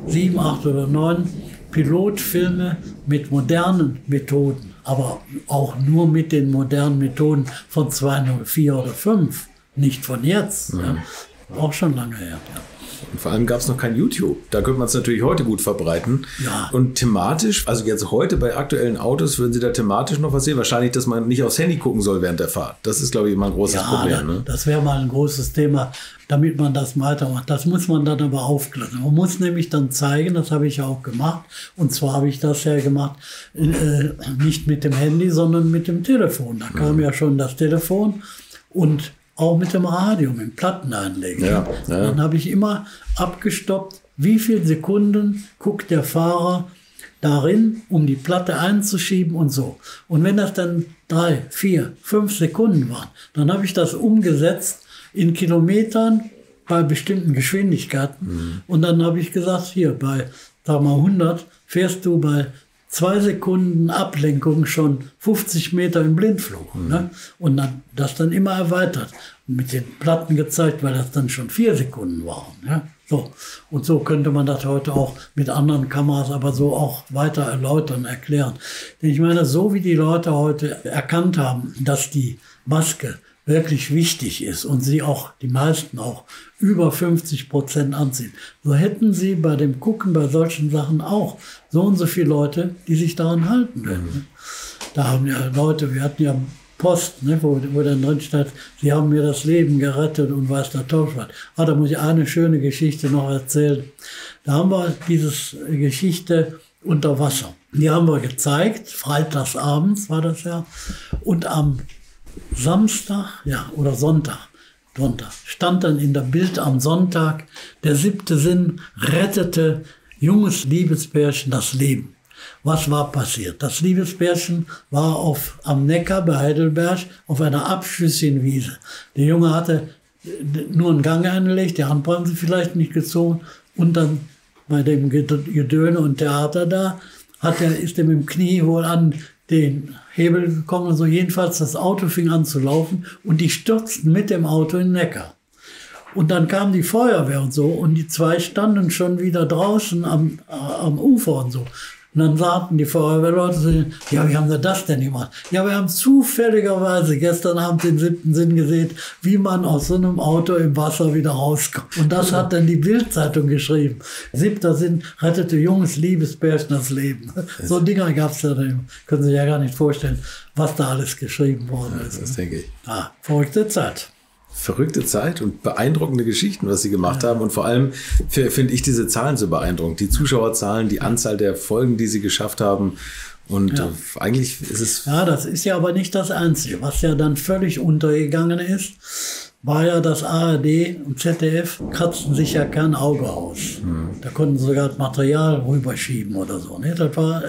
sieben, acht oder neun Pilotfilme mit modernen Methoden aber auch nur mit den modernen Methoden von 204 oder 5, nicht von jetzt. Mhm. Ja. Auch schon lange her. Ja. Und vor allem gab es noch kein YouTube. Da könnte man es natürlich heute gut verbreiten. Ja. Und thematisch, also jetzt heute bei aktuellen Autos, würden Sie da thematisch noch was sehen? Wahrscheinlich, dass man nicht aufs Handy gucken soll während der Fahrt. Das ist, glaube ich, immer ein großes ja, Problem. Ne? Das wäre mal ein großes Thema, damit man das weitermacht. Das muss man dann aber aufklären. Man muss nämlich dann zeigen, das habe ich ja auch gemacht. Und zwar habe ich das ja gemacht, äh, nicht mit dem Handy, sondern mit dem Telefon. Da kam mhm. ja schon das Telefon und auch mit dem Radio, mit dem Platteneinlegen. Ja, ja. Dann habe ich immer abgestoppt, wie viele Sekunden guckt der Fahrer darin, um die Platte einzuschieben und so. Und wenn das dann drei, vier, fünf Sekunden waren, dann habe ich das umgesetzt in Kilometern bei bestimmten Geschwindigkeiten. Mhm. Und dann habe ich gesagt, hier bei, sag mal, 100 fährst du bei zwei Sekunden Ablenkung schon 50 Meter im Blindflug. Mhm. Ne? Und dann, das dann immer erweitert. Mit den Platten gezeigt, weil das dann schon vier Sekunden waren. Ja? So. Und so könnte man das heute auch mit anderen Kameras, aber so auch weiter erläutern, erklären. Denn ich meine, so wie die Leute heute erkannt haben, dass die Maske wirklich wichtig ist und sie auch, die meisten auch, über 50 Prozent anziehen. So hätten sie bei dem Gucken bei solchen Sachen auch so und so viele Leute, die sich daran halten würden. Mhm. Da haben ja Leute, wir hatten ja Post, ne, wo, wo dann drin steht, sie haben mir das Leben gerettet und weiß der Teufel was. Ah, da muss ich eine schöne Geschichte noch erzählen. Da haben wir diese Geschichte unter Wasser. Die haben wir gezeigt, freitagsabends war das ja. Und am Samstag, ja, oder Sonntag, Sonntag, stand dann in der Bild am Sonntag, der siebte Sinn rettete junges Liebespärchen das Leben. Was war passiert? Das Liebespärchen war auf, am Neckar bei Heidelberg auf einer abschüssigen Wiese. Der Junge hatte nur einen Gang eingelegt, die Handbremse vielleicht nicht gezogen und dann bei dem Gedöne und Theater da hat er, ist mit dem Knie wohl an den Hebel gekommen so. Jedenfalls das Auto fing an zu laufen und die stürzten mit dem Auto in den Neckar. Und dann kam die Feuerwehr und so und die zwei standen schon wieder draußen am, am Ufer und so. Und dann sagten die Feuerwehrleute, ja, wie haben sie das denn gemacht? Ja, wir haben zufälligerweise gestern Abend den siebten Sinn gesehen, wie man aus so einem Auto im Wasser wieder rauskommt. Und das hat dann die Bildzeitung geschrieben. Siebter Sinn rettete junges Liebespärchen das Leben. So Dinger gab es ja dann. Können Sie sich ja gar nicht vorstellen, was da alles geschrieben worden ist. Das denke ich. Ah, verrückte Zeit verrückte Zeit und beeindruckende Geschichten, was sie gemacht ja. haben. Und vor allem finde ich diese Zahlen so beeindruckend. Die Zuschauerzahlen, die Anzahl der Folgen, die sie geschafft haben. Und ja. Äh, eigentlich ist es. Ja, das ist ja aber nicht das Einzige. Was ja dann völlig untergegangen ist, war ja das ARD und ZDF kratzten sich ja kein Auge aus. Hm. Da konnten sie sogar das Material rüberschieben oder so. Ne? Das war äh,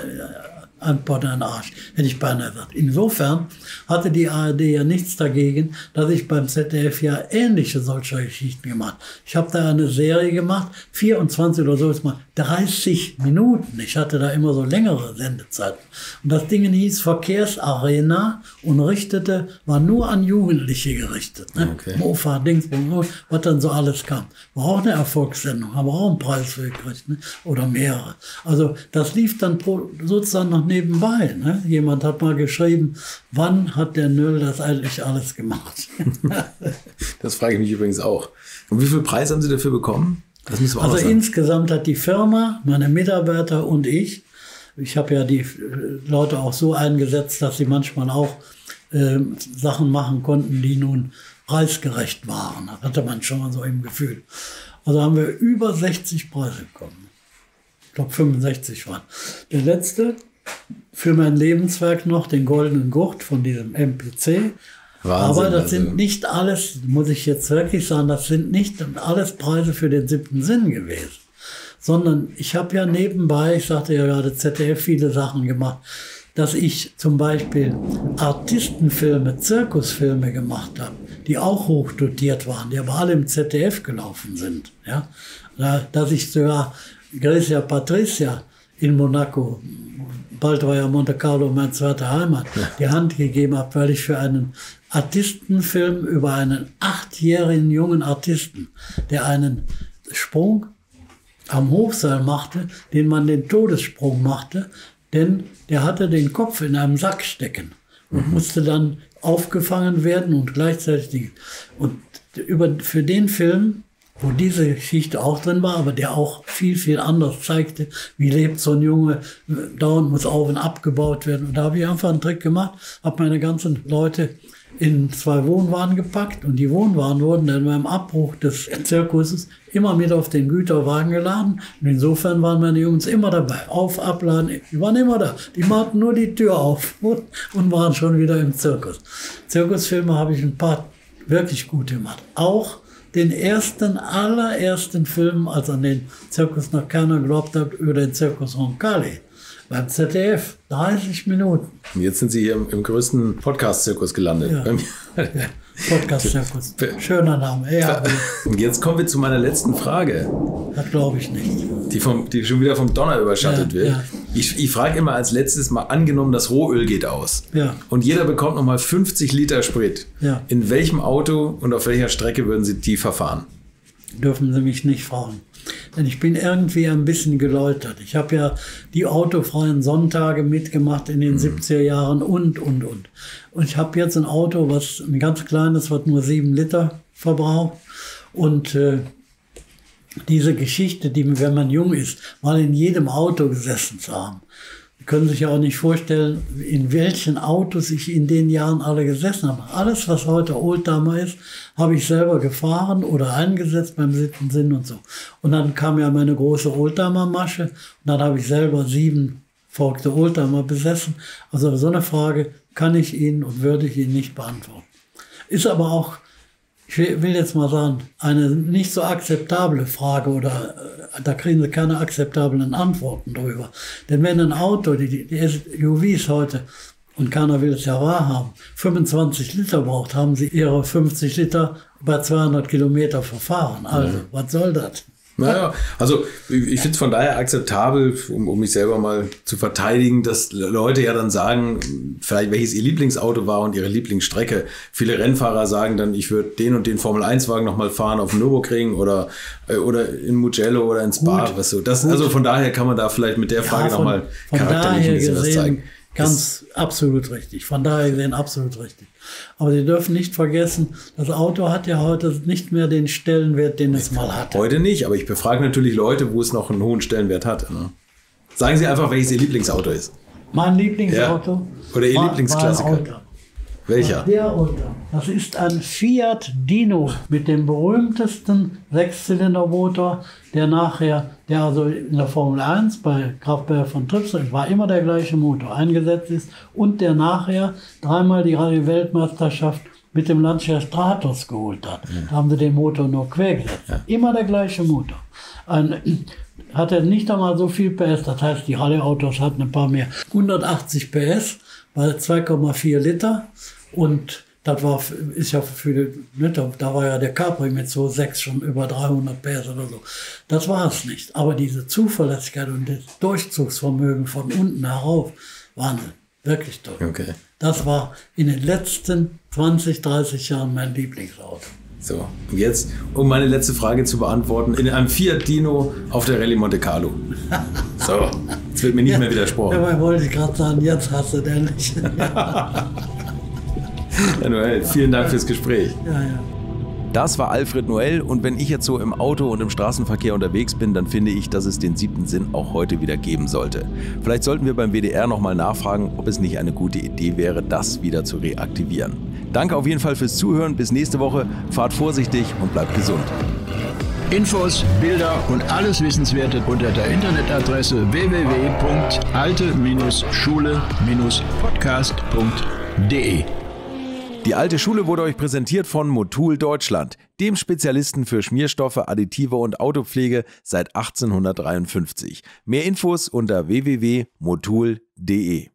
Antwort an Arsch, hätte ich beinahe gesagt. Insofern hatte die ARD ja nichts dagegen, dass ich beim ZDF ja ähnliche solcher Geschichten gemacht. Ich habe da eine Serie gemacht, 24 oder so ist mal 30 Minuten. Ich hatte da immer so längere Sendezeiten. Und das Ding hieß Verkehrsarena und richtete, war nur an Jugendliche gerichtet. Ne? Okay. Mofa, Dingsbums, was dann so alles kam. War auch eine Erfolgssendung, haben auch einen Preis für gekriegt. Ne? Oder mehrere. Also das lief dann pro, sozusagen noch nebenbei. Ne? Jemand hat mal geschrieben, wann hat der Nöll das eigentlich alles gemacht? [laughs] das frage ich mich übrigens auch. Und wie viel Preis haben Sie dafür bekommen? Also insgesamt hat die Firma, meine Mitarbeiter und ich, ich habe ja die Leute auch so eingesetzt, dass sie manchmal auch äh, Sachen machen konnten, die nun preisgerecht waren. Das hatte man schon mal so im Gefühl. Also haben wir über 60 Preise bekommen. Ich glaube 65 waren. Der letzte für mein Lebenswerk noch den goldenen Gurt von diesem MPC. Wahnsinn, Aber das also. sind nicht alles, muss ich jetzt wirklich sagen, das sind nicht alles Preise für den siebten Sinn gewesen. Sondern ich habe ja nebenbei, ich sagte ja gerade ZDF, viele Sachen gemacht, dass ich zum Beispiel Artistenfilme, Zirkusfilme gemacht habe, die auch hochdotiert waren, die aber alle im ZDF gelaufen sind. Ja? Da- Dass ich sogar Grecia Patricia in Monaco, bald war ja Monte Carlo meine zweite Heimat, die Hand gegeben habe, weil ich für einen Artistenfilm über einen achtjährigen jungen Artisten, der einen Sprung am Hochseil machte, den man den Todessprung machte, denn der hatte den Kopf in einem Sack stecken und musste dann aufgefangen werden und gleichzeitig und über, für den Film, wo diese Geschichte auch drin war, aber der auch viel, viel anders zeigte, wie lebt so ein Junge, dauernd muss auf und abgebaut werden. Und da habe ich einfach einen Trick gemacht, habe meine ganzen Leute in zwei Wohnwagen gepackt und die Wohnwagen wurden dann beim Abbruch des Zirkuses immer mit auf den Güterwagen geladen. Und insofern waren meine Jungs immer dabei. Auf, abladen, die waren immer da. Die machten nur die Tür auf und, [laughs] und waren schon wieder im Zirkus. Zirkusfilme habe ich ein paar wirklich gut gemacht. Auch den ersten, allerersten Film, als an den Zirkus noch keiner glaubt hat, über den Zirkus Roncalli. Beim ZDF, 30 Minuten. Und jetzt sind Sie hier im, im größten Podcast-Zirkus gelandet. Ja. Podcast-Zirkus. [laughs] Schöner Name. Ja, Und jetzt kommen wir zu meiner letzten Frage, das glaube ich nicht. die, vom, die schon wieder vom Donner überschattet Ja, wird. ja. Ich, ich frage immer als letztes Mal, angenommen, das Rohöl geht aus. Ja. Und jeder bekommt nochmal 50 Liter Sprit. Ja. In welchem Auto und auf welcher Strecke würden Sie die verfahren? Dürfen Sie mich nicht fragen. Denn ich bin irgendwie ein bisschen geläutert. Ich habe ja die autofreien Sonntage mitgemacht in den 70er Jahren und, und, und. Und ich habe jetzt ein Auto, was ein ganz kleines, was nur sieben Liter verbraucht. Und äh, diese Geschichte, die, wenn man jung ist, mal in jedem Auto gesessen zu haben. Können sich ja auch nicht vorstellen, in welchen Autos ich in den Jahren alle gesessen habe. Alles, was heute Oldtimer ist, habe ich selber gefahren oder eingesetzt beim siebten Sinn und so. Und dann kam ja meine große Oldtimer-Masche und dann habe ich selber sieben folgte Oldtimer besessen. Also so eine Frage kann ich Ihnen und würde ich Ihnen nicht beantworten. Ist aber auch ich will jetzt mal sagen, eine nicht so akzeptable Frage oder äh, da kriegen Sie keine akzeptablen Antworten drüber. Denn wenn ein Auto, die, die, SUVs heute, und keiner will es ja wahrhaben, 25 Liter braucht, haben Sie Ihre 50 Liter bei 200 Kilometer verfahren. Also, was soll das? Naja, also ich finde es von daher akzeptabel, um, um mich selber mal zu verteidigen, dass Leute ja dann sagen, vielleicht welches ihr Lieblingsauto war und ihre Lieblingsstrecke. Viele Rennfahrer sagen dann, ich würde den und den Formel-1-Wagen nochmal fahren auf dem Nürburgring oder, äh, oder in Mugello oder in Spa. Gut, Was so. das, also von daher kann man da vielleicht mit der Frage Ja, von, nochmal charakterlich ein bisschen was gesehen zeigen. Ganz absolut richtig. Von daher gesehen absolut richtig. Aber Sie dürfen nicht vergessen, das Auto hat ja heute nicht mehr den Stellenwert, den es mal hatte. Heute nicht, aber ich befrage natürlich Leute, wo es noch einen hohen Stellenwert hat. Ne? Sagen Sie einfach, welches Ihr Lieblingsauto ist. Mein Lieblingsauto Ja. Oder Ihr war- Lieblingsklassiker. Welcher? Der Auto. Das ist ein Fiat Dino mit dem berühmtesten Sechszylindermotor, der nachher, der also in der Formel 1 bei Kraftwerk von Tripsel war immer der gleiche Motor eingesetzt ist und der nachher dreimal die Rallye-Weltmeisterschaft mit dem Lancia Stratos geholt hat. Da haben sie den Motor nur quer gesetzt. Immer der gleiche Motor. Ein, hatte nicht einmal so viel PS, das heißt, die Rallye-Autos hatten ein paar mehr. 180 PS bei 2,4 Liter und das war, ist ja für die, ne, da, da war ja der Capri mit so 6 schon über 300 PS oder so. Das war es nicht. Aber diese Zuverlässigkeit und das Durchzugsvermögen von unten herauf, Wahnsinn. Wirklich toll. Okay. Das war in den letzten 20, 30 Jahren mein Lieblingsauto. So, und jetzt, um meine letzte Frage zu beantworten, in einem Fiat Dino auf der Rallye Monte Carlo. [laughs] So, jetzt wird mir nicht mehr widersprochen. Dabei wollte ich gerade sagen, jetzt hast du den nicht. [laughs] [laughs] Herr Noel, vielen Dank fürs Gespräch. ja, ja. Das war Alfred Noel und wenn ich jetzt so im Auto und im Straßenverkehr unterwegs bin, dann finde ich, dass es den siebten Sinn auch heute wieder geben sollte. Vielleicht sollten wir beim WDR nochmal nachfragen, ob es nicht eine gute Idee wäre, das wieder zu reaktivieren. Danke auf jeden Fall fürs Zuhören. Bis nächste Woche. Fahrt vorsichtig und bleibt gesund. Infos, Bilder und alles Wissenswerte unter der Internetadresse www.alte-schule-podcast.de. Die alte Schule wurde euch präsentiert von Motul Deutschland, dem Spezialisten für Schmierstoffe, Additive und Autopflege seit 1853. Mehr Infos unter www.motul.de.